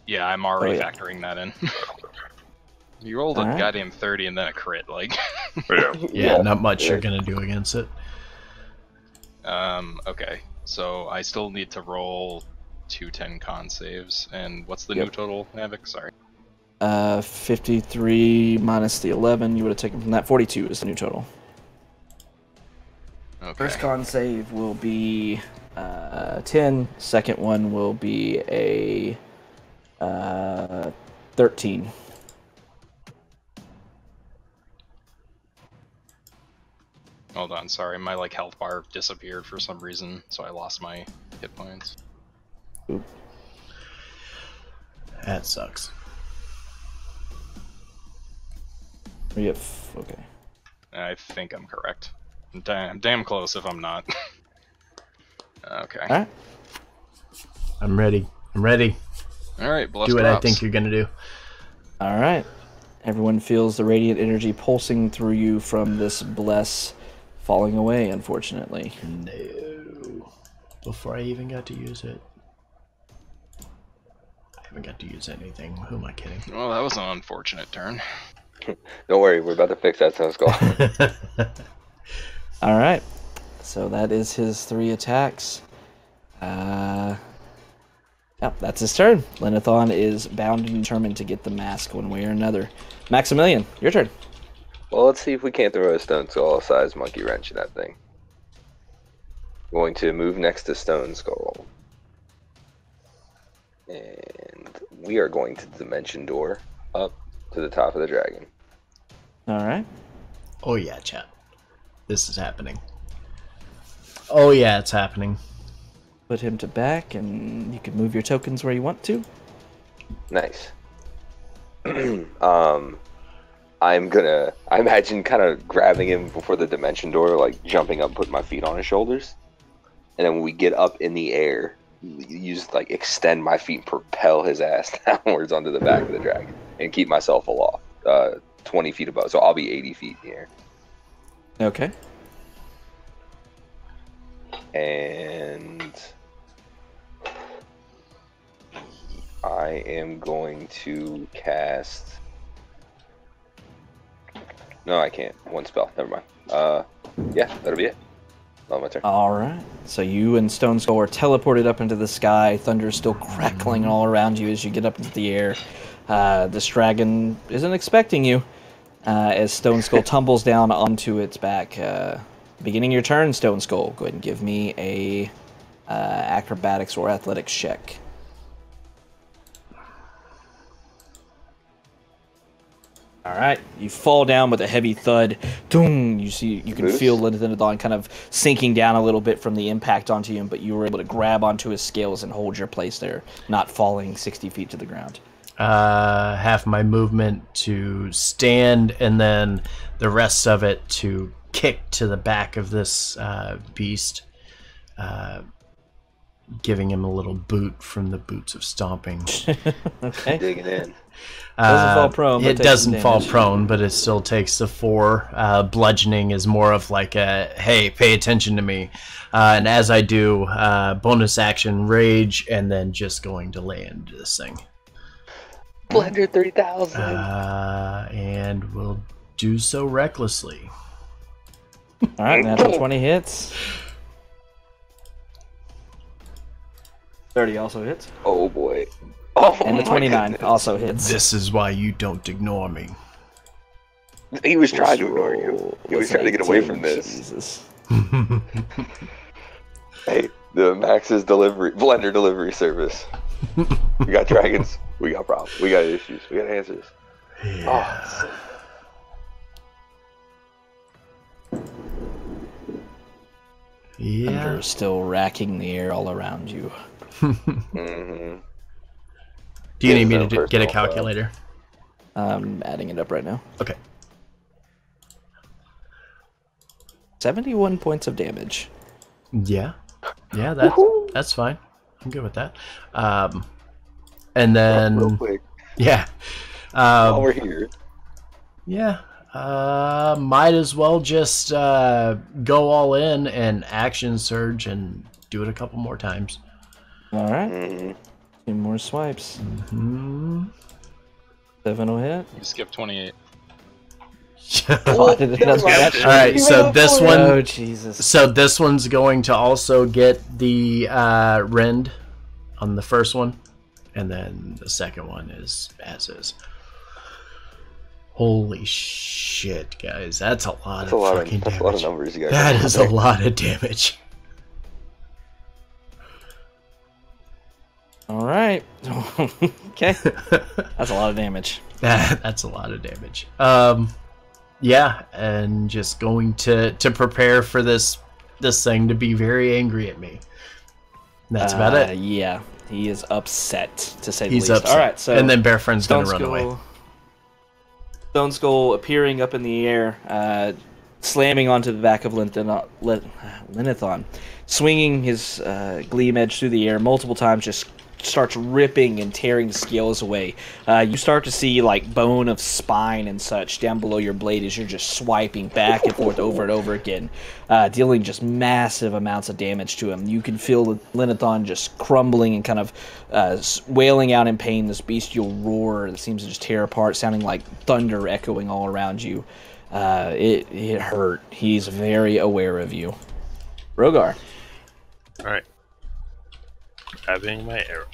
yeah, I'm already Oh, yeah. factoring that in. you rolled a Alright. goddamn 30 and then a crit, like. Yeah. Yeah, not much Yeah. you're gonna do against it. um. Okay. So I still need to roll two 10 con saves, and what's the new total, Havoc? Sorry. Uh, 53 minus the 11, you would have taken from that. 42 is the new total. Okay. First con save will be uh, 10. Second one will be a uh, 13. Hold on. Sorry, my like health bar disappeared for some reason, so I lost my hit points. Oop. That sucks. Are you at f- okay. I think I'm correct. I'm damn, damn close if I'm not. okay. All right. I'm ready. I'm ready. All right. Bless do what I think you're gonna do. All right. Everyone feels the radiant energy pulsing through you from this bless falling away, unfortunately. No. Before I even got to use it. I haven't got to use anything. Who am I kidding? Well, that was an unfortunate turn. Don't worry, we're about to fix that stone skull. All right. So that is his three attacks. Uh, yep, that's his turn. Lennithon is bound and determined to get the mask one way or another. Maximilian, your turn. well, let's see if we can't throw a stone skull size monkey wrench in that thing. Going to move next to stone skull. And we are going to the dimension door up to the top of the dragon. All right. oh yeah, chat. This is happening. Oh yeah, it's happening. Put him to back, and you can move your tokens where you want to. Nice. um, I'm gonna. I imagine kind of grabbing him before the dimension door, like jumping up, putting my feet on his shoulders, and then when we get up in the air, you just like extend my feet, and propel his ass downwards onto the back of the dragon, and keep myself aloft, uh, 20 feet above. So I'll be 80 feet in the air. Okay. and I am going to cast. No, I can't. One spell. Never mind. Uh, yeah, that'll be it. Not my turn. All right. So you and Stone Skull are teleported up into the sky. Thunder is still crackling all around you as you get up into the air. Uh, this dragon isn't expecting you uh, as Stone Skull tumbles down onto its back. Uh, beginning your turn, Stone Skull. Go ahead and give me a uh, acrobatics or athletics check. All right, you fall down with a heavy thud. Doom! You see, you can Moose? feel Lennithon kind of sinking down a little bit from the impact onto you, but you were able to grab onto his scales and hold your place there, not falling 60 feet to the ground. Uh, half my movement to stand, and then the rest of it to kick to the back of this uh, beast, uh, giving him a little boot from the boots of stomping. Okay. Digging in. Doesn't Uh, fall prone, It doesn't fall prone, but it still takes the four. Uh, bludgeoning is more of like a hey, pay attention to me. Uh, and as I do, uh, bonus action rage, and then just going to land this thing. Blender thirty thousand. Uh, and we'll do so recklessly. All right, natural 20 hits. 30 also hits. oh boy. Oh And the 29 goodness. also hits. This is why you don't ignore me. He was trying to ignore you. Roll He was with trying to get away from this. Jesus. Hey, the Max's delivery blender delivery service. we got dragons. We got problems. We got issues. We got answers. Oh, Yeah. Thunder still racking the air all around you. hmm Do you need me to no get a personal, calculator? I'm adding it up right now. Okay. 71 points of damage. Yeah. Yeah, that's that's fine. I'm good with that. Um, and Real then quick, yeah, while um, we're here, yeah. Uh, might as well just uh, go all in and action surge and do it a couple more times. All right, mhm, two more swipes. Hmm. Seven will hit. You skip 28. Why did it all right, so this one Oh Jesus! So this one's going to also get the uh, rend on the first one, and then the second one is as is. Holy shit, guys! That's a lot that's of a lot fucking of that's damage. a lot of numbers you got. That is a lot of damage. All right. okay, that's a lot of damage. That's a lot of damage. Um, yeah, and just going to to prepare for this this thing to be very angry at me. That's about Uh, it. Yeah, he is upset to say the He's least. upset. All right, so and then Bear Friend's Stone gonna run away. Stone Skull appearing up in the air, uh, slamming onto the back of Linthon, Lin- Linethon, swinging his uh, gleam edge through the air multiple times, just starts ripping and tearing the scales away. Uh, you start to see like bone of spine and such down below your blade as you're just swiping back and forth over and over again, uh, dealing just massive amounts of damage to him. You can feel the Lennithon just crumbling and kind of uh, wailing out in pain. This bestial roar that seems to just tear apart, sounding like thunder echoing all around you. Uh, it it hurt. He's very aware of you. Rogar. Alright. Having my arrow.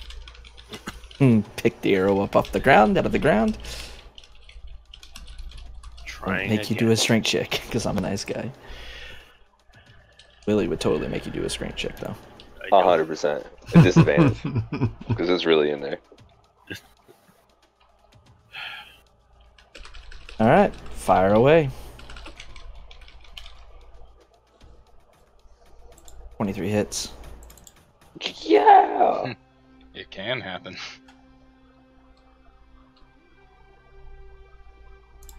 Hmm, Pick the arrow up off the ground, out of the ground. Trying make you do a strength check because I'm a nice guy. Willie would totally make you do a strength check though. I A hundred percent. A disadvantage because it's really in there. All right, fire away. Twenty-three hits. Yeah. It can happen.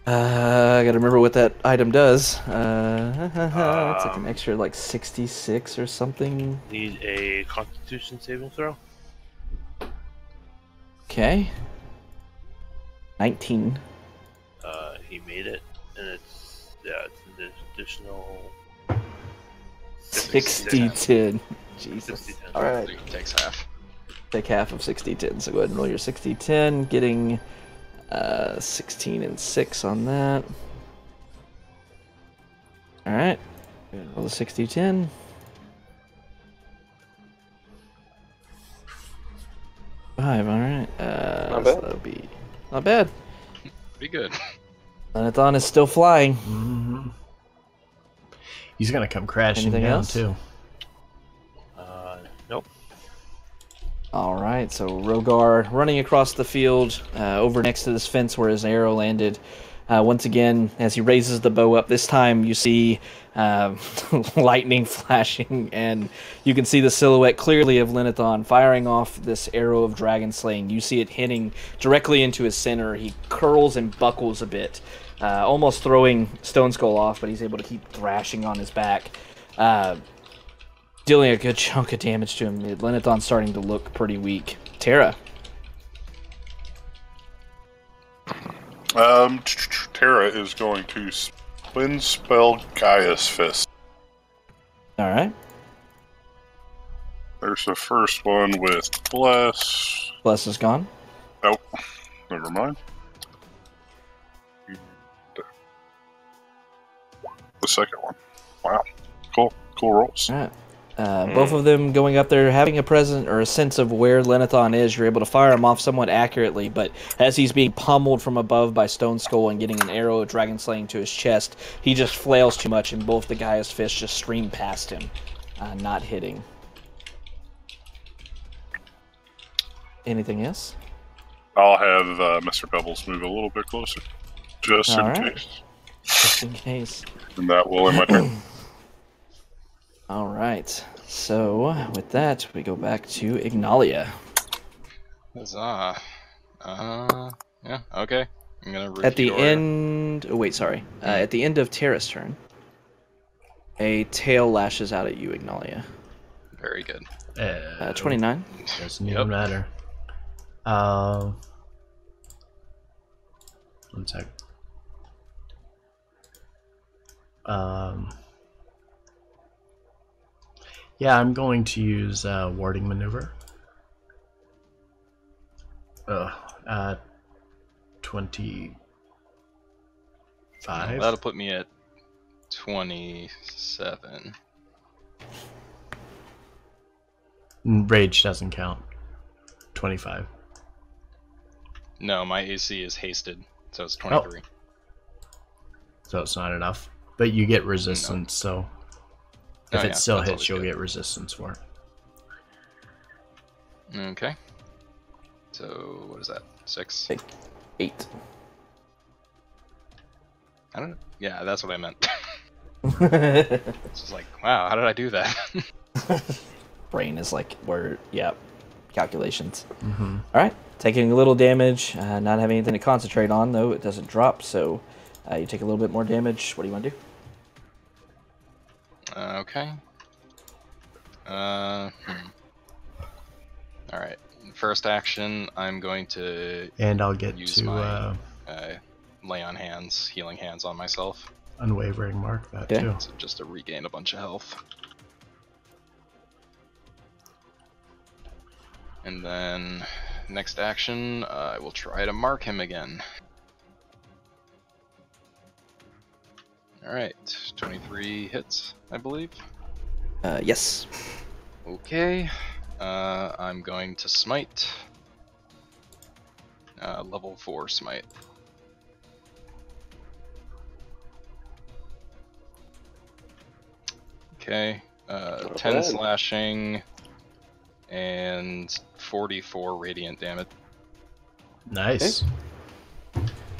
Uh, I gotta remember what that item does. Uh, it's like an Um, extra like sixty-six or something. Need a constitution saving throw. Okay. Nineteen. Uh, he made it, and it's yeah, it's an additional 60 10. Jesus. 60 10. All right. It takes half. Take half of 60 10. So go ahead and roll your 60 10, getting uh, 16 and 6 on that. All right. Go Roll the 60 10. Five, all right. Uh, Not so bad. that'll be not bad. Be good. Lennithon is still flying. Mhm. He's gonna come crashing Anything down else? too. All right, so Rogar running across the field uh, over next to this fence where his arrow landed. Uh, once again, as he raises the bow up, this time you see uh, lightning flashing, and you can see the silhouette clearly of Lennithon firing off this arrow of dragon slaying. You see it hitting directly into his center. He curls and buckles a bit, uh, almost throwing Stone Skull off, but he's able to keep thrashing on his back. Dealing a good chunk of damage to him. Lennithon's starting to look pretty weak. Terra. Um, Terra is going to spin spell Gaia's Fist. All right. There's the first one with Bless. Bless is gone. Nope. Never mind. The second one. Wow. Cool. Cool rolls. All right. Uh, Both of them going up there, having a present or a sense of where Lennithon is, you're able to fire him off somewhat accurately. But as he's being pummeled from above by Stone Skull and getting an arrow of Dragon Slaying to his chest, he just flails too much, and both the Gaia's fists just stream past him, uh, not hitting. Anything else? I'll have uh, Mr. Pebbles move a little bit closer. Just in All right. case. Just in case. And that will end my turn. All right. So with that, we go back to Ignalia. Huzzah. Uh, yeah, okay. I'm gonna At the restore- end, oh wait, sorry. Uh, at the end of Terra's turn, a tail lashes out at you, Ignalia. Very good. Uh, Uh, Twenty-nine. Doesn't Yep. even matter. Um. One sec. Um. Yeah, I'm going to use uh, warding maneuver. Ugh. Uh, twenty-five. That'll put me at 27. Rage doesn't count. Twenty-five. No, my AC is hasted, so it's Oh. 23. So it's not enough. But you get resistance, so if Oh, it yeah, still hits, you'll good. get resistance for it. Okay. So, what is that? Six? Eight. Eight. I don't know. Yeah, that's what I meant. it's just like, wow, how did I do that? Brain is like where, yeah, calculations. Mm-hmm. All right, taking a little damage, uh, not having anything to concentrate on though. It doesn't drop, so uh, you take a little bit more damage. What do you want to do? Uh, okay. Uh, hmm. Alright. First action, I'm going to And I'll get Use to my- uh, uh, lay on hands, healing hands on myself. unwavering mark that Okay. too. So just to regain a bunch of health. And then next action, uh, I will try to mark him again. Alright, 23 hits, I believe. Uh, yes. Okay, uh, I'm going to smite. Uh, level 4 smite. Okay, uh, 10 bad. slashing and 44 radiant damage. Nice.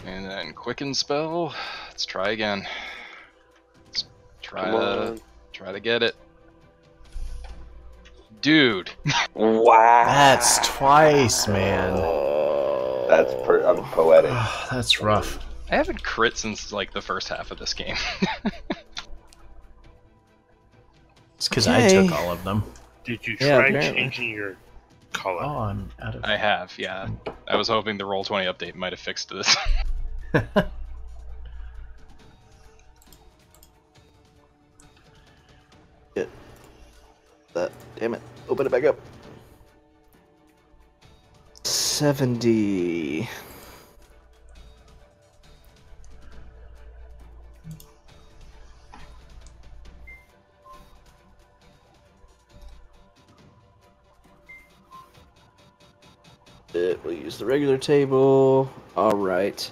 And then quicken spell. Let's try again. Let's try Come to on. try to get it. Dude, Wow. That's twice, man. Oh. That's per- I'm poetic. That's rough. I haven't crit since like the first half of this game. It's because I took all of them. Did you try apparently. changing your color? Oh, I'm out of. I have, yeah. I was hoping the roll 20 update might have fixed this. That, damn it. Open it back up. 70. It, we'll use the regular table. Alright.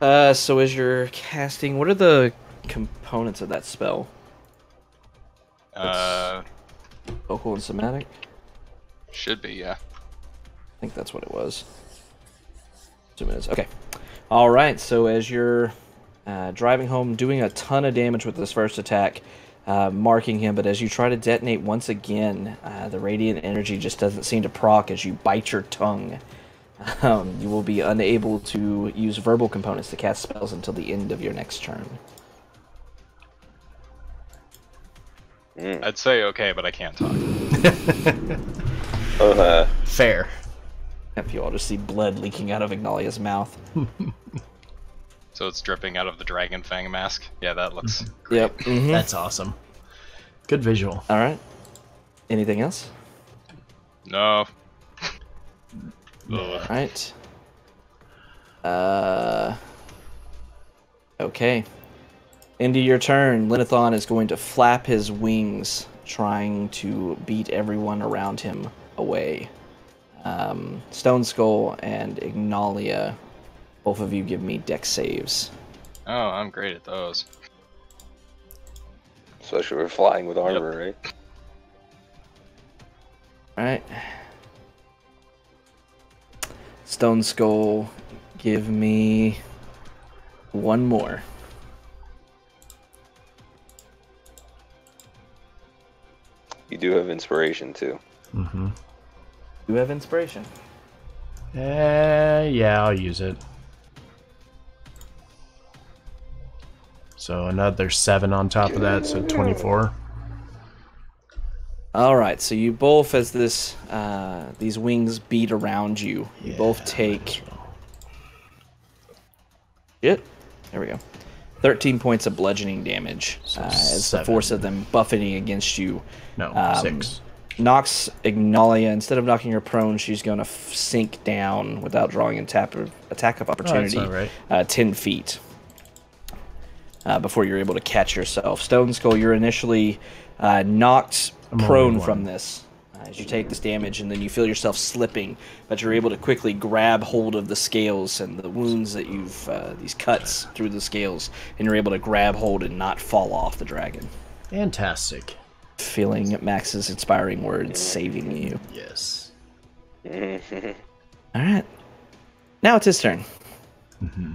Uh, so as you're casting, what are the components of that spell? uh, Vocal and somatic? should be, yeah. I think that's what it was. Two minutes. Okay. All right. So as you're uh, driving home, doing a ton of damage with this first attack, uh, marking him, but as you try to detonate once again, uh, the radiant energy just doesn't seem to proc as you bite your tongue. Um, you will be unable to use verbal components to cast spells until the end of your next turn. Mm. I'd say okay, but I can't talk. Uh, Fair. If you all just see blood leaking out of Ignalia's mouth. So it's dripping out of the dragon fang mask. Yeah, that looks. Yep. mhm. That's awesome. Good visual. All right. Anything else? No. All right. Uh. Okay. Into your turn, Lennithon is going to flap his wings, trying to beat everyone around him away. Um, Stone Skull and Ignalia, both of you give me Dex saves. Oh, I'm great at those. Especially we're flying with armor, right? All right. Stone Skull, give me one more. You do have inspiration too. Mm-hmm. You have inspiration. Uh, yeah, I'll use it. So another seven on top of that, so twenty-four. All right, so you both, as this uh, these wings beat around you, you both Yeah, take it. There we go. Thirteen points of bludgeoning damage So uh, as the force of them buffeting against you No, Um, six. knocks Ignalia. Instead of knocking her prone, she's going to f- sink down without drawing an attack of, attack of opportunity. all right. uh, 10 feet uh, before you're able to catch yourself. Stone Skull, you're initially uh, knocked I'm prone from this as you take this damage, and then you feel yourself slipping, but you're able to quickly grab hold of the scales and the wounds that you've, uh, these cuts through the scales, and you're able to grab hold and not fall off the dragon. Fantastic. Feeling Max's inspiring words saving you. Yes. All right. Now it's his turn. Mm-hmm.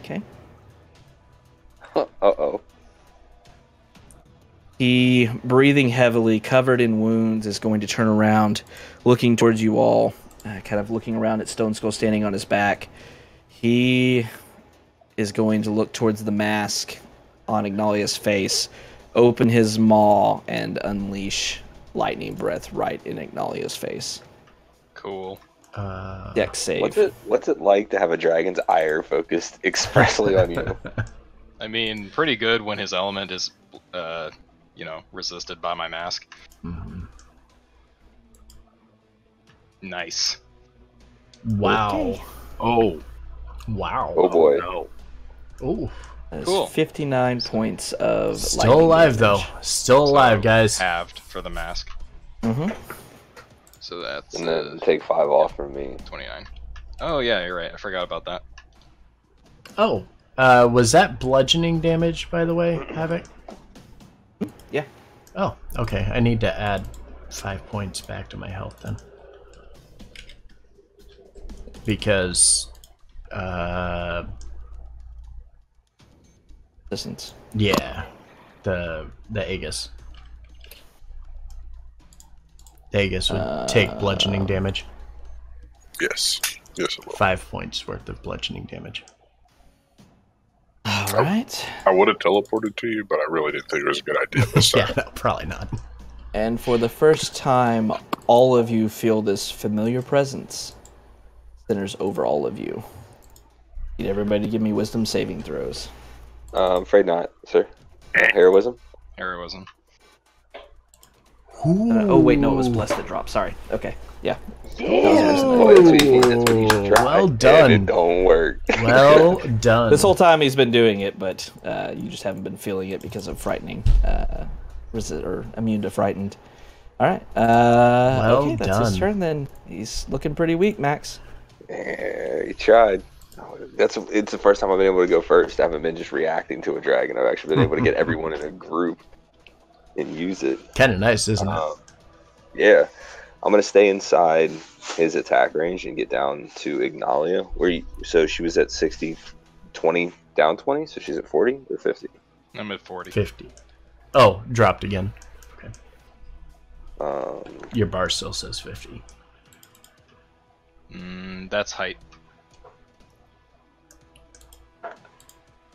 Okay. uh oh. He, breathing heavily, covered in wounds, is going to turn around, looking towards you all, uh, kind of looking around at Stone Skull standing on his back. He is going to look towards the mask on Ignalia's face, open his maw, and unleash lightning breath right in Ignalia's face. Cool. Uh, Dex save. What's it What's it like to have a dragon's ire focused expressly on you? I mean, pretty good when his element is, uh, you know, resisted by my mask. mhm. Nice. Wow. Oh, Wow. Oh boy. no. Oh. That's Cool. 59 points of Still lightning alive though. Still alive, So, guys. Halved for the mask. Mhm. So that's And uh, take five off from me. 29. Oh, yeah, you're right. I forgot about that. Oh, uh, was that bludgeoning damage, by the way, Havoc? Yeah. Oh, okay. I need to add five points back to my health then. Because, uh, Distance. yeah, the the Aegis. The Aegis would take bludgeoning damage. Yes. Yes, it will. Five points worth of bludgeoning damage. All right. I would have teleported to you, but I really didn't think it was a good idea this Yeah, time. no, probably not. And for the first time, all of you feel this familiar presence centers over all of you. Need everybody to give me wisdom saving throws. Uh, I'm afraid not, sir. Uh, heroism. Heroism. Uh, oh wait, no, it was blessed to drop. Sorry. Okay. Yeah. Yeah. Boy, that's what you. That's what you should. Well And done. it don't work. Well done. This whole time he's been doing it, but uh, you just haven't been feeling it because of frightening, uh, resi- or immune to frightened. All right. Uh, Well okay, that's his turn then. He's looking pretty weak, Max. Yeah, he tried. That's it's the first time I've been able to go first. I haven't been just reacting to a dragon. I've actually been able to get everyone in a group and use it. kind of nice, isn't it? Um, yeah, I'm gonna stay inside his attack range and get down to Ignalia. Where you, so she was at 60, 20 down 20, so she's at 40 or 50. I'm at 40. 50. Oh, dropped again. Um, Your bar still says 50. Mm, that's height.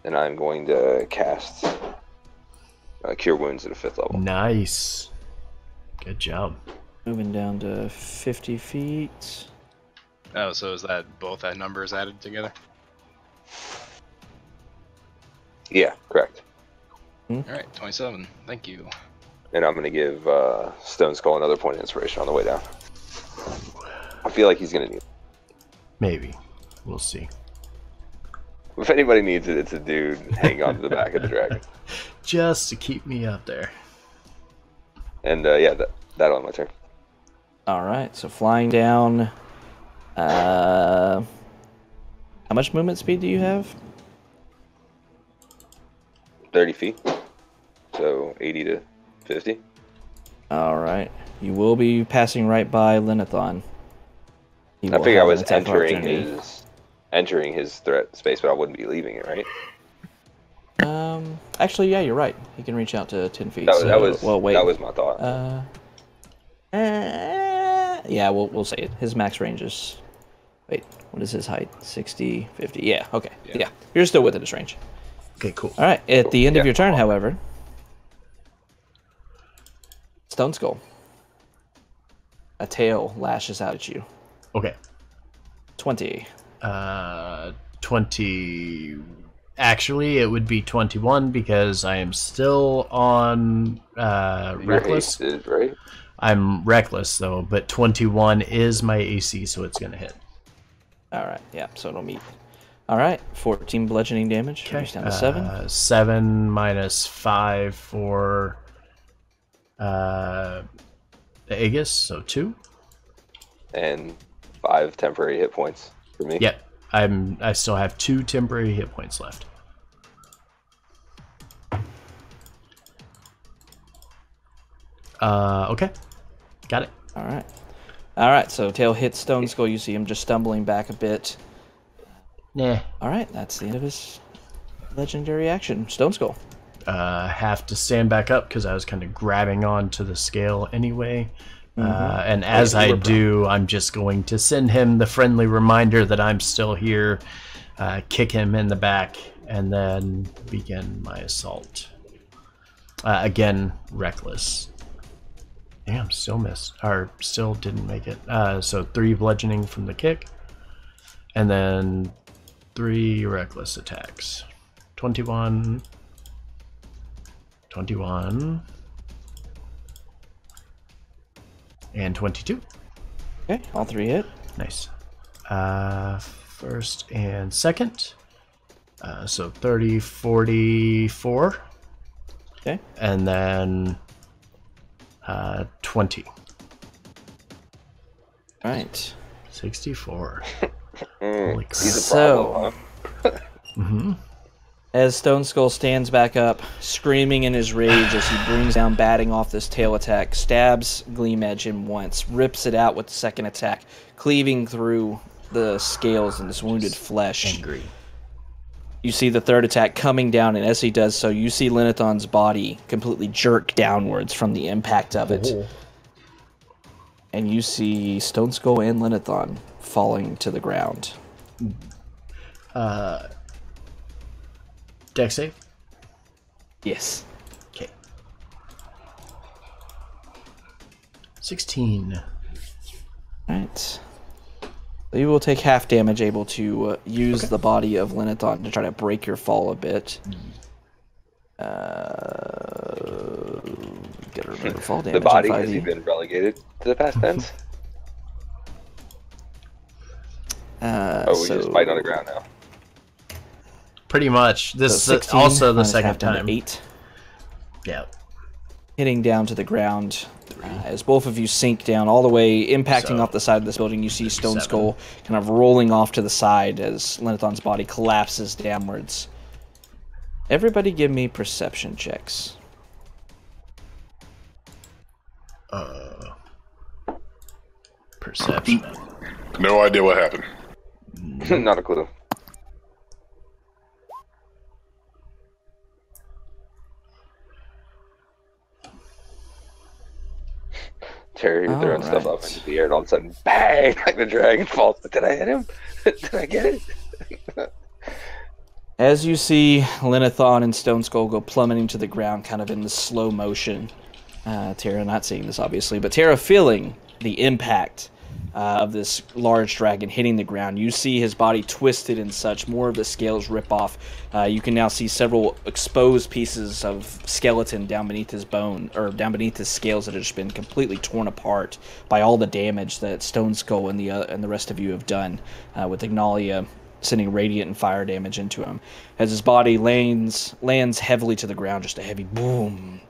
and I'm going to cast uh, Cure Wounds at a fifth level. Nice. Good job. Moving down to 50 feet. Oh, so is that both that numbers added together? Yeah, correct. All right, 27. Thank you. And I'm gonna give uh, Stone Skull another point of inspiration on the way down. I feel like he's gonna need. it. Maybe. We'll see. If anybody needs it, it's a dude hanging on to the back of the dragon. Just to keep me up there. And uh, yeah, that, that on my turn. All right, so flying down. Uh, how much movement speed do you have? 30 feet. So 80 to 50. All right, you will be passing right by Lennithon. He I figure I was entering his entering his threat space, but I wouldn't be leaving it, right? Um, actually, yeah, you're right. He can reach out to ten feet. That was so, that was well, wait. that was my thought. Uh, uh, yeah, we'll we'll say it. His max range is. Wait, what is his height? 60, 50. Yeah, okay. Yeah. Yeah, you're still within his range. Okay, cool. All right. At the end of your turn, however, Stone Skull. A tail lashes out at you. Okay. Twenty. Uh, 20. Actually, it would be 21 because I am still on uh, Reckless. haste is right. I'm Reckless, though, but 21 is my AC, so it's going to hit. All right. Yeah. So it'll meet. All right. Fourteen bludgeoning damage. Okay. down to seven. Uh, 7 minus 5 for uh, the Aegis, so 2. And five temporary hit points for me. Yep. I'm I still have 2 temporary hit points left. Uh, okay. Got it. All right. All right. So tail hits Stone Skull. You see him just stumbling back a bit. Nah. All right. That's the end of his legendary action. Stone Skull. uh, have to stand back up because I was kind of grabbing onto the scale anyway. Uh, and as I were do, I'm just going to send him the friendly reminder that I'm still here, uh, kick him in the back, and then begin my assault. Uh, again, reckless. Damn, still missed. Or still didn't make it. Uh, so three bludgeoning from the kick, and then three reckless attacks. 21, 21 and 22 Okay. All three hit. nice uh first and second uh, so 30 44 Okay. and then uh 20 Right. 64 Mm, Holy crap. he's a So- problem, huh? hmm As Stone Skull stands back up, screaming in his rage as he brings down batting off this tail attack, stabs Gleam Edge in once, rips it out with the second attack, cleaving through the scales and this wounded flesh. angry You see the third attack coming down, and as he does so, you see Lennithon's body completely jerk downwards from the impact of it. And you see Stone Skull and Lennithon falling to the ground. uh Dex save Yes. okay 16 Right. So you will take half damage, able to uh, use the body of Lennithon to try to break your fall a bit. Uh, gotta remember fall damage. The body has he been relegated to the past tense? Uh, Oh, we so, just fighting on the ground now. pretty much so this is 16 also the minus second half down to time Eight, yeah hitting down to the ground. Uh, as both of you sink down all the way, impacting So, off the side of this building, you see Stone 37. Skull kind of rolling off to the side as Lennithon's body collapses downwards. Everybody give me perception checks. uh perception No idea what happened. Not a clue. Terry throwing stuff up into the air, and all of a sudden, bang! Like the dragon falls. Did I hit him? Did I get it? As you see Lennithon and Stone Skull go plummeting to the ground, kind of in the slow motion. Uh, Terra not seeing this, obviously, but Terra feeling the impact uh, of this large dragon hitting the ground. You see his body twisted and such. More of the scales rip off. Uh, you can now see several exposed pieces of skeleton down beneath his bone, or down beneath his scales that have just been completely torn apart by all the damage that Stone Skull and the uh, and the rest of you have done uh, with Ignalia sending radiant and fire damage into him. As his body lands lands heavily to the ground, just a heavy boom.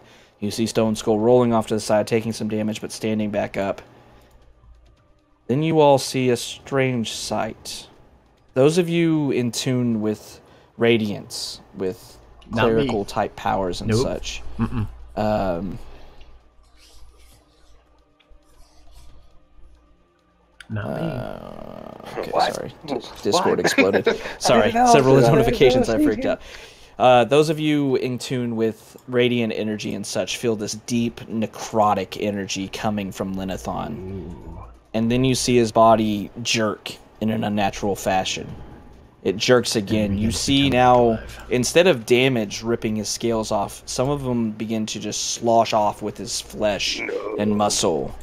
You see Stone Skull rolling off to the side, taking some damage, but standing back up. Then you all see a strange sight. Those of you in tune with radiance, with Not me. clerical type powers and Nope. such, Mm-mm. um, Not me. Uh, okay, What? sorry. D- What? Discord exploded. Sorry, several that. I didn't notifications. I freaked out. Uh, those of you in tune with radiant energy and such feel this deep necrotic energy coming from Lennithon. And then you see his body jerk in an unnatural fashion. It jerks again. You see now, alive. instead of damage ripping his scales off, some of them begin to just slosh off with his flesh and muscle.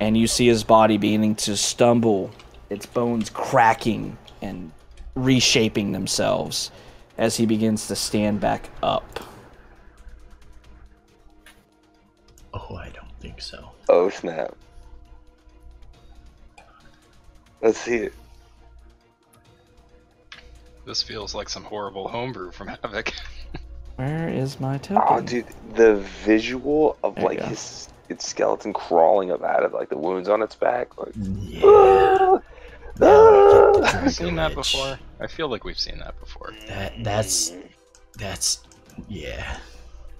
And you see his body beginning to stumble, its bones cracking and reshaping themselves as he begins to stand back up. Oh, I don't think so. Oh snap! Let's see it. This feels like some horrible homebrew from Havoc. Where is my oh, token? Oh, dude, the visual of There you like go. his its skeleton crawling up out of like the wounds on its back. Like, Yeah. Ah! Now I get the ah! Have we seen that Lich. before? I feel like we've seen that before. That that's that's yeah.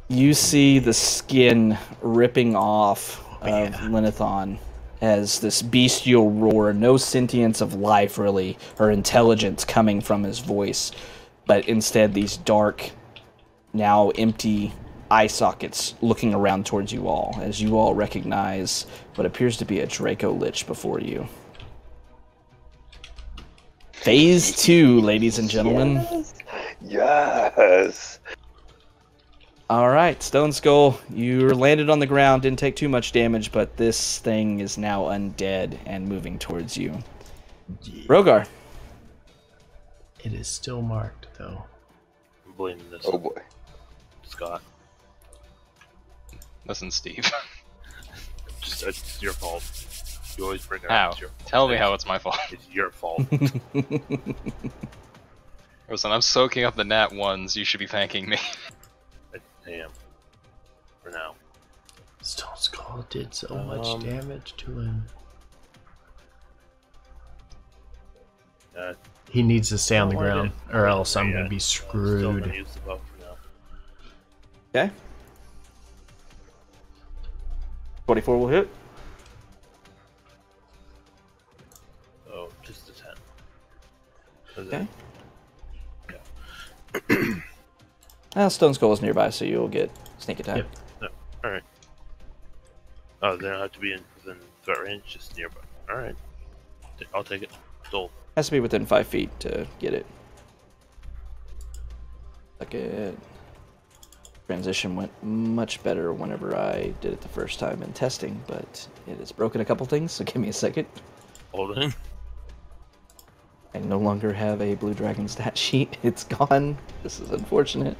You see the skin ripping off Oh, of yeah. Lennithon as this bestial roar, no sentience of life really, or intelligence coming from his voice, but instead these dark, now empty eye sockets looking around towards you all, as you all recognize what appears to be a Dracolich before you. Phase two, ladies and gentlemen. yes. All right, Stone Skull, you landed on the ground, didn't take too much damage, but this thing is now undead and moving towards you. Yeah. Rogar, It is still marked though. I'm blaming this Oh boy. Scott. Listen, Steve. Just, it's your fault. You always bring it How? up. It's your fault. Tell me how it's my fault. It's your fault. Listen, I'm soaking up the nat ones. You should be thanking me. I am. For now. Stone Skull did so much Um, damage to him. Uh, He needs to stay on the ground, did. or else I'm yeah, gonna be I'm gonna screwed. use the buff for now. okay. 24 will hit. Oh, just a 10. Okay. it- Well, Stone Skull is nearby, so you'll get sneak attack. Yep. Alright. Oh, they don't have to be in within threat range, just nearby. Alright. I'll take it. Sold. Has to be within 5 feet to get it. Second. Uh, transition went much better whenever I did it the first time in testing, but it has broken a couple things, so give me a second. Hold in. I no longer have a Blue Dragon stat sheet. It's gone. This is unfortunate.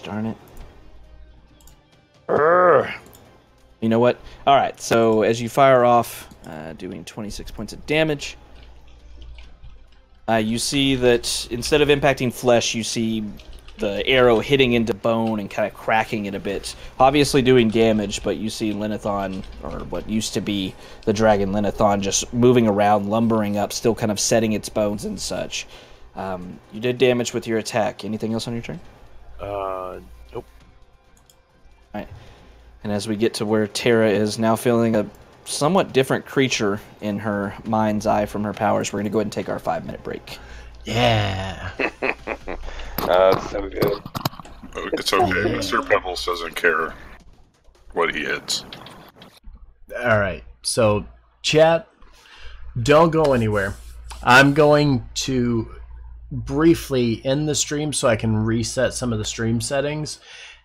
Darn it. Urgh. You know what? Alright, so as you fire off, uh, doing 26 points of damage, uh, you see that instead of impacting flesh, you see the arrow hitting into bone and kind of cracking it a bit. Obviously doing damage, but you see Lennithon, or what used to be the dragon Lennithon, just moving around, lumbering up, still kind of setting its bones and such. Um, you did damage with your attack. Anything else on your turn? Uh, nope. Right. And as we get to where Terra is now feeling a somewhat different creature in her mind's eye from her powers, we're going to go ahead and take our five minute break. Yeah. Uh, so good. Oh, It's okay. Sir Pebbles doesn't care what he hits. All right. So, chat, don't go anywhere. I'm going to briefly in the stream so I can reset some of the stream settings.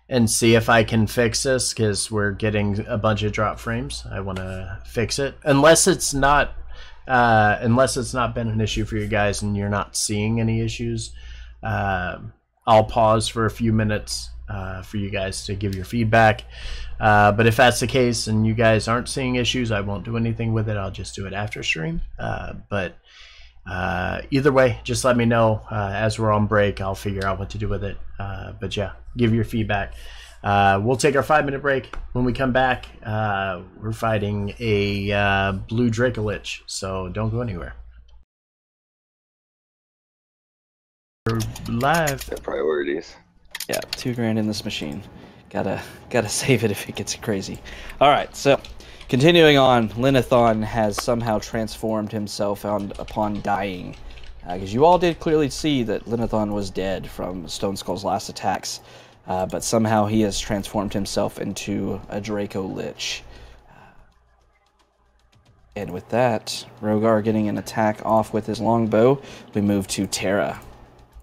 and see if I can fix this because we're getting a bunch of drop frames. I want to fix it unless it's not uh, unless it's not been an issue for you guys and you're not seeing any issues. Uh, I'll pause for a few minutes uh, for you guys to give your feedback. Uh, but if that's the case and you guys aren't seeing issues, I won't do anything with it. I'll just do it after stream. Uh, but uh, either way, just let me know uh, as we're on break. I'll figure out what to do with it. Uh, but yeah, give your feedback. Uh, we'll take our five minute break. When we come back, uh, we're fighting a uh, blue Dracolich, so don't go anywhere. We're live. Their priorities. Yeah, two grand in this machine. Gotta gotta save it if it gets crazy. All right, so continuing on, Lennithon has somehow transformed himself on, upon dying, because you all did clearly see that Lennithon was dead from Stone Skull's last attacks, uh, but somehow he has transformed himself into a Dracolich. And with that, Rogar getting an attack off with his longbow, we move to Terra.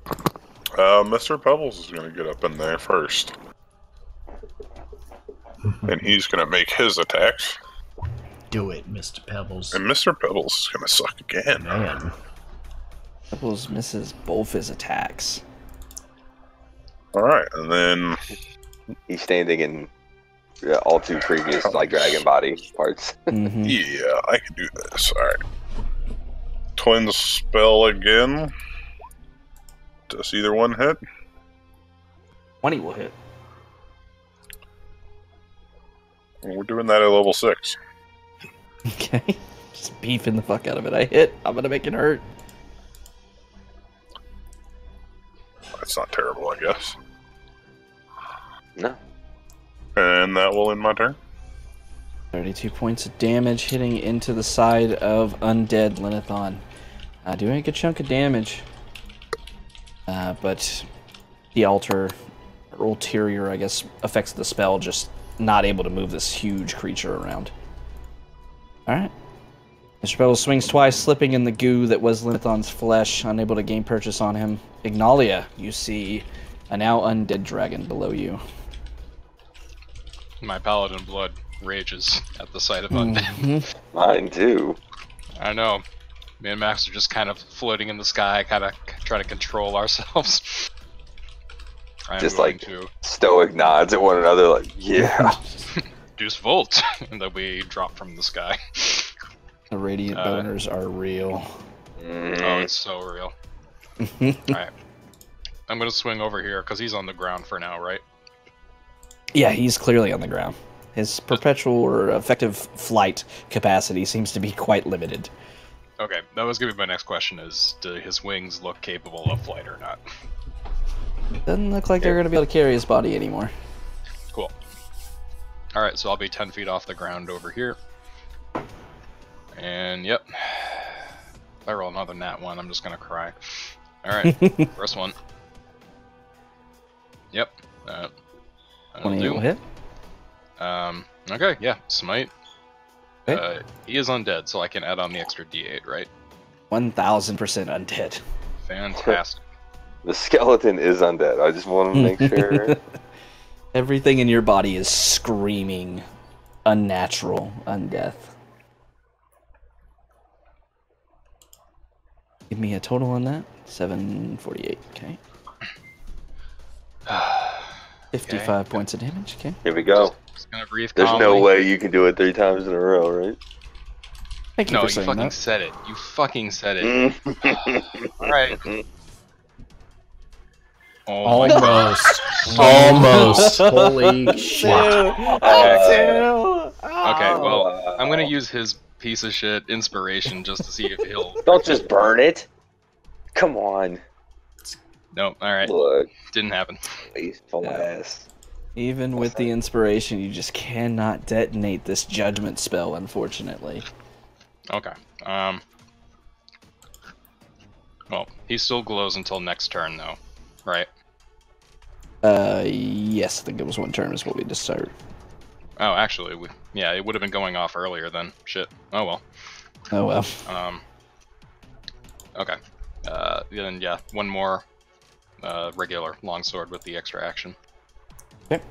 Uh, Mr. Pebbles is going to get up in there first. and he's going to make his attacks. Do it, Mr. Pebbles. And Mr. Pebbles is going to suck again. Man. Pebbles misses both his attacks. Alright, and then He's standing in yeah, all two previous like dragon body parts. hmm Yeah, I can do this. Alright. Twin spell again. Does either one hit? 20 will hit. We're doing that at level 6. Okay. Just beefing the fuck out of it. I hit. I'm gonna make it hurt. That's not terrible, I guess. no. And that will end my turn. 32 points of damage hitting into the side of Undead Lennithon. Uh, doing a good chunk of damage. Uh, but the altar, or ulterior, I guess, affects the spell, just not able to move this huge creature around. Alright. Mr. Pebbles swings twice, slipping in the goo that was Lennithon's flesh, unable to gain purchase on him. Ignalia, you see a now undead dragon below you. My paladin blood rages at the sight of undead. Mhm. Mine too. I know. Me and Max are just kind of floating in the sky, kind of trying to control ourselves. I'm Just like- to Stoic nods at one another, like, yeah. Deuce Volt, and then we drop from the sky. The radiant Uh, boners are real. Oh, it's so real. Alright. I'm gonna swing over here, because he's on the ground for now, right? Yeah, he's clearly on the ground. His perpetual or effective flight capacity seems to be quite limited. Okay, that was gonna be my next question is, do his wings look capable of flight or not? Doesn't look like they're going to be able to carry his body anymore. Cool. Alright, so I'll be 10 feet off the ground over here. And yep. If I roll another nat one, I'm just gonna cry. Alright, first one. Yep. Uh, that'll 28 do. hit. Um, okay, yeah, smite. Okay. Uh, he is undead, so I can add on the extra d8, right? 1000% undead. Fantastic. the skeleton is undead. I just want to make sure. Everything in your body is screaming unnatural undeath. Give me a total on that. 748. Okay. 55 points of damage. Okay. Here we go. Just gonna breathe There's no way you can do it three times in a row, right? Thank you No, for you fucking that. said it. You fucking said it. Mm. Alright. Oh my. Almost. Almost. Holy shit. Okay, Oh. well, I'm gonna use his piece of shit inspiration just to see if he'll. Don't just burn it. Come on. Nope. alright. Look, Didn't happen. wasteful Yeah. ass. Even with the inspiration, you just cannot detonate this judgment spell, unfortunately. Okay. Um. Well, he still glows until next turn, though. Right? Uh, yes, I think it was one turn is what we just started. Oh, actually, we, yeah, it would have been going off earlier then. Shit. Oh well. Oh well. Um. Okay. Uh, then yeah, one more uh, regular longsword with the extra action. Yep.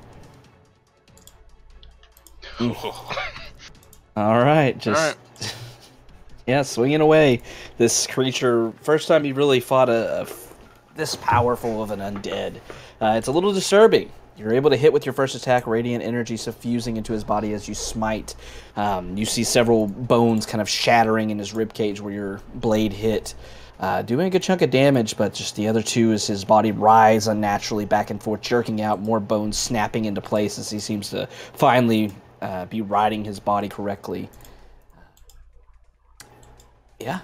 All right, just yeah, swinging away. This creature, first time you really fought a, a this powerful of an undead. Uh, it's a little disturbing. You're able to hit with your first attack, radiant energy suffusing into his body as you smite. Um, you see several bones kind of shattering in his ribcage where your blade hit. Uh, doing a good chunk of damage, but just the other two as his body writhes unnaturally back and forth, jerking out, more bones snapping into place as he seems to finally uh, be riding his body correctly. Yeah,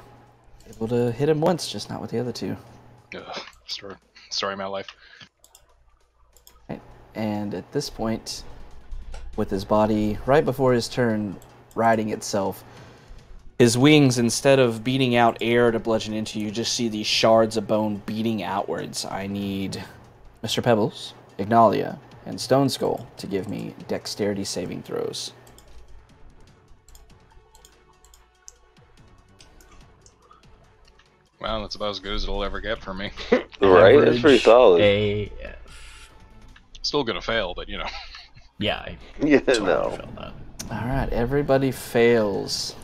able to hit him once, just not with the other two. Ugh, story, story of my life. And at this point, with his body right before his turn riding itself, his wings, instead of beating out air to bludgeon into you, just see these shards of bone beating outwards. I need Mr. Pebbles, Ignalia, and Stone Skull to give me dexterity saving throws. Well, that's about as good as it'll ever get for me. Right? That's pretty solid. AF. Still gonna fail, but you know. Yeah, I Yeah, totally no. felt that. All right, everybody fails.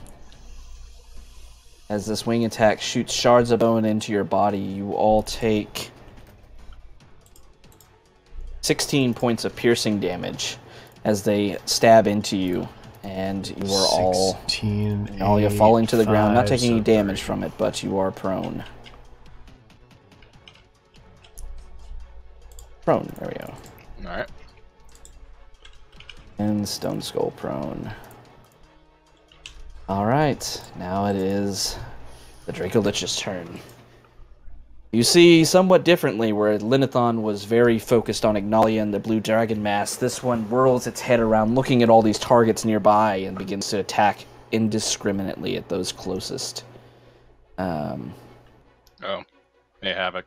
As this wing attack shoots shards of bone into your body, you all take 16 points of piercing damage as they stab into you, and you are all 16, all you're falling to the ground, not five, taking any damage three. from it, but you are prone. Prone, there we go. Alright. And Stone Skull prone. Alright, now it is the Dracolich's turn. You see somewhat differently where Lennithon was very focused on Ignalia and the Blue Dragon Mask. This one whirls its head around looking at all these targets nearby and begins to attack indiscriminately at those closest. Um, Oh. Hey, Havoc.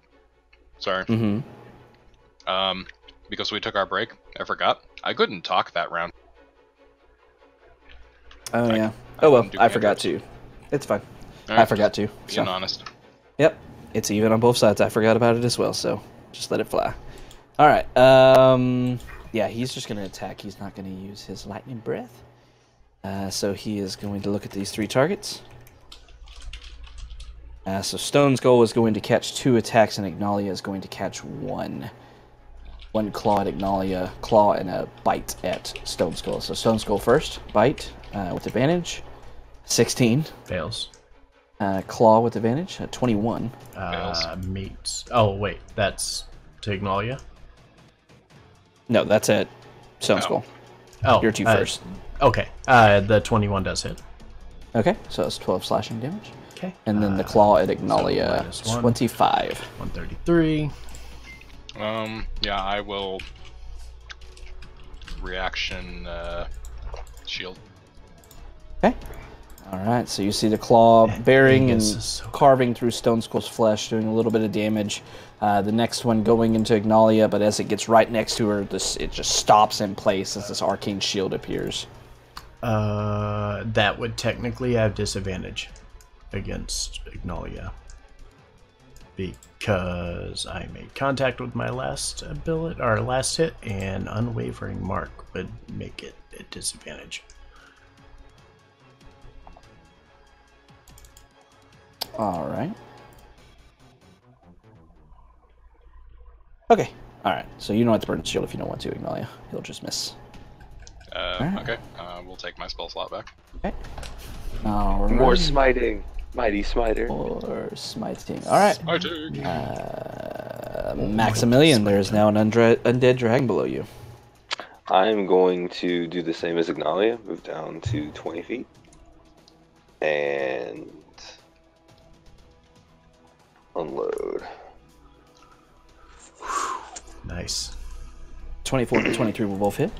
Sorry. Mm-hmm. Um, because we took our break, I forgot. I couldn't talk that round. Oh, I- yeah. I Oh, well, I forgot to. It's fine. I forgot to. Being so. honest. Yep, it's even on both sides. I forgot about it as well, so just let it fly. All right. Um, yeah, he's just gonna attack. He's not gonna use his lightning breath. Uh, so he is going to look at these three targets. Uh, so Stone Skull is going to catch two attacks, and Ignalia is going to catch one. One claw at Ignalia, claw and a bite at Stone Skull. So Stone Skull first, bite uh, with advantage, 16. Fails. Uh, claw with advantage, at 21. Uh, mates. Oh, wait. That's to Ignalia? No, that's it. Stone Oh. Skull. Oh. You're two uh, first. Okay. Uh, the 21 does hit. Okay, so it's 12 slashing damage. Okay. And then the Uh, claw at so Ignalia, minus one. 25. 133. Um, yeah, I will. Reaction, uh. Shield. Okay. Alright, so you see the claw bearing and so carving through Stone Skull's flesh, doing a little bit of damage. Uh, the next one going into Ignalia, but as it gets right next to her, this it just stops in place as this arcane shield appears. Uh, that would technically have disadvantage against Ignalia. Because I made contact with my last ability, or last hit, and Unwavering Mark would make it a disadvantage. Alright. Okay. Alright, so you don't have to burn the shield if you don't want to, Ignalia. He'll just miss. Uh, Alright. okay. Uh, we'll take my spell slot back. Okay. Alright. More smiting. Mighty smiter. Or smiting. Alright. I take. Uh, Maximilian, there is now an undra- undead dragon below you. I'm going to do the same as Ignalia, move down to 20 feet. And unload. Nice. 24 to 23 will both hit.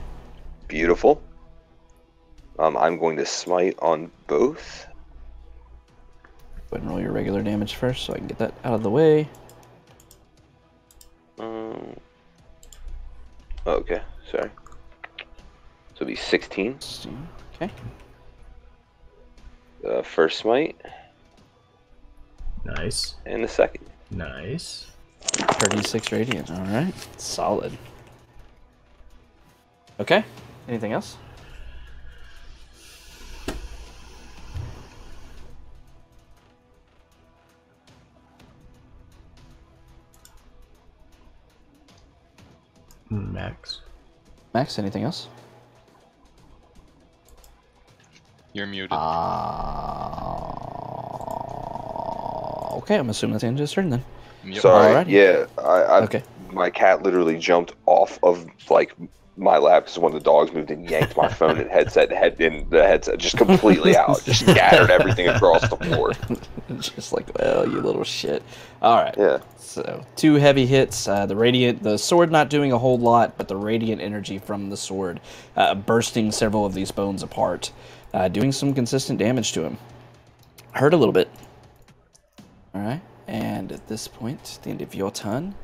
Beautiful. Um, I'm going to smite on both. Go ahead and roll your regular damage first so I can get that out of the way. Um, okay, sorry. So it'll be 16. Okay. The first smite Nice. And the second. Nice. 36 radiant. All right. Solid. Okay. Anything else? Max. Max, anything else? You're muted. Uh okay, I'm assuming that's the end of his turn then. Yep. Sorry. Alrighty. Yeah, I, I Okay. my cat literally jumped off of like my lap because one of the dogs moved and yanked my phone and headset head in the headset just completely out, just scattered everything across the floor. Just like, well, you little shit. All right. Yeah. So two heavy hits. Uh, the radiant, the sword not doing a whole lot, but the radiant energy from the sword uh, bursting several of these bones apart, uh, doing some consistent damage to him. Hurt a little bit. All right. And at this point, the end of your turn.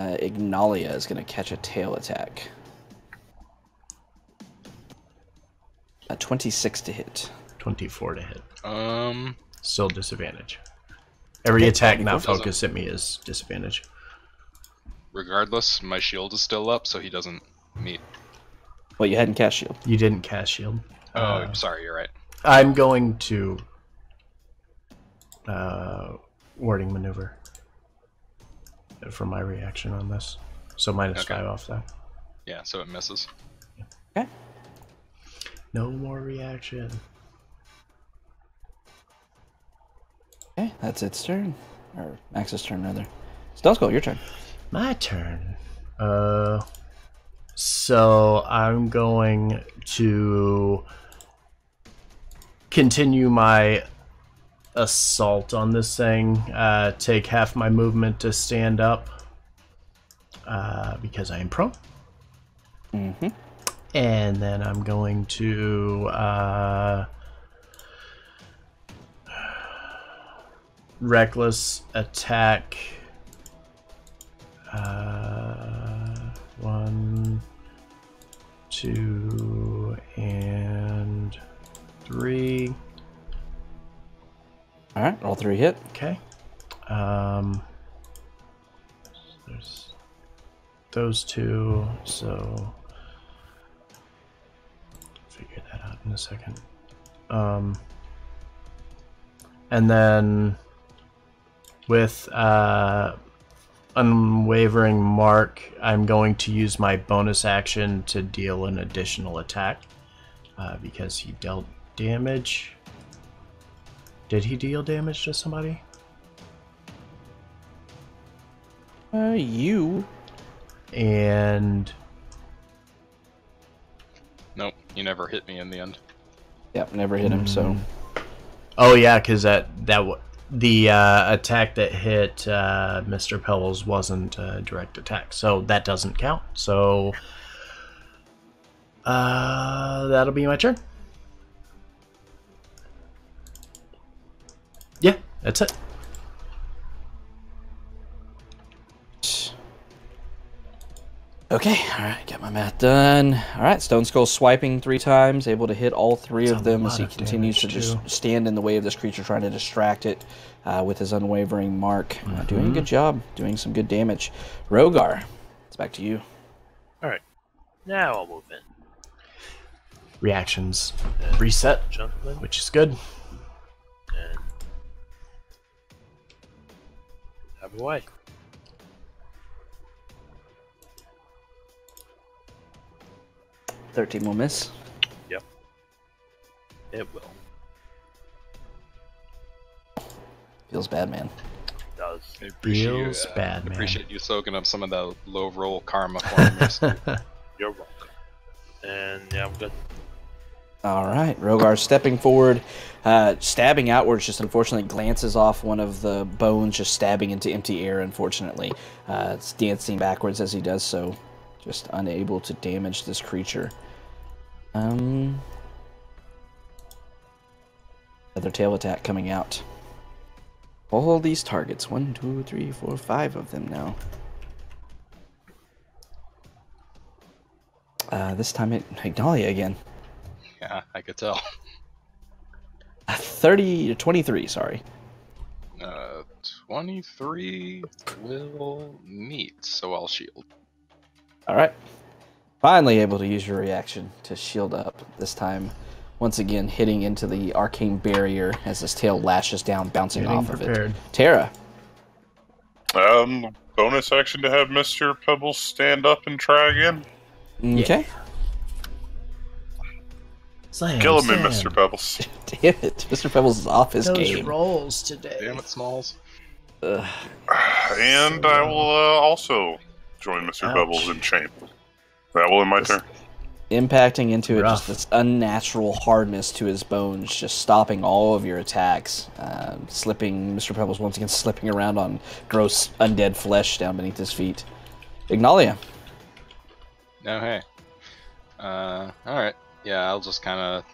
Uh, Ignalia is going to catch a tail attack. A 26 to hit. 24 to hit. Um, Still disadvantage. Every Okay, attack not doesn't- focused at me is disadvantage. regardless, my shield is still up, so he doesn't meet. Well, you hadn't cast shield. You didn't cast shield. Oh, Uh, I'm sorry, you're right. I'm going to uh, warding maneuver for my reaction on this. So minus Okay. five off that. Yeah, so it misses. Okay. No more reaction. Okay, that's its turn. Or Max's turn, rather. Stealth your turn. My turn. Uh, so I'm going to continue my assault on this thing. Uh, take half my movement to stand up uh, because I am prone. Mm-hmm. And then I'm going to uh, reckless attack. Uh, one, two, and three. All right, all three hit. Okay. Um, there's those two, so figure that out in a second. Um, and then with uh, unwavering mark, I'm going to use my bonus action to deal an additional attack uh, because he dealt damage. Did he deal damage to somebody? Uh, you. And Nope, you never hit me in the end. Yep, never hit him. So oh yeah, because that that w- the uh, attack that hit uh, Mr. Pebbles wasn't a direct attack, so that doesn't count. So uh, that'll be my turn. Yeah, that's it. Okay, all right, got my math done. All right, Stone Skull swiping three times, able to hit all three That's of them as he continues to damage, just stand in the way of this creature, trying to distract it uh, with his unwavering mark. Uh, doing a Mm-hmm. good job, doing some good damage. Rogar, it's back to you. Alright. Now I'll move in. Reactions And reset, Gentlemen. which is good. And have a way. Thirteen will miss. Yep. It will. Feels bad, man. It does. I appreciate you, Feels uh, bad, man. appreciate you soaking up some of the low roll karma for me. You're welcome. And yeah, I'm good. All right, Rogar stepping forward, uh, stabbing outwards. Just unfortunately glances off one of the bones, just stabbing into empty air. Unfortunately, uh, it's dancing backwards as he does so, just unable to damage this creature. Um, another tail attack coming out. All these targets, one, two, three, four, five of them now. Uh, this time it Ignalia again. yeah, I could tell. 30 to 23, sorry. Uh, 23 will meet, so I'll shield. All right. Finally able to use your reaction to shield up. This time, once again hitting into the arcane barrier as his tail lashes down, bouncing Getting off of it. Terra. Um, bonus action to have Mr. Pebbles stand up and try again. Okay. Slam, Kill him, slam. Mr. Pebbles. Damn it. Mr. Pebbles is off his Those game. rolls today. Damn it, Smalls. Ugh. And I will uh, also join Mr. Ouch. Pebbles in chain. That will end my turn. impacting into it Rough. just this unnatural hardness to his bones, just stopping all of your attacks. Uh, slipping, Mr. Pebbles once again slipping around on gross undead flesh down beneath his feet. Ignalia. No, hey. Uh, alright. Yeah, I'll just kind of.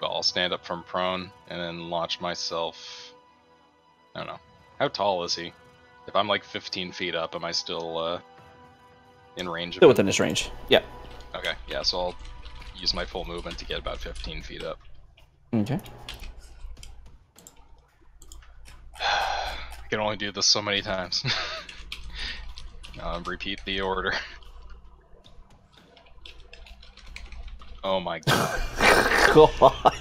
Well, I'll stand up from prone and then launch myself. I don't know. How tall is he? If I'm like 15 feet up, am I still uh, in range Still within this range. Yeah. Okay, yeah, so I'll use my full movement to get about 15 feet up. Okay. I can only do this so many times. um, repeat the order. Oh my god. God.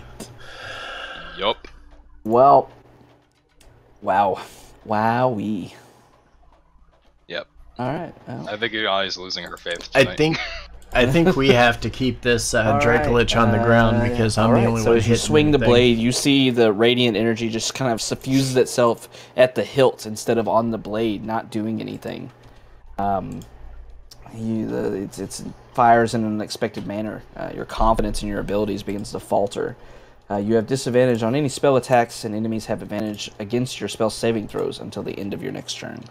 yup. Well. Wow. Wowee. Yep. All right. Well, I think Eli's losing her faith I think I think we have to keep this uh, All right, Dracolich on the ground uh, because all I'm right, the only so one as you hitting swing the thing. blade, you see the radiant energy just kind of suffuses itself at the hilt instead of on the blade, not doing anything. Um, you, the, it's, it's fires in an unexpected manner. Uh, your confidence in your abilities begins to falter. Uh, you have disadvantage on any spell attacks, and enemies have advantage against your spell saving throws until the end of your next turn.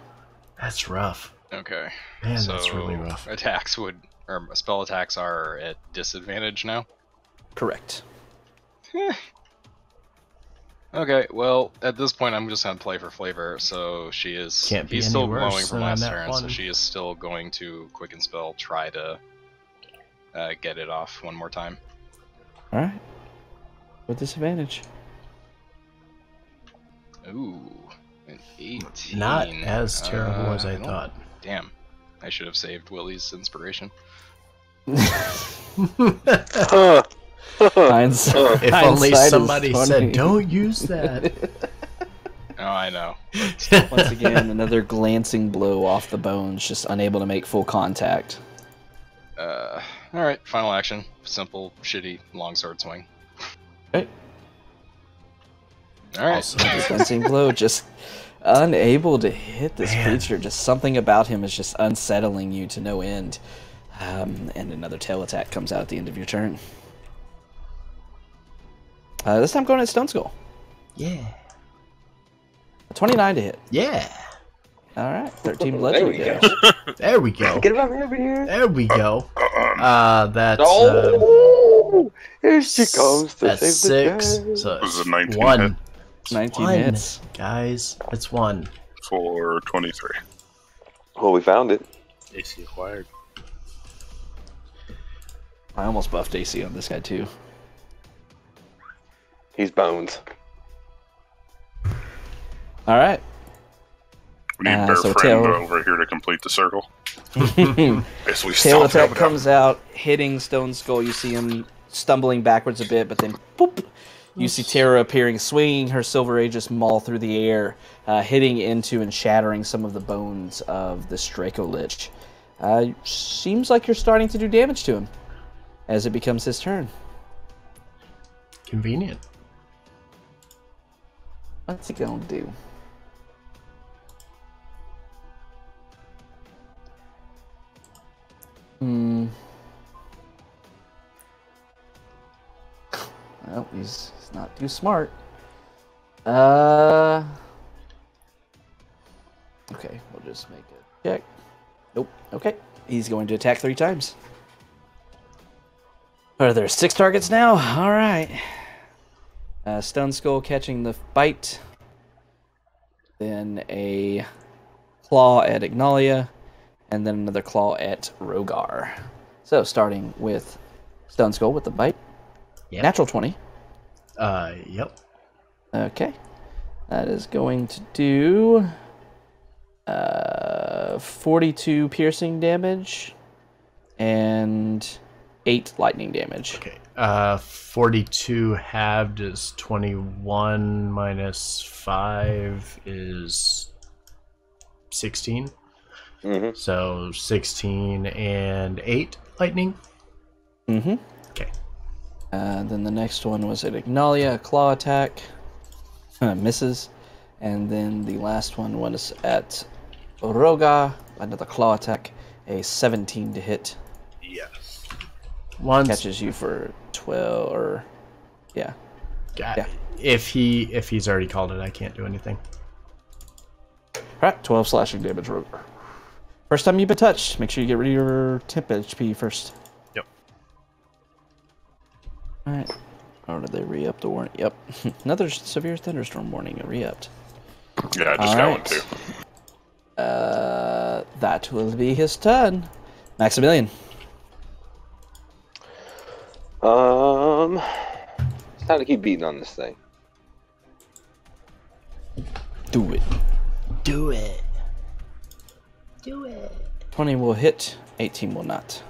That's rough. Okay. Man, so that's really rough. Attacks would, or spell attacks are at disadvantage now. Correct. Okay, well, at this point, I'm just gonna play for flavor. So she is. Can't be he's any still worse glowing from last that turn, so she is still going to quicken spell, try to uh, get it off one more time. All right. With disadvantage. Ooh, an 18. Not as terrible Uh, as I don't- thought. Damn, I should have saved Willie's inspiration. Huh. Hindsight- If only hindsight is somebody said, "Don't use that." Oh, I know. Once again, another glancing blow off the bones, just unable to make full contact. Uh, all right, final action. Simple, shitty longsword swing. Okay. All right. Also, Glancing blow, just unable to hit this Man. creature. Just something about him is just unsettling you to no end. Um, and another tail attack comes out at the end of your turn. Uh, this time going at Stone Skull. yeah, 29 to hit. yeah. All right, 13 There we go. There we go. Get him over here. There we go. Uh-uh. Uh, that's uh, Oh, here she comes to that's save six. day. So This is it's a 19 one. hit. It's 19 one, hits. guys. It's one. for 23. Well, we found it. AC acquired. I almost buffed AC on this guy too. He's bones. All right. We need Uh, Bear so Friend tail- over here to complete the circle. Tail Yes, we still attack it up. comes out, hitting Stone Skull. You see him stumbling backwards a bit, but then boop. You see Terra appearing, swinging her Silver Aegis maul through the air, uh, hitting into and shattering some of the bones of this Dracolich. Uh, seems like you're starting to do damage to him as it becomes his turn. Convenient. What's he gonna do? Hmm. Well, he's, he's not too smart. Uh. Okay, we'll just make a check. Nope. Okay, he's going to attack three times. Are there six targets now? All right. Uh, Stone Skull catching the bite. Then a claw at Ignalia. And then another claw at Rogar. So starting with Stone Skull with the bite. Yep. Natural 20. Uh, yep. Okay. That is going to do uh, 42 piercing damage and 8 lightning damage. Okay. Uh, 42 halved is 21 minus 5 is 16. Mm-hmm. So 16 and 8 lightning. Mm-hmm. Okay. Uh, then the next one was an Ignalia, a claw attack. Uh, misses. And then the last one was at Rogar, another claw attack. A 17 to hit. Yes. Once Catches you for 12 or. Yeah. God, yeah. if he if he's already called it, I can't do anything. Alright, 12 slashing damage, Rogar. First time you've been touched, make sure you get rid of your temp HP first. Yep. Alright. Or did they re up the warning? Yep. Another severe thunderstorm warning re upped. Yeah, I just got one too. Uh, that will be his turn. Maximilian. Um, it's time to keep beating on this thing. Do it. Do it. Do it. 20 will hit, 18 will not.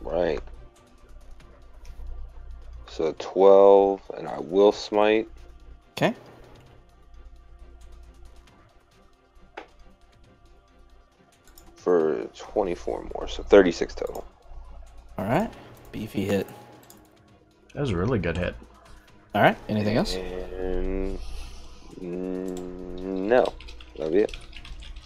Right. So 12, and I will smite. Okay. for 24 more, so 36 total. Alright. Beefy hit. That was a really good hit. Alright. Anything else? And mm, no, that'll be it.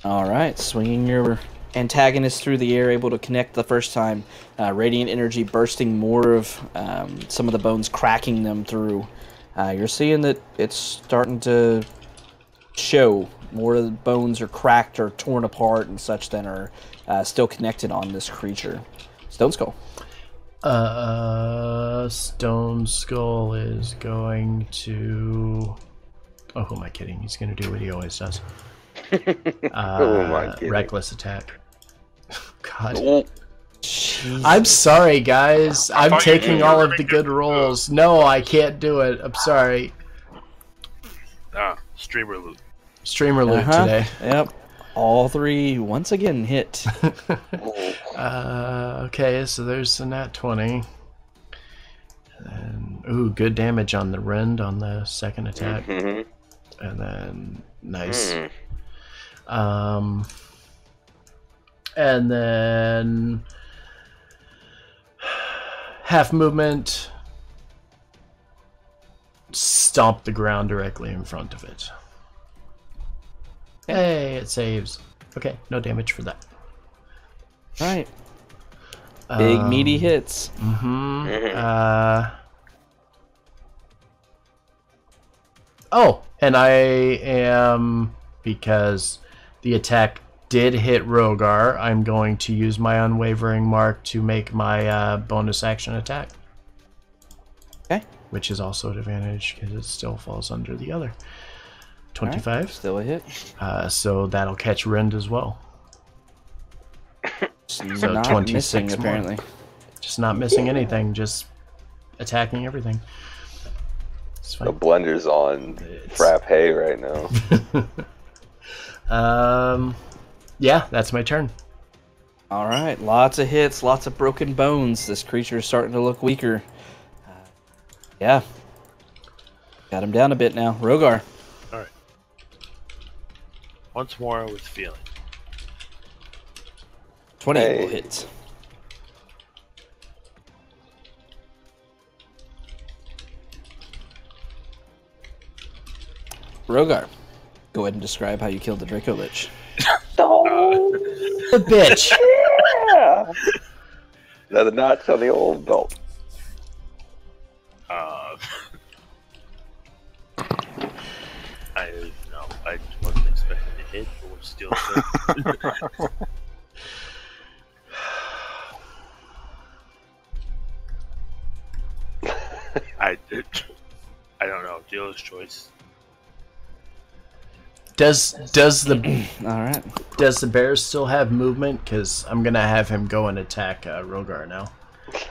Alright. Swinging your antagonist through the air, able to connect the first time. Uh, radiant energy bursting more of um, some of the bones, cracking them through. Uh, you're seeing that it's starting to show. More of the bones are cracked or torn apart and such than are uh, still connected on this creature. Stone Skull. Uh, Stone Skull is going to. Oh, who am I kidding? He's going to do what he always does. Uh, Who am I reckless attack. God. Oh, I'm sorry, guys. I'm taking all of the good the- rolls. No, I can't do it. I'm sorry. Ah, streamer loot. Streamer loot Uh-huh. today. Yep. All three once again hit. oh, Uh, okay, so there's the nat 20. And, ooh, good damage on the rend on the second attack. mhm. And then, nice. Mm. Um, and then half movement, stomp the ground directly in front of it. Hey, it saves. Okay, no damage for that. right. Big meaty Um, hits. Mm-hmm. Mhm. Uh. Oh, and I am because the attack did hit Rogar. I'm going to use my unwavering mark to make my uh, bonus action attack, Okay. which is also an advantage because it still falls under the other. All right. Twenty-five. Still a hit. Uh, so that'll catch Rend as well. So So not 26 missing apparently. Just not missing anything. Just attacking everything. The fine. blender's on It's- frap hay right now. Um, yeah, that's my turn. All right, lots of hits, lots of broken bones. This creature is starting to look weaker. Uh, yeah, got him down a bit now. Rogar. All right. Once more with feeling. Twenty Hey. will hit. Rogar, go ahead and describe how you killed the Dracolich. The bitch. Yeah. Another notch on the old belt. Uh, I no, I wasn't expecting to hit, but we're still. I did. I don't know. Dealer's choice. Does does the All right. does the bear still have movement? Because I'm gonna have him go and attack uh, Rogar now.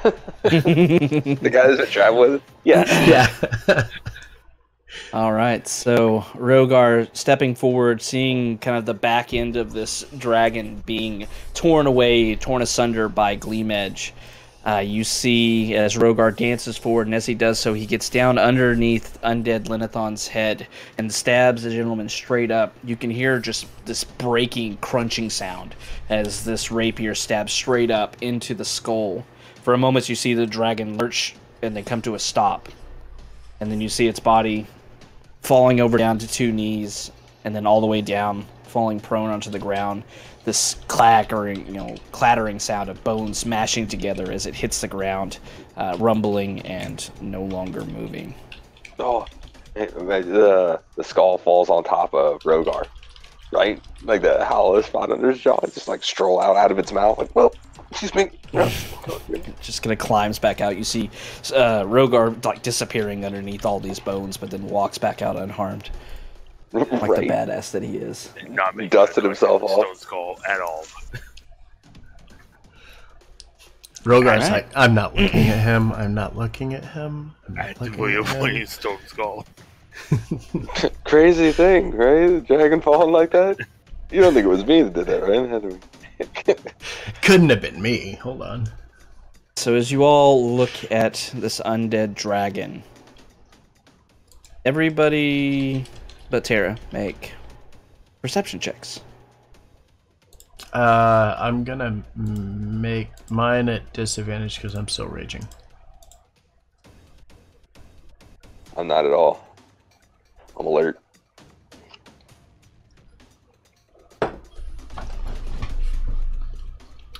The guy that's been traveling with? Yeah. Yeah. All right, so Rogar stepping forward, seeing kind of the back end of this dragon being torn away, torn asunder by Gleam Edge. Uh, you see as Rogar dances forward, and as he does so, he gets down underneath Undead Lennithon's head and stabs the gentleman straight up. You can hear just this breaking, crunching sound as this rapier stabs straight up into the skull. For a moment, you see the dragon lurch and then come to a stop. And then you see its body falling over down to two knees and then all the way down, falling prone onto the ground. This clattering, you know, clattering sound of bones smashing together as it hits the ground, uh, rumbling and no longer moving. Oh, the the skull falls on top of Rogar, right? Like the hollow spot under his jaw, just like stroll out out of its mouth. Like, well, excuse me. Just kind of climbs back out. You see uh, Rogar like disappearing underneath all these bones, but then walks back out unharmed, like the badass that he is. Not making Dusted himself off. Stone Skull at all. Rogar's Alright. like, I'm not looking at him. I'm not looking at him. I'm I not looking William at him. William Stone Skull. Crazy thing, right? The dragon falling like that. You don't think it was me that did that, right? Had Couldn't have been me. Hold on. So as you all look at this undead dragon, everybody but Terra make perception checks. Uh, I'm gonna make mine at disadvantage because I'm still raging. I'm not at all. I'm alert.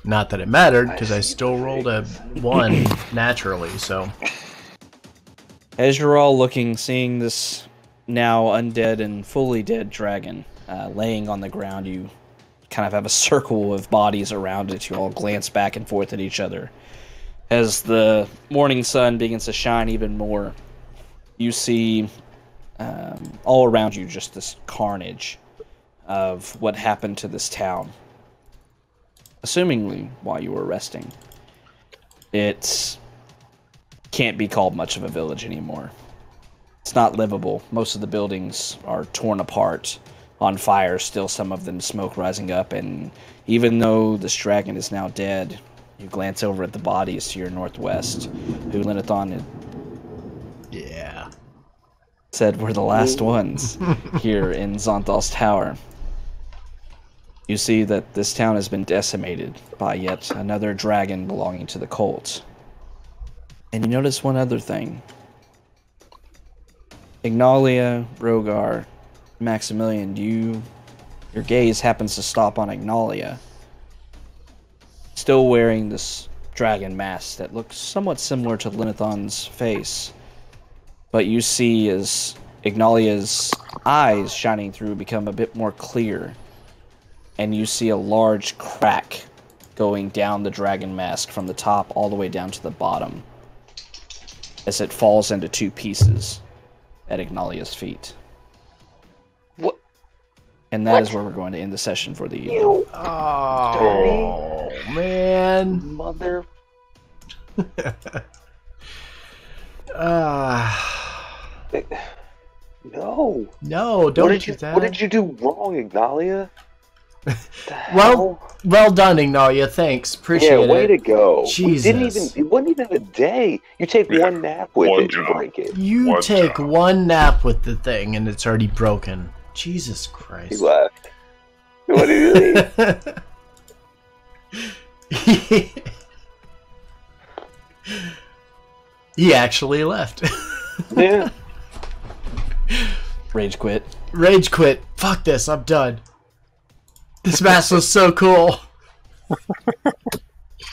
Not that it mattered because I still rolled a one naturally. So As you're all looking, seeing this now undead and fully dead dragon uh, laying on the ground, you kind of have a circle of bodies around it. You all glance back and forth at each other. As the morning sun begins to shine even more, you see um, all around you just this carnage of what happened to this town. Assumingly, while you were resting, it can't be called much of a village anymore. It's not livable. Most of the buildings are torn apart, on fire, still some of them smoke rising up, and even though this dragon is now dead, you glance over at the bodies to your northwest, who Lennithon had yeah, said were the last ones here in Xonthal's Tower. You see that this town has been decimated by yet another dragon belonging to the cult. And you notice one other thing. Ignalia, Rogar, Maximilian, you your gaze happens to stop on Ignalia. Still wearing this dragon mask that looks somewhat similar to Lennithon's face but you see as Ignalia's eyes shining through become a bit more clear, and you see a large crack going down the dragon mask from the top all the way down to the bottom as it falls into two pieces at Ignalia's feet. What? And that is where we're going to end the session for the evening. You Oh man. mother. Ah. No. no, don't what did do you that. What did you do wrong, Ignalia? The Well, hell? well done, Ignalia. Thanks. Appreciate yeah, way it. to go. We didn't even. Jesus. It wasn't even a day. You take Yeah, one nap with one it and job. break it. You One take job. one nap with the thing and it's already broken. Jesus Christ. He left. What did he leave? he actually left. yeah. Rage quit. Rage quit. Fuck this. I'm done. This mask was so cool.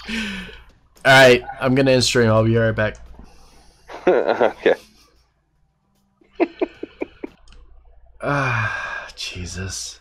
Alright, I'm gonna end stream. I'll be right back. okay. Ah, Jesus.